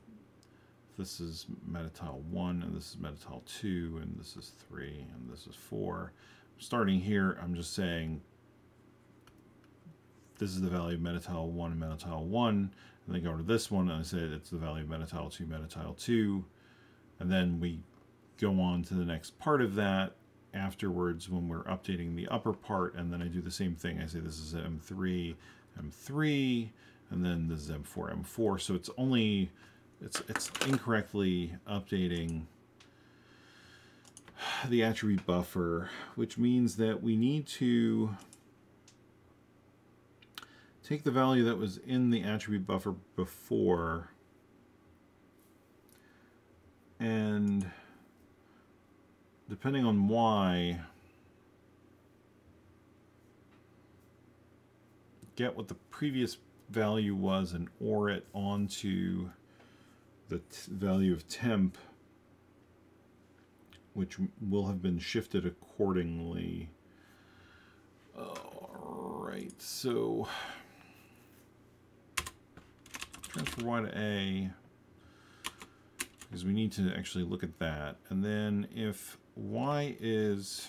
A: this is metatile 1, and this is metatile 2, and this is 3, and this is 4. Starting here, I'm just saying this is the value of metatile 1 and metatile 1, and then go to this one, and I say it's the value of metatile 2, metatile 2, and then we go on to the next part of that afterwards when we're updating the upper part, and then I do the same thing. I say this is M3, M3, and then this is M4, M4. So it's only it's it's incorrectly updating the attribute buffer, which means that we need to take the value that was in the attribute buffer before and depending on why get what the previous value was and OR it onto the value of temp, which will have been shifted accordingly. All right, so transfer y to a, because we need to actually look at that. And then if y is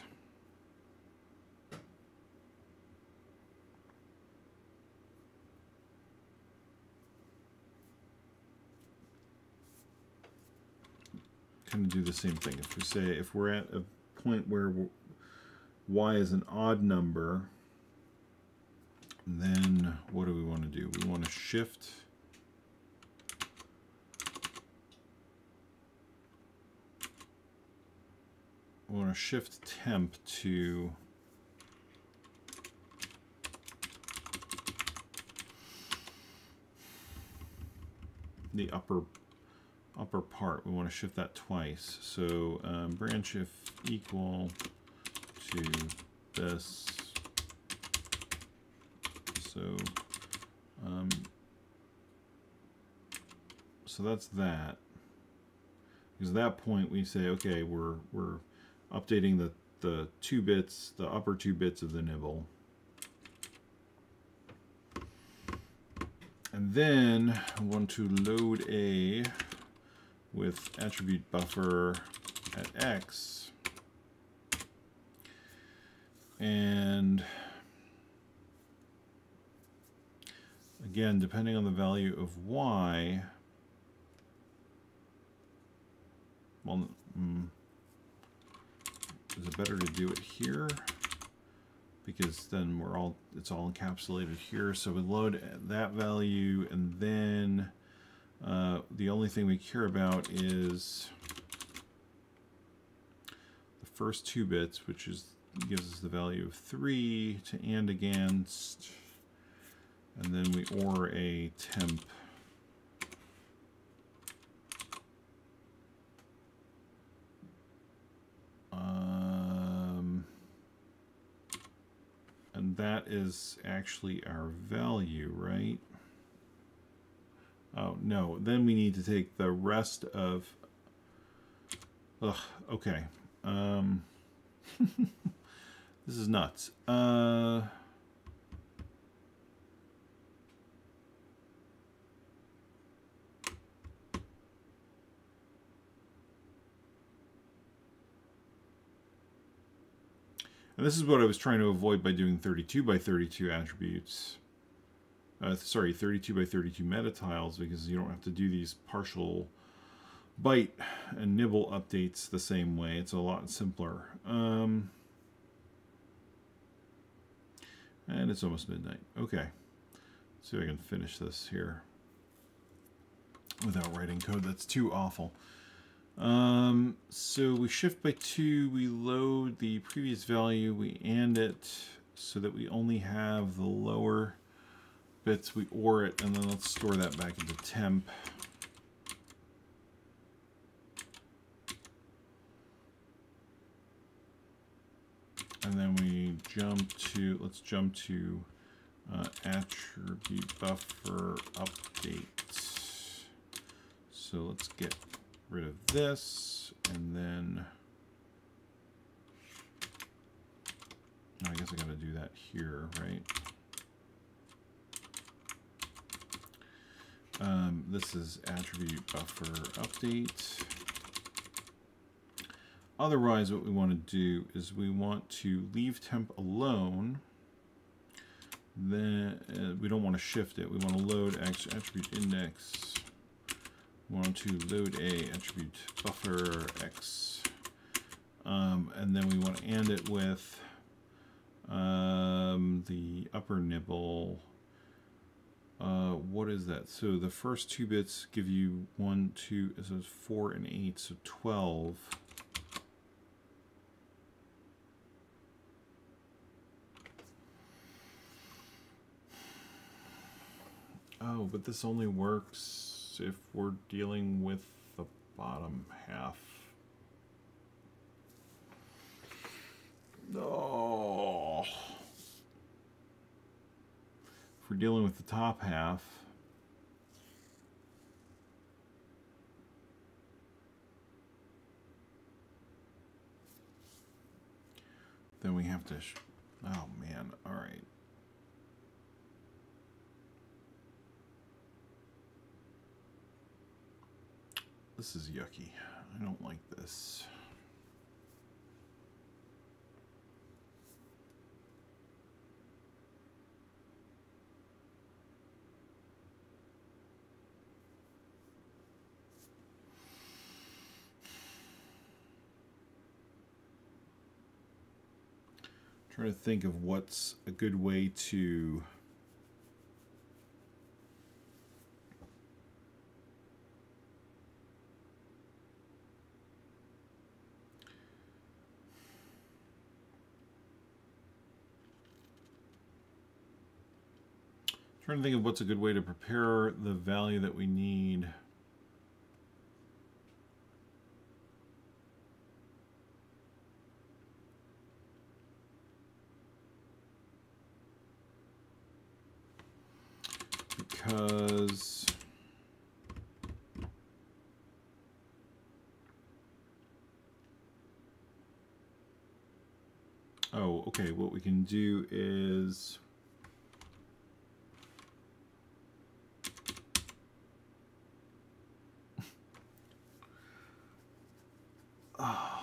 A: kind of do the same thing. If we say, if we're at a point where y is an odd number, then what do we want to do? We want to shift we want to shift temp to the upper upper part, we want to shift that twice. So um, branch if equal to this. So, um, so that's that. Because at that point we say, okay, we're we're updating the the two bits, the upper two bits of the nibble. And then I want to load a with attribute buffer at x. And again, depending on the value of y, well, mm, is it better to do it here? Because then we're all, it's all encapsulated here. So we load that value and then uh, the only thing we care about is the first two bits, which is gives us the value of 3 to and against, and then we OR a temp. Um, that is actually our value, right? Oh, no. Then we need to take the rest of... Ugh, okay. Um, this is nuts. Uh... And this is what I was trying to avoid by doing 32 by 32 attributes uh, sorry, 32 by 32 meta tiles because you don't have to do these partial byte and nibble updates the same way. It's a lot simpler. Um, and it's almost midnight. Okay. Let's see if I can finish this here without writing code. That's too awful. Um, so we shift by two, we load the previous value, we AND it so that we only have the lower bits, we OR it, and then let's store that back into temp. And then we jump to, let's jump to uh, attribute buffer update. So let's get rid of this, and then I guess I gotta do that here, right? Um, this is attribute buffer update. Otherwise, what we want to do is we want to leave temp alone. Then uh, we don't want to shift it. We want to load X attribute index. Want to load a attribute buffer X. Um, and then we want to end it with um, the upper nibble. Uh, what is that? So the first two bits give you one, two, says four and eight, so 12. Oh, but this only works if we're dealing with the bottom half. No. If we're dealing with the top half, then we have to. oh man! All right. This is yucky. I don't like this. trying to think of what's a good way to trying to think of what's a good way to prepare the value that we need. Because oh okay what we can do is oh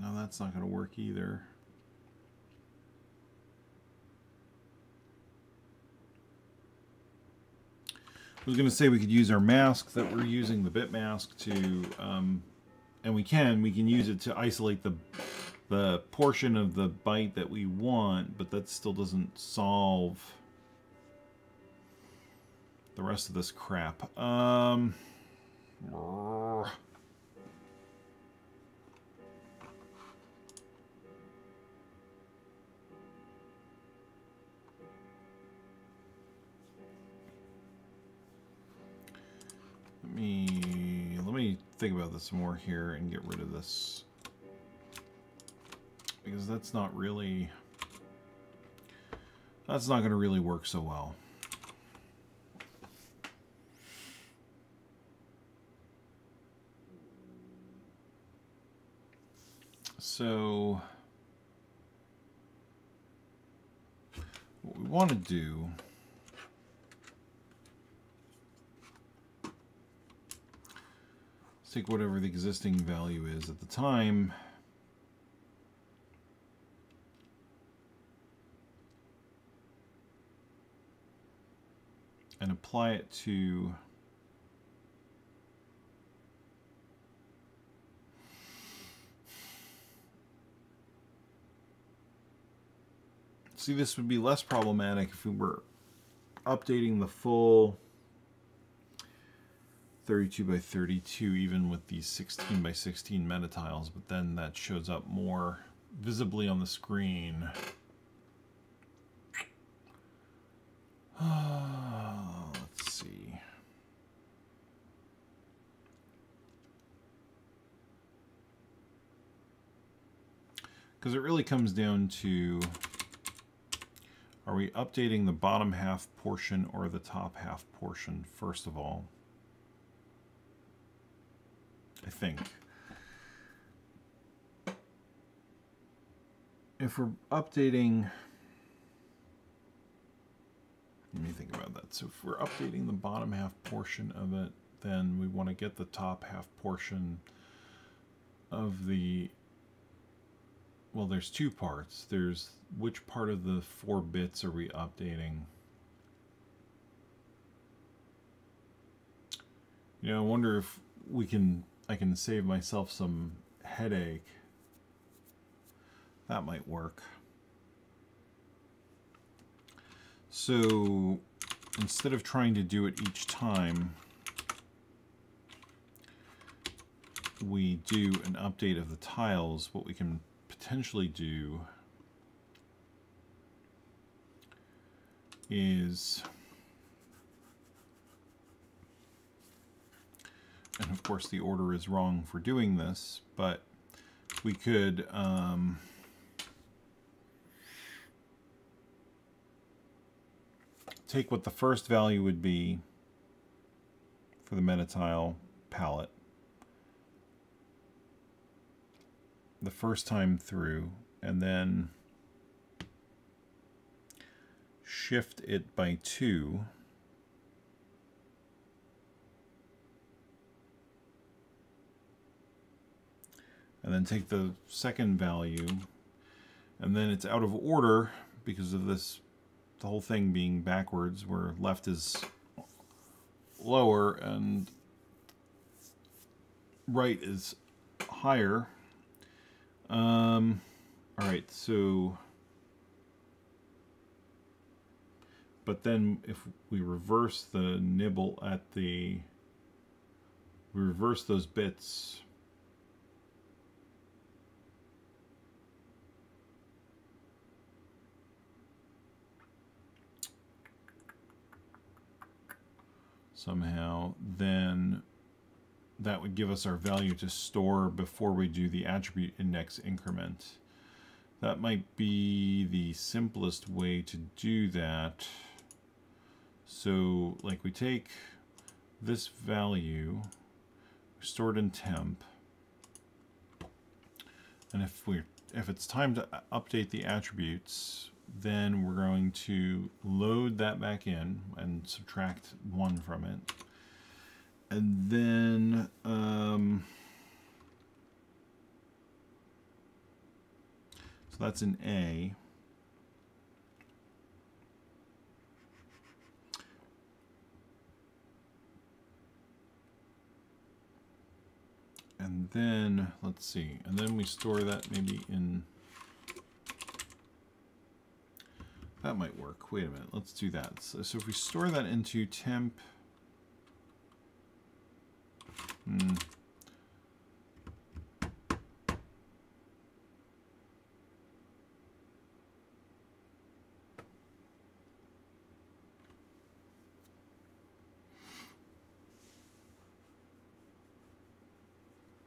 A: no that's not going to work either I was going to say we could use our mask that we're using, the bit mask, to, um, and we can, we can use it to isolate the the portion of the byte that we want, but that still doesn't solve the rest of this crap. Um, me let me think about this more here and get rid of this because that's not really that's not going to really work so well. So what we want to do take whatever the existing value is at the time. And apply it to See, this would be less problematic if we were updating the full 32 by 32 even with these 16 by 16 meta tiles, but then that shows up more visibly on the screen. Let's see. Because it really comes down to are we updating the bottom half portion or the top half portion first of all? I think. If we're updating let me think about that. So if we're updating the bottom half portion of it, then we want to get the top half portion of the well there's two parts there's which part of the four bits are we updating you know I wonder if we can I can save myself some headache. That might work. So instead of trying to do it each time we do an update of the tiles, what we can potentially do is, and of course the order is wrong for doing this, but we could um, take what the first value would be for the meta tile palette the first time through and then shift it by two and then take the second value. And then it's out of order because of this the whole thing being backwards where left is lower and right is higher. Um, all right, so, but then if we reverse the nibble at the, we reverse those bits, somehow, then that would give us our value to store before we do the attribute index increment. That might be the simplest way to do that. So like we take this value, stored in temp, and if we if it's time to update the attributes, then we're going to load that back in and subtract one from it and then um, so that's an A. And then, let's see, and then we store that maybe in, that might work. Wait a minute, let's do that. So, so if we store that into temp, Hmm.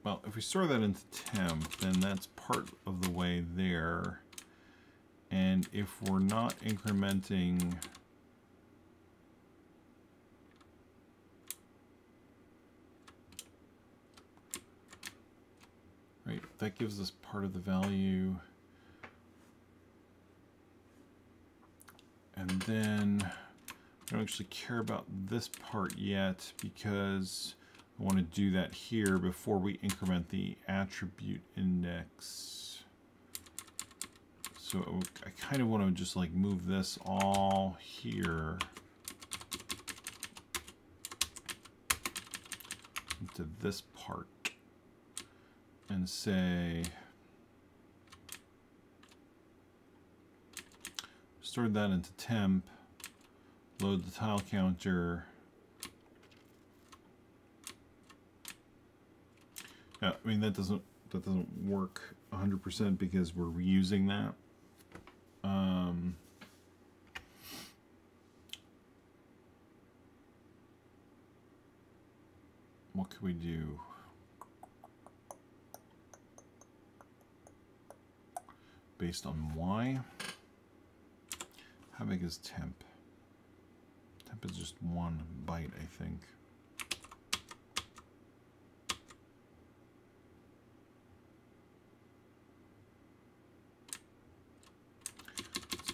A: Well, if we store that into temp, then that's part of the way there. And if we're not incrementing Right, that gives us part of the value. And then I don't actually care about this part yet because I want to do that here before we increment the attribute index. So I kind of want to just like move this all here into this part and say Store that into temp, load the tile counter. Yeah, I mean that doesn't that doesn't work 100% because we're reusing that. Um, what could we do? based on Y. How big is temp? Temp is just one byte, I think.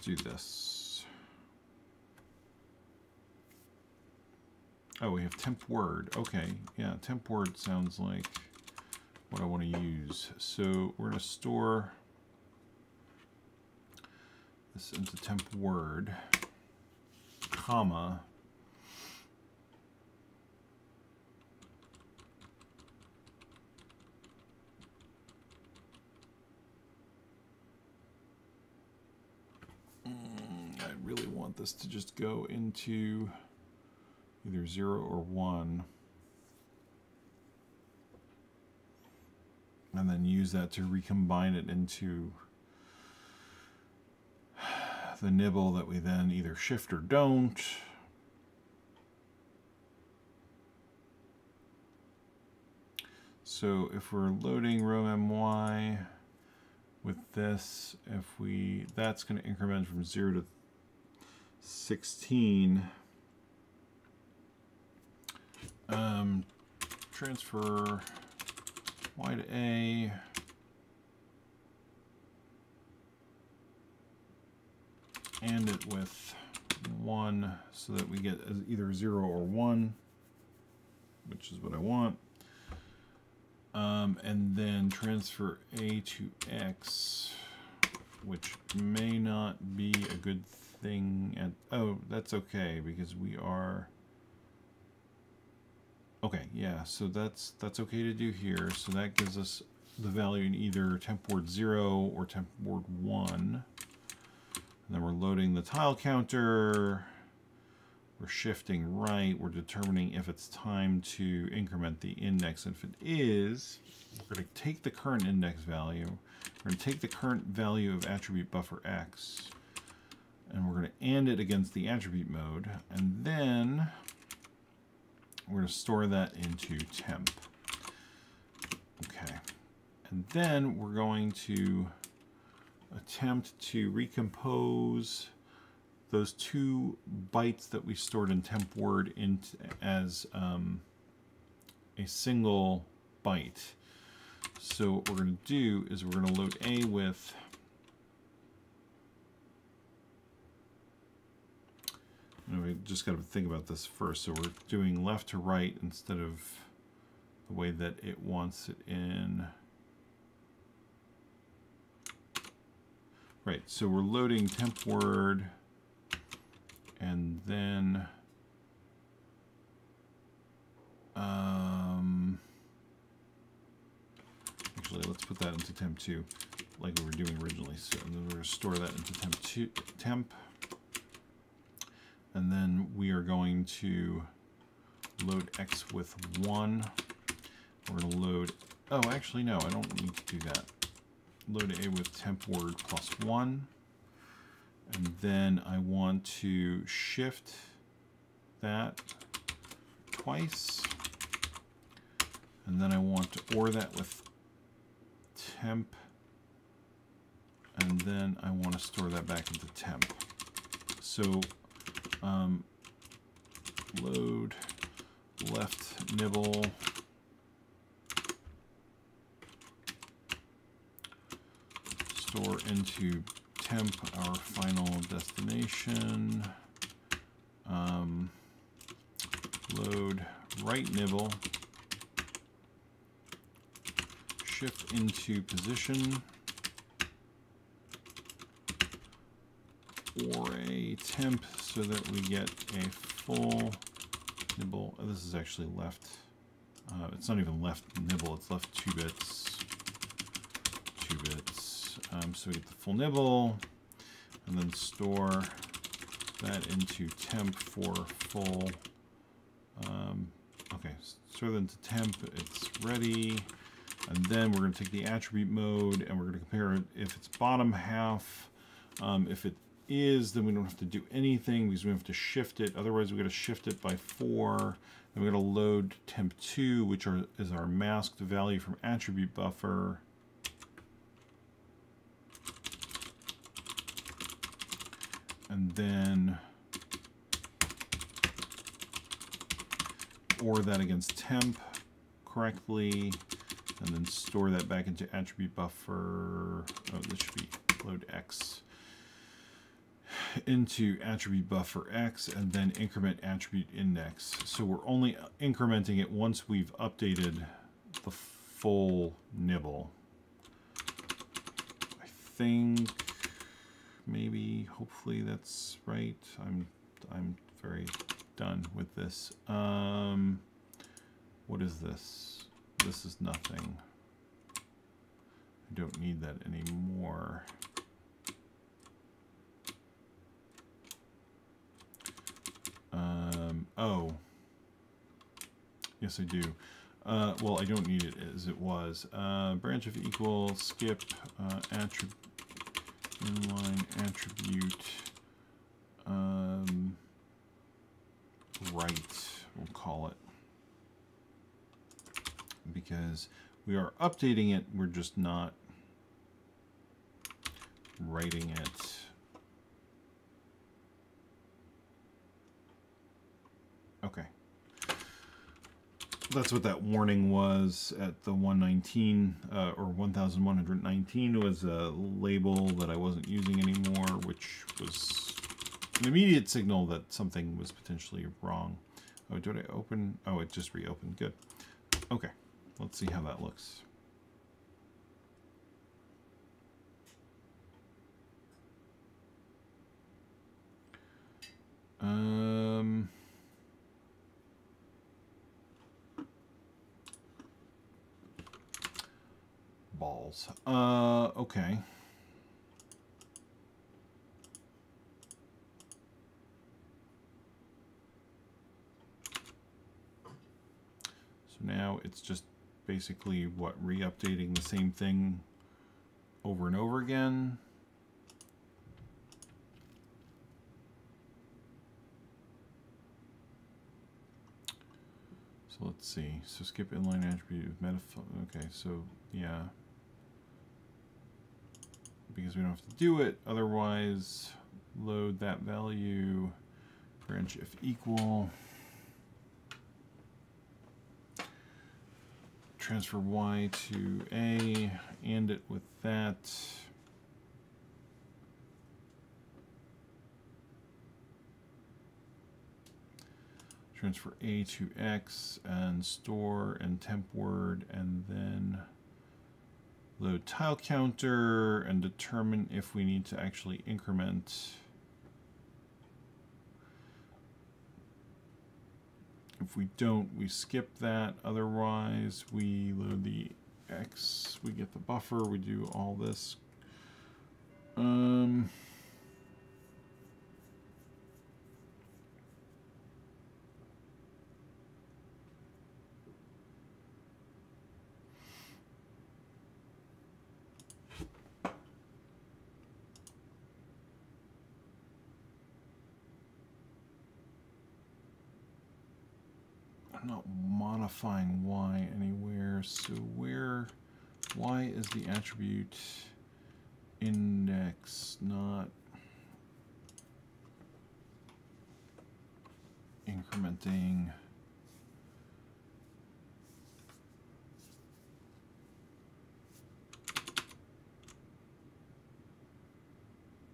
A: do this. Oh, we have temp word. Okay, yeah, temp word sounds like what I want to use. So we're going to store this into temp word, comma, want this to just go into either 0 or 1. And then use that to recombine it into the nibble that we then either shift or don't. So if we're loading row my with this, if we, that's going to increment from 0 to 16 um, transfer y to a. And it with 1 so that we get either 0 or 1 which is what I want. Um, and then transfer a to x which may not be a good thing thing and oh that's okay because we are okay yeah so that's that's okay to do here so that gives us the value in either temp word 0 or temp word 1 and then we're loading the tile counter we're shifting right we're determining if it's time to increment the index and if it is we're going to take the current index value we're going to take the current value of attribute buffer x and we're going to AND it against the attribute mode, and then we're going to store that into temp. Okay, and then we're going to attempt to recompose those two bytes that we stored in temp word into, as um, a single byte. So what we're going to do is we're going to load A with we just got to think about this first. So we're doing left to right instead of the way that it wants it in. Right, so we're loading temp word and then um, actually let's put that into temp 2 like we were doing originally. So and then we're going to store that into temp 2 temp and then we are going to load x with 1. We're going to load, oh actually no, I don't need to do that. Load a with temp word plus 1. And then I want to shift that twice. And then I want to OR that with temp. And then I want to store that back into temp. So um, load left nibble. Store into temp our final destination. Um, load right nibble. Shift into position or a temp so that we get a full nibble. Oh, this is actually left. Uh, it's not even left nibble, it's left two bits. Two bits. Um, so we get the full nibble and then store that into temp for full. Um, okay, store that into temp, it's ready. And then we're going to take the attribute mode and we're going to compare it if it's bottom half, um, if it is, then we don't have to do anything because we have to shift it. Otherwise, we got to shift it by four. Then we got to load temp2, which are, is our masked value from attribute buffer. And then OR that against temp correctly, and then store that back into attribute buffer. Oh, this should be load x into attribute buffer x and then increment attribute index. So we're only incrementing it once we've updated the full nibble. I think maybe, hopefully that's right. I'm, I'm very done with this. Um, what is this? This is nothing. I don't need that anymore. Oh. Yes, I do. Uh, well, I don't need it as it was. Uh, branch of equal, skip, uh, attribute, inline attribute, um, right, we'll call it. Because we are updating it, we're just not writing it. Okay. That's what that warning was at the 119 uh, or 1119 was a label that I wasn't using anymore, which was an immediate signal that something was potentially wrong. Oh, did I open? Oh, it just reopened. Good. Okay, let's see how that looks. Um... balls. Uh, okay. So now it's just basically, what, re-updating the same thing over and over again. So let's see. So skip inline attribute meta. Okay, so yeah because we don't have to do it. Otherwise, load that value, branch if equal, transfer y to a, and it with that. Transfer a to x and store and temp word and then load tile counter and determine if we need to actually increment. If we don't we skip that. Otherwise we load the X we get the buffer we do all this. Um I'm not modifying y anywhere. So where, y is the attribute index, not incrementing.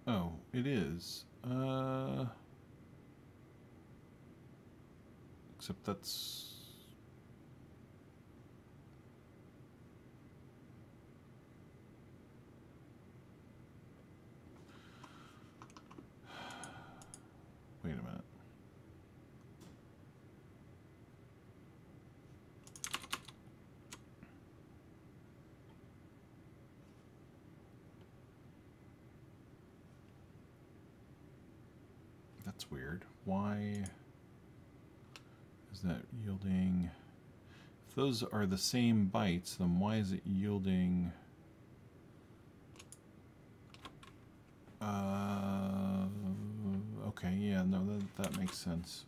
A: Oh, it is. Uh... except that's wait a minute that's weird why is that yielding? If those are the same bytes, then why is it yielding? Uh, okay, yeah, no, that, that makes sense.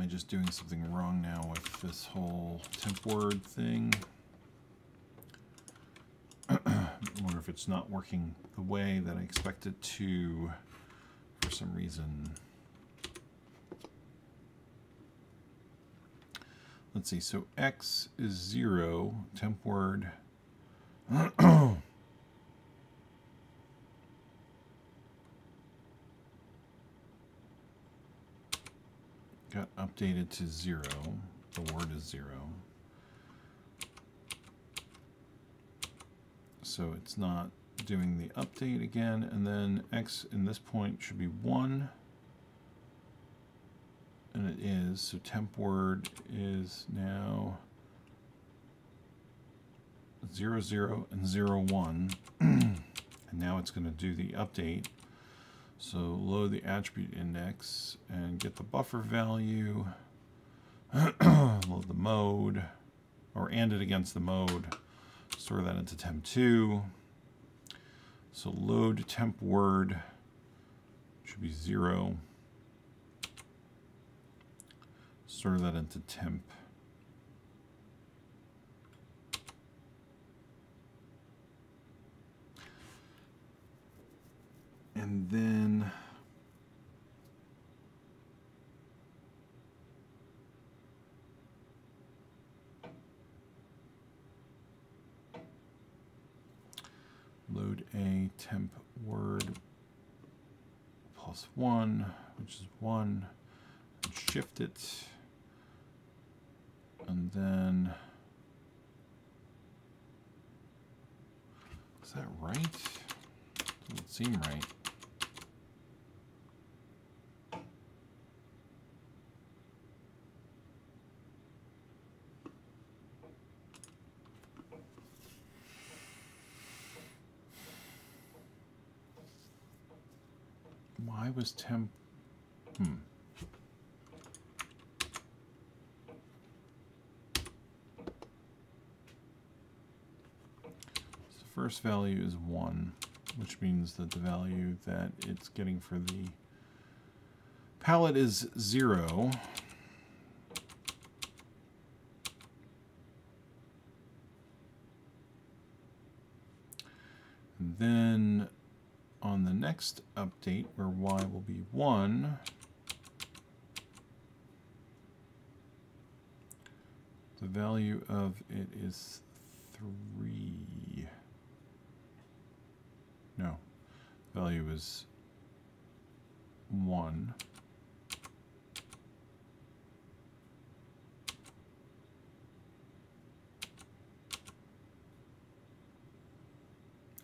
A: Am I just doing something wrong now with this whole temp word thing? wonder if it's not working the way that I expect it to for some reason. let's see, so x is 0, temp word. got updated to 0. The word is 0. So it's not doing the update again, and then x in this point should be 1 and it is. So temp word is now 0, 0 and zero one. and now it's going to do the update. So load the attribute index and get the buffer value, load the mode, or and it against the mode, store that into temp2. So load temp word should be 0. store that into temp. And then load a temp word plus one, which is one, shift it and then is that right? Doesn't seem right. Why was temp? Hmm. So first value is 1, which means that the value that it's getting for the palette is 0. And then on the next update, where y will be 1, the value of it is 3. No. Value is 1.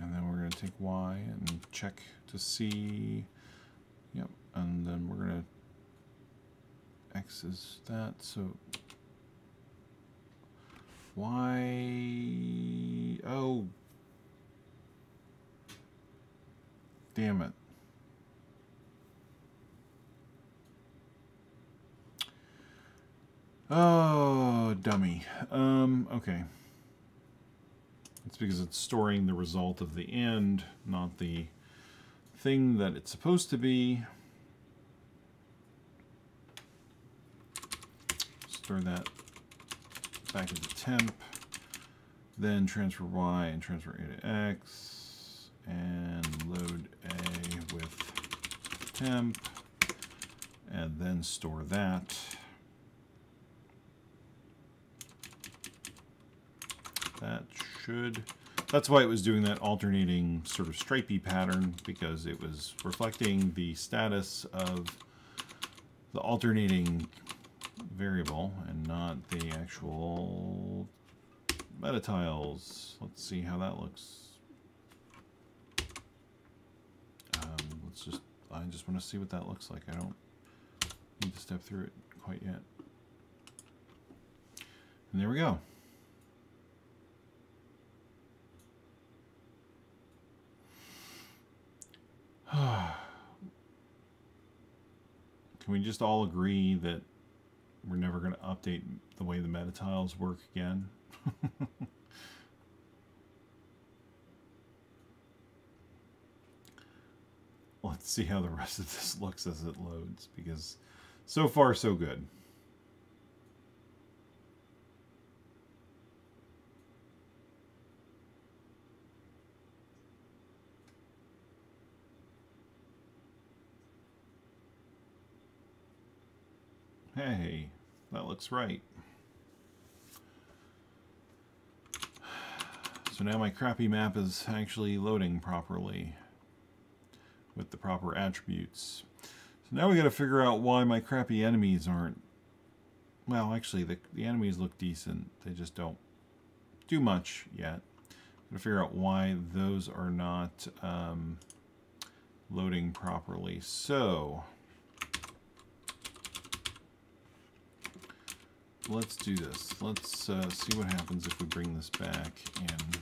A: And then we're going to take y and check to see. Yep. And then we're going to x is that. So y. Oh, Damn it. Oh, dummy. Um, okay. It's because it's storing the result of the end, not the thing that it's supposed to be. Store that back into temp, then transfer y and transfer a to x and load a with temp and then store that. That should, that's why it was doing that alternating sort of stripy pattern because it was reflecting the status of the alternating variable and not the actual meta tiles. Let's see how that looks. Um, let's just, I just want to see what that looks like. I don't need to step through it quite yet. And there we go. Can we just all agree that we're never going to update the way the meta tiles work again? let's see how the rest of this looks as it loads because so far so good. Hey, that looks right. So now my crappy map is actually loading properly with the proper attributes. So now we gotta figure out why my crappy enemies aren't... Well, actually, the, the enemies look decent. They just don't do much yet. To figure out why those are not um, loading properly. So, let's do this. Let's uh, see what happens if we bring this back and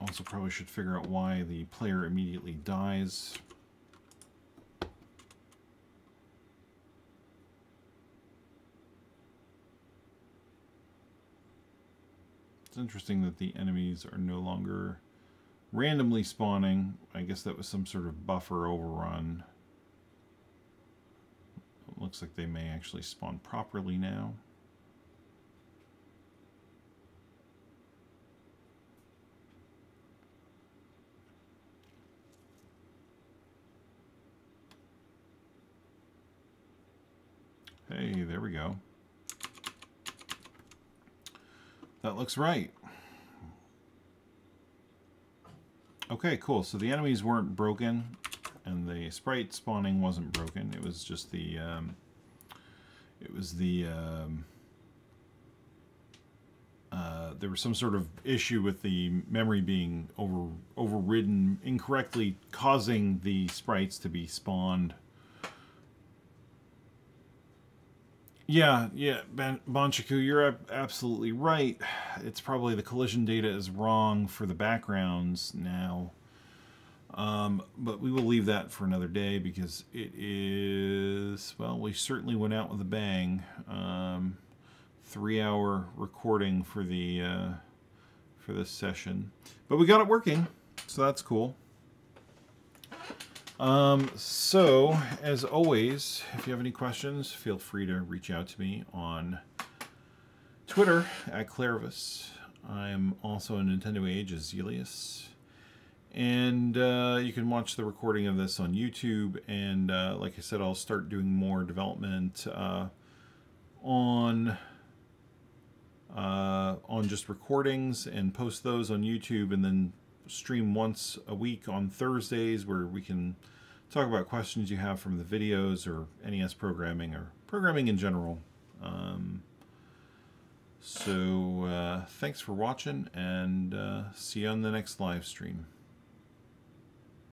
A: also probably should figure out why the player immediately dies. It's interesting that the enemies are no longer randomly spawning. I guess that was some sort of buffer overrun. Looks like they may actually spawn properly now. Hey, there we go. That looks right. Okay, cool. So the enemies weren't broken and the sprite spawning wasn't broken. It was just the um, it was the um, uh, there was some sort of issue with the memory being over overridden incorrectly, causing the sprites to be spawned. Yeah, yeah, Bonchiku, you're absolutely right. It's probably the collision data is wrong for the backgrounds now. Um, but we will leave that for another day because it is, well, we certainly went out with a bang. Um, three hour recording for the, uh, for this session. But we got it working, so that's cool. Um, so, as always, if you have any questions, feel free to reach out to me on Twitter at Clairvis. I'm also a Nintendo Age as Zelius. And uh, you can watch the recording of this on YouTube. And uh, like I said, I'll start doing more development uh, on uh, on just recordings and post those on YouTube, and then stream once a week on Thursdays where we can talk about questions you have from the videos or NES programming or programming in general. Um, so uh, thanks for watching and uh, see you on the next live stream.